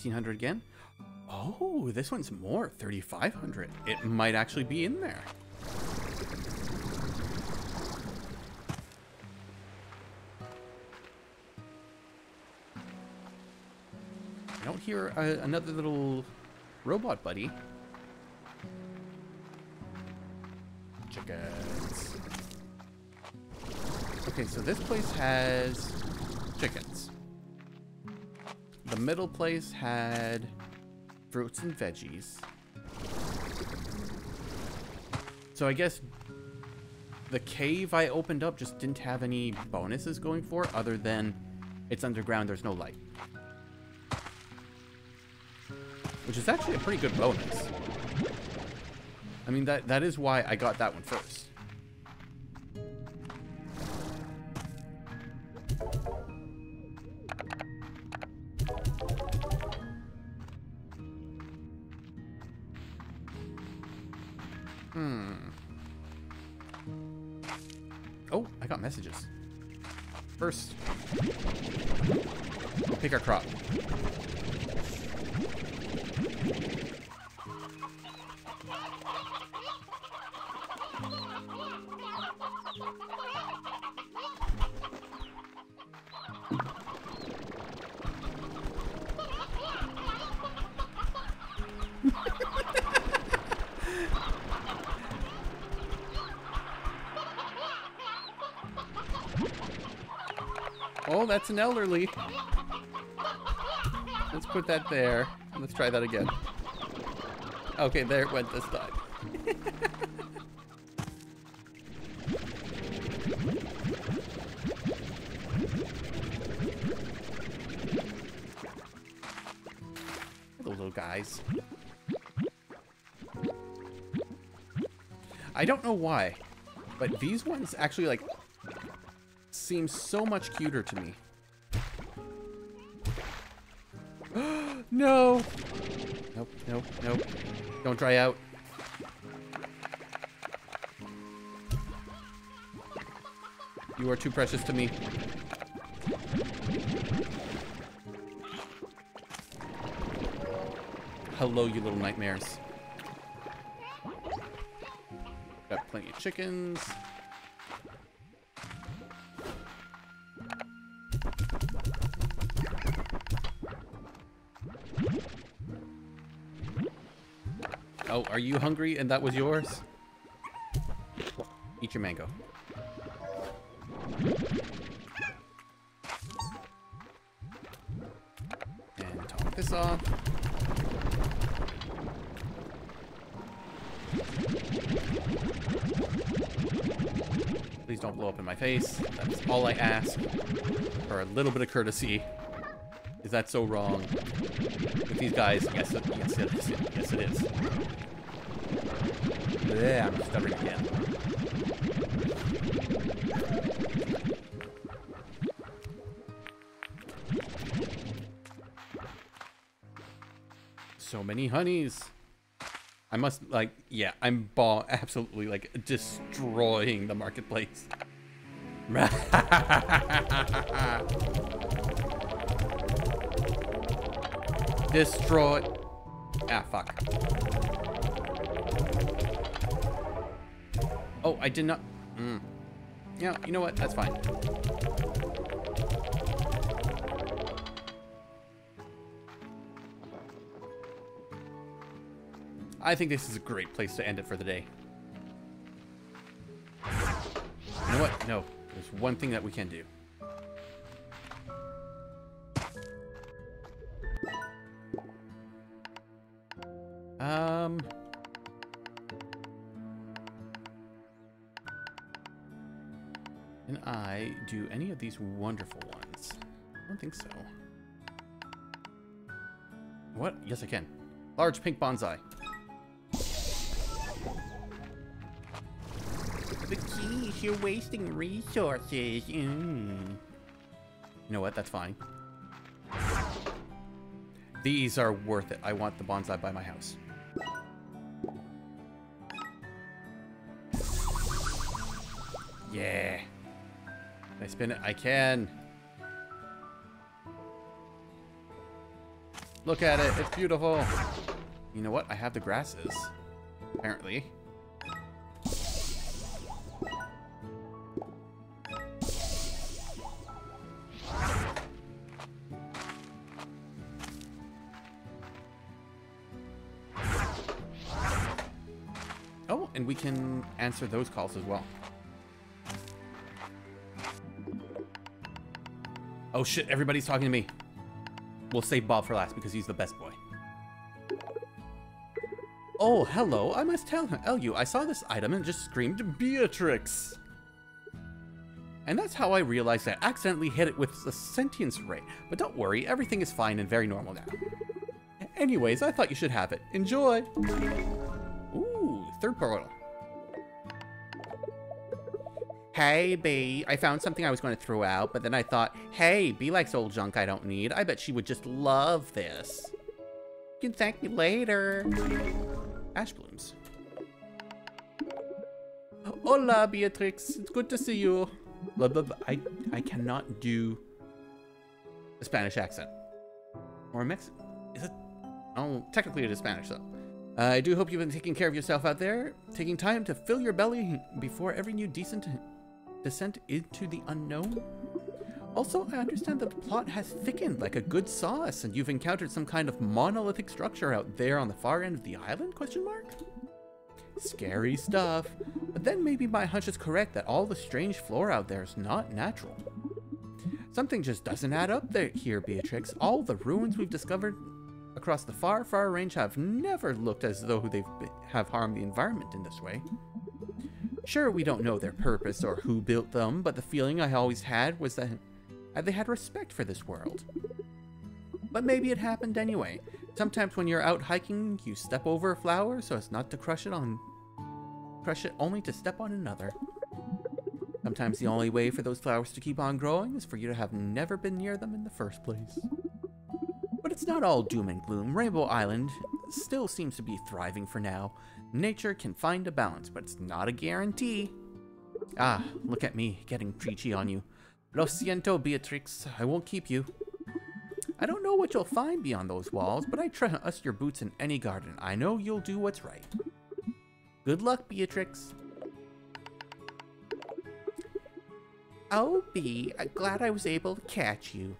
1800 again. Oh, this one's more, 3500. It might actually be in there. I don't hear a, another little robot buddy. Chickens. Okay, so this place has chickens. Middle place had fruits and veggies. So I guess the cave I opened up just didn't have any bonuses going for other than it's underground, there's no light. Which is actually a pretty good bonus. I mean, that that is why I got that one first. That's an elderly. Let's put that there. Let's try that again. Okay, there it went this time. Those little guys. I don't know why, but these ones actually like seem so much cuter to me. No! Nope, nope, nope. Don't dry out. You are too precious to me. Hello, you little nightmares. Got plenty of chickens. Are you hungry and that was yours? Eat your mango. And top this off. Please don't blow up in my face. That's all I ask. For a little bit of courtesy. Is that so wrong? With these guys, yes, yes, it is. Yes, it is. Yeah, I'm stubborn again. So many honeys. I must, like, yeah, I'm ball absolutely, like, destroying the marketplace. Destroy. Ah, fuck. Oh, I did not. Mm. Yeah, you know what? That's fine. I think this is a great place to end it for the day. You know what? No. There's one thing that we can do. I do any of these wonderful ones? I don't think so. What? Yes, I can. Large pink bonsai. The key is you're wasting resources. Mm. You know what? That's fine. These are worth it. I want the bonsai by my house. Yeah spin it? I can. Look at it. It's beautiful. You know what? I have the grasses. Apparently. Oh, and we can answer those calls as well. Oh shit, everybody's talking to me. We'll save Bob for last because he's the best boy. Oh, hello. I must tell you, I saw this item and just screamed Beatrix. And that's how I realized I accidentally hit it with the sentience ray. But don't worry, everything is fine and very normal now. Anyways, I thought you should have it. Enjoy! Ooh, third portal. Hey, B, I found something I was going to throw out, but then I thought, hey, B likes old junk I don't need. I bet she would just love this. You can thank me later. Ash blooms. Hola, Beatrix. It's good to see you. Blah, blah, blah. I, I cannot do a Spanish accent. Or a Mexican. Is it? Oh, technically it is Spanish, though. Uh, I do hope you've been taking care of yourself out there, taking time to fill your belly before every new decent descent into the unknown. Also, I understand that the plot has thickened like a good sauce, and you've encountered some kind of monolithic structure out there on the far end of the island, question mark? Scary stuff. But then maybe my hunch is correct that all the strange flora out there is not natural. Something just doesn't add up there here, Beatrix. All the ruins we've discovered across the far, far range have never looked as though they have harmed the environment in this way. Sure, we don't know their purpose or who built them, but the feeling I always had was that uh, they had respect for this world. But maybe it happened anyway. Sometimes when you're out hiking, you step over a flower so as not to crush it on crush it only to step on another. Sometimes the only way for those flowers to keep on growing is for you to have never been near them in the first place. But it's not all doom and gloom. Rainbow Island still seems to be thriving for now. Nature can find a balance, but it's not a guarantee. Ah, look at me, getting preachy on you. Lo siento, Beatrix. I won't keep you. I don't know what you'll find beyond those walls, but I trust your boots in any garden. I know you'll do what's right. Good luck, Beatrix. Oh, B, I'm glad I was able to catch you.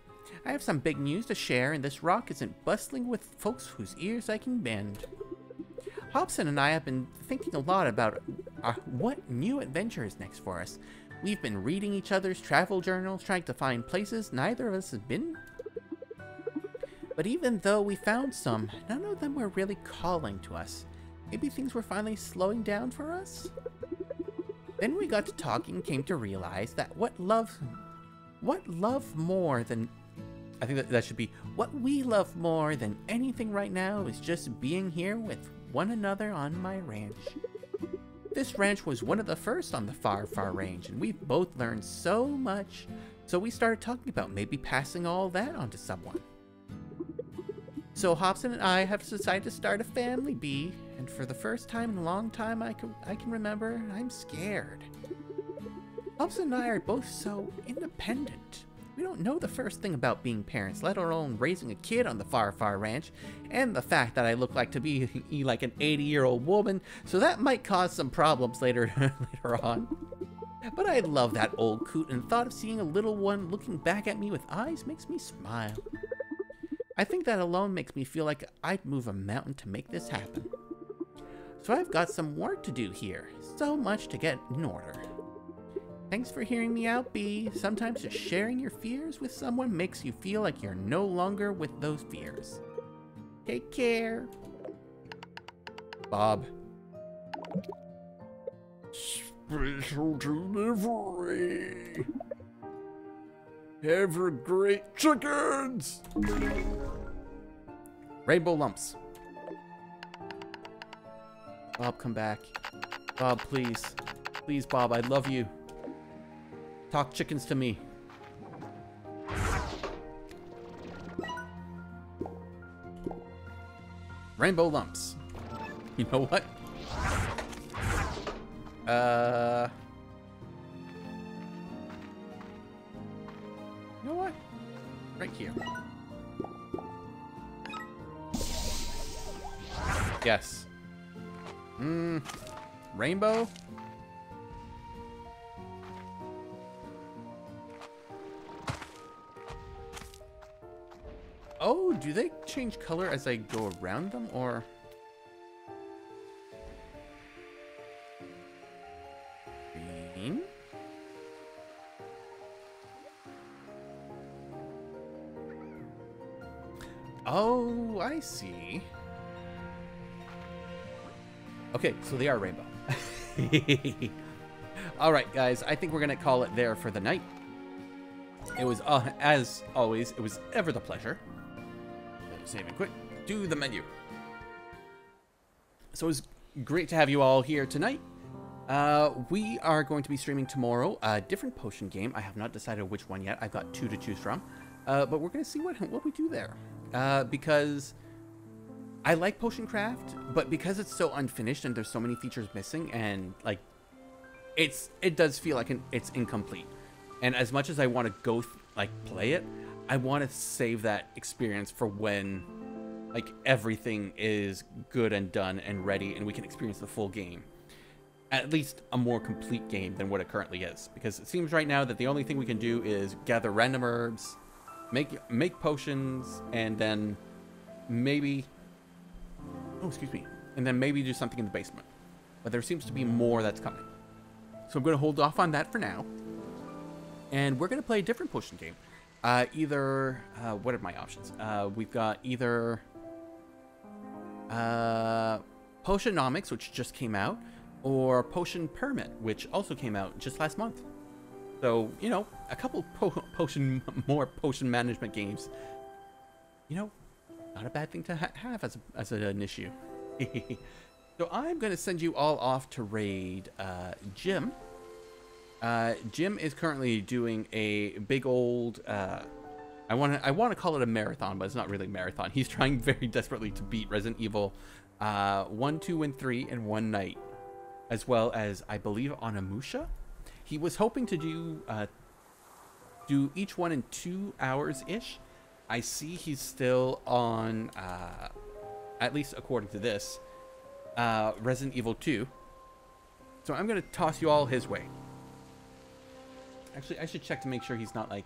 I have some big news to share, and this rock isn't bustling with folks whose ears I can bend. Hobson and I have been thinking a lot about uh, what new adventure is next for us. We've been reading each other's travel journals, trying to find places neither of us has been. But even though we found some, none of them were really calling to us. Maybe things were finally slowing down for us? Then we got to talking and came to realize that what love, what love more than, I think that, that should be, what we love more than anything right now is just being here with one another on my ranch. This ranch was one of the first on the far, far range, and we've both learned so much, so we started talking about maybe passing all that on to someone. So Hobson and I have decided to start a family bee, and for the first time in a long time I can, I can remember, I'm scared. Hobson and I are both so independent. We don't know the first thing about being parents, let alone raising a kid on the Far Far Ranch, and the fact that I look like to be like an 80-year-old woman, so that might cause some problems later later on. But I love that old coot, and the thought of seeing a little one looking back at me with eyes makes me smile. I think that alone makes me feel like I'd move a mountain to make this happen. So I've got some work to do here, so much to get in order. Thanks for hearing me out, B. Sometimes just sharing your fears with someone makes you feel like you're no longer with those fears. Take care. Bob. Special delivery. Have a great chickens. Rainbow lumps. Bob, come back. Bob, please. Please, Bob, I love you. Talk chickens to me. Rainbow lumps. You know what? Uh... You know what? Right here. Yes. Mmm. Rainbow? Oh, do they change color as I go around them, or? 16? Oh, I see. Okay, so they are rainbow. All right, guys, I think we're going to call it there for the night. It was, uh, as always, it was ever the pleasure. Save and quit, Do the menu. So it was great to have you all here tonight. Uh, we are going to be streaming tomorrow a different potion game. I have not decided which one yet. I've got two to choose from. Uh, but we're going to see what, what we do there. Uh, because I like potion craft, but because it's so unfinished and there's so many features missing and like it's it does feel like an, it's incomplete. And as much as I want to go like play it, I want to save that experience for when like everything is good and done and ready and we can experience the full game. At least a more complete game than what it currently is because it seems right now that the only thing we can do is gather random herbs, make make potions and then maybe oh excuse me and then maybe do something in the basement. But there seems to be more that's coming. So i'm going to hold off on that for now and we're going to play a different potion game uh, either uh, what are my options uh, we've got either uh, potionomics which just came out or potion permit which also came out just last month so, you know, a couple po potion, more potion management games. You know, not a bad thing to ha have as, a, as an issue. so I'm going to send you all off to raid uh, Jim. Uh, Jim is currently doing a big old. Uh, I want to. I want to call it a marathon, but it's not really a marathon. He's trying very desperately to beat Resident Evil uh, one, two, and three in one night, as well as I believe on Onimusha. He was hoping to do uh, do each one in two hours ish. I see he's still on, uh, at least according to this, uh, Resident Evil 2. So I'm gonna toss you all his way. Actually, I should check to make sure he's not like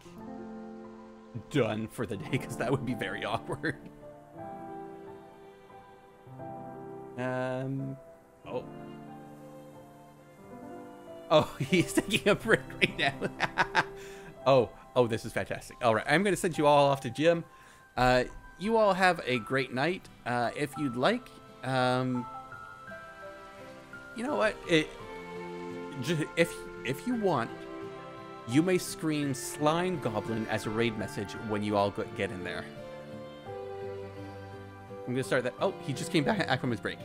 done for the day, because that would be very awkward. Um. Oh. Oh, he's taking a break right now. oh, oh, this is fantastic. All right, I'm going to send you all off to Jim. Uh, you all have a great night. Uh, if you'd like, um, you know what? It, if if you want, you may scream "Slime Goblin" as a raid message when you all get in there. I'm gonna start that. Oh, he just came back from his break.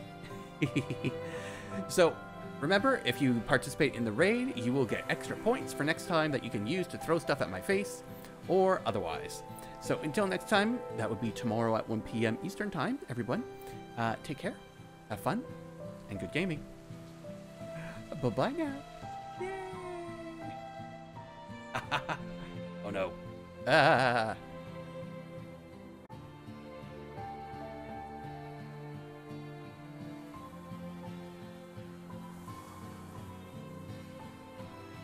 so Remember, if you participate in the raid, you will get extra points for next time that you can use to throw stuff at my face, or otherwise. So until next time, that would be tomorrow at 1 p.m. Eastern Time, everyone. Uh, take care, have fun, and good gaming. Bye-bye now. oh no. Ah.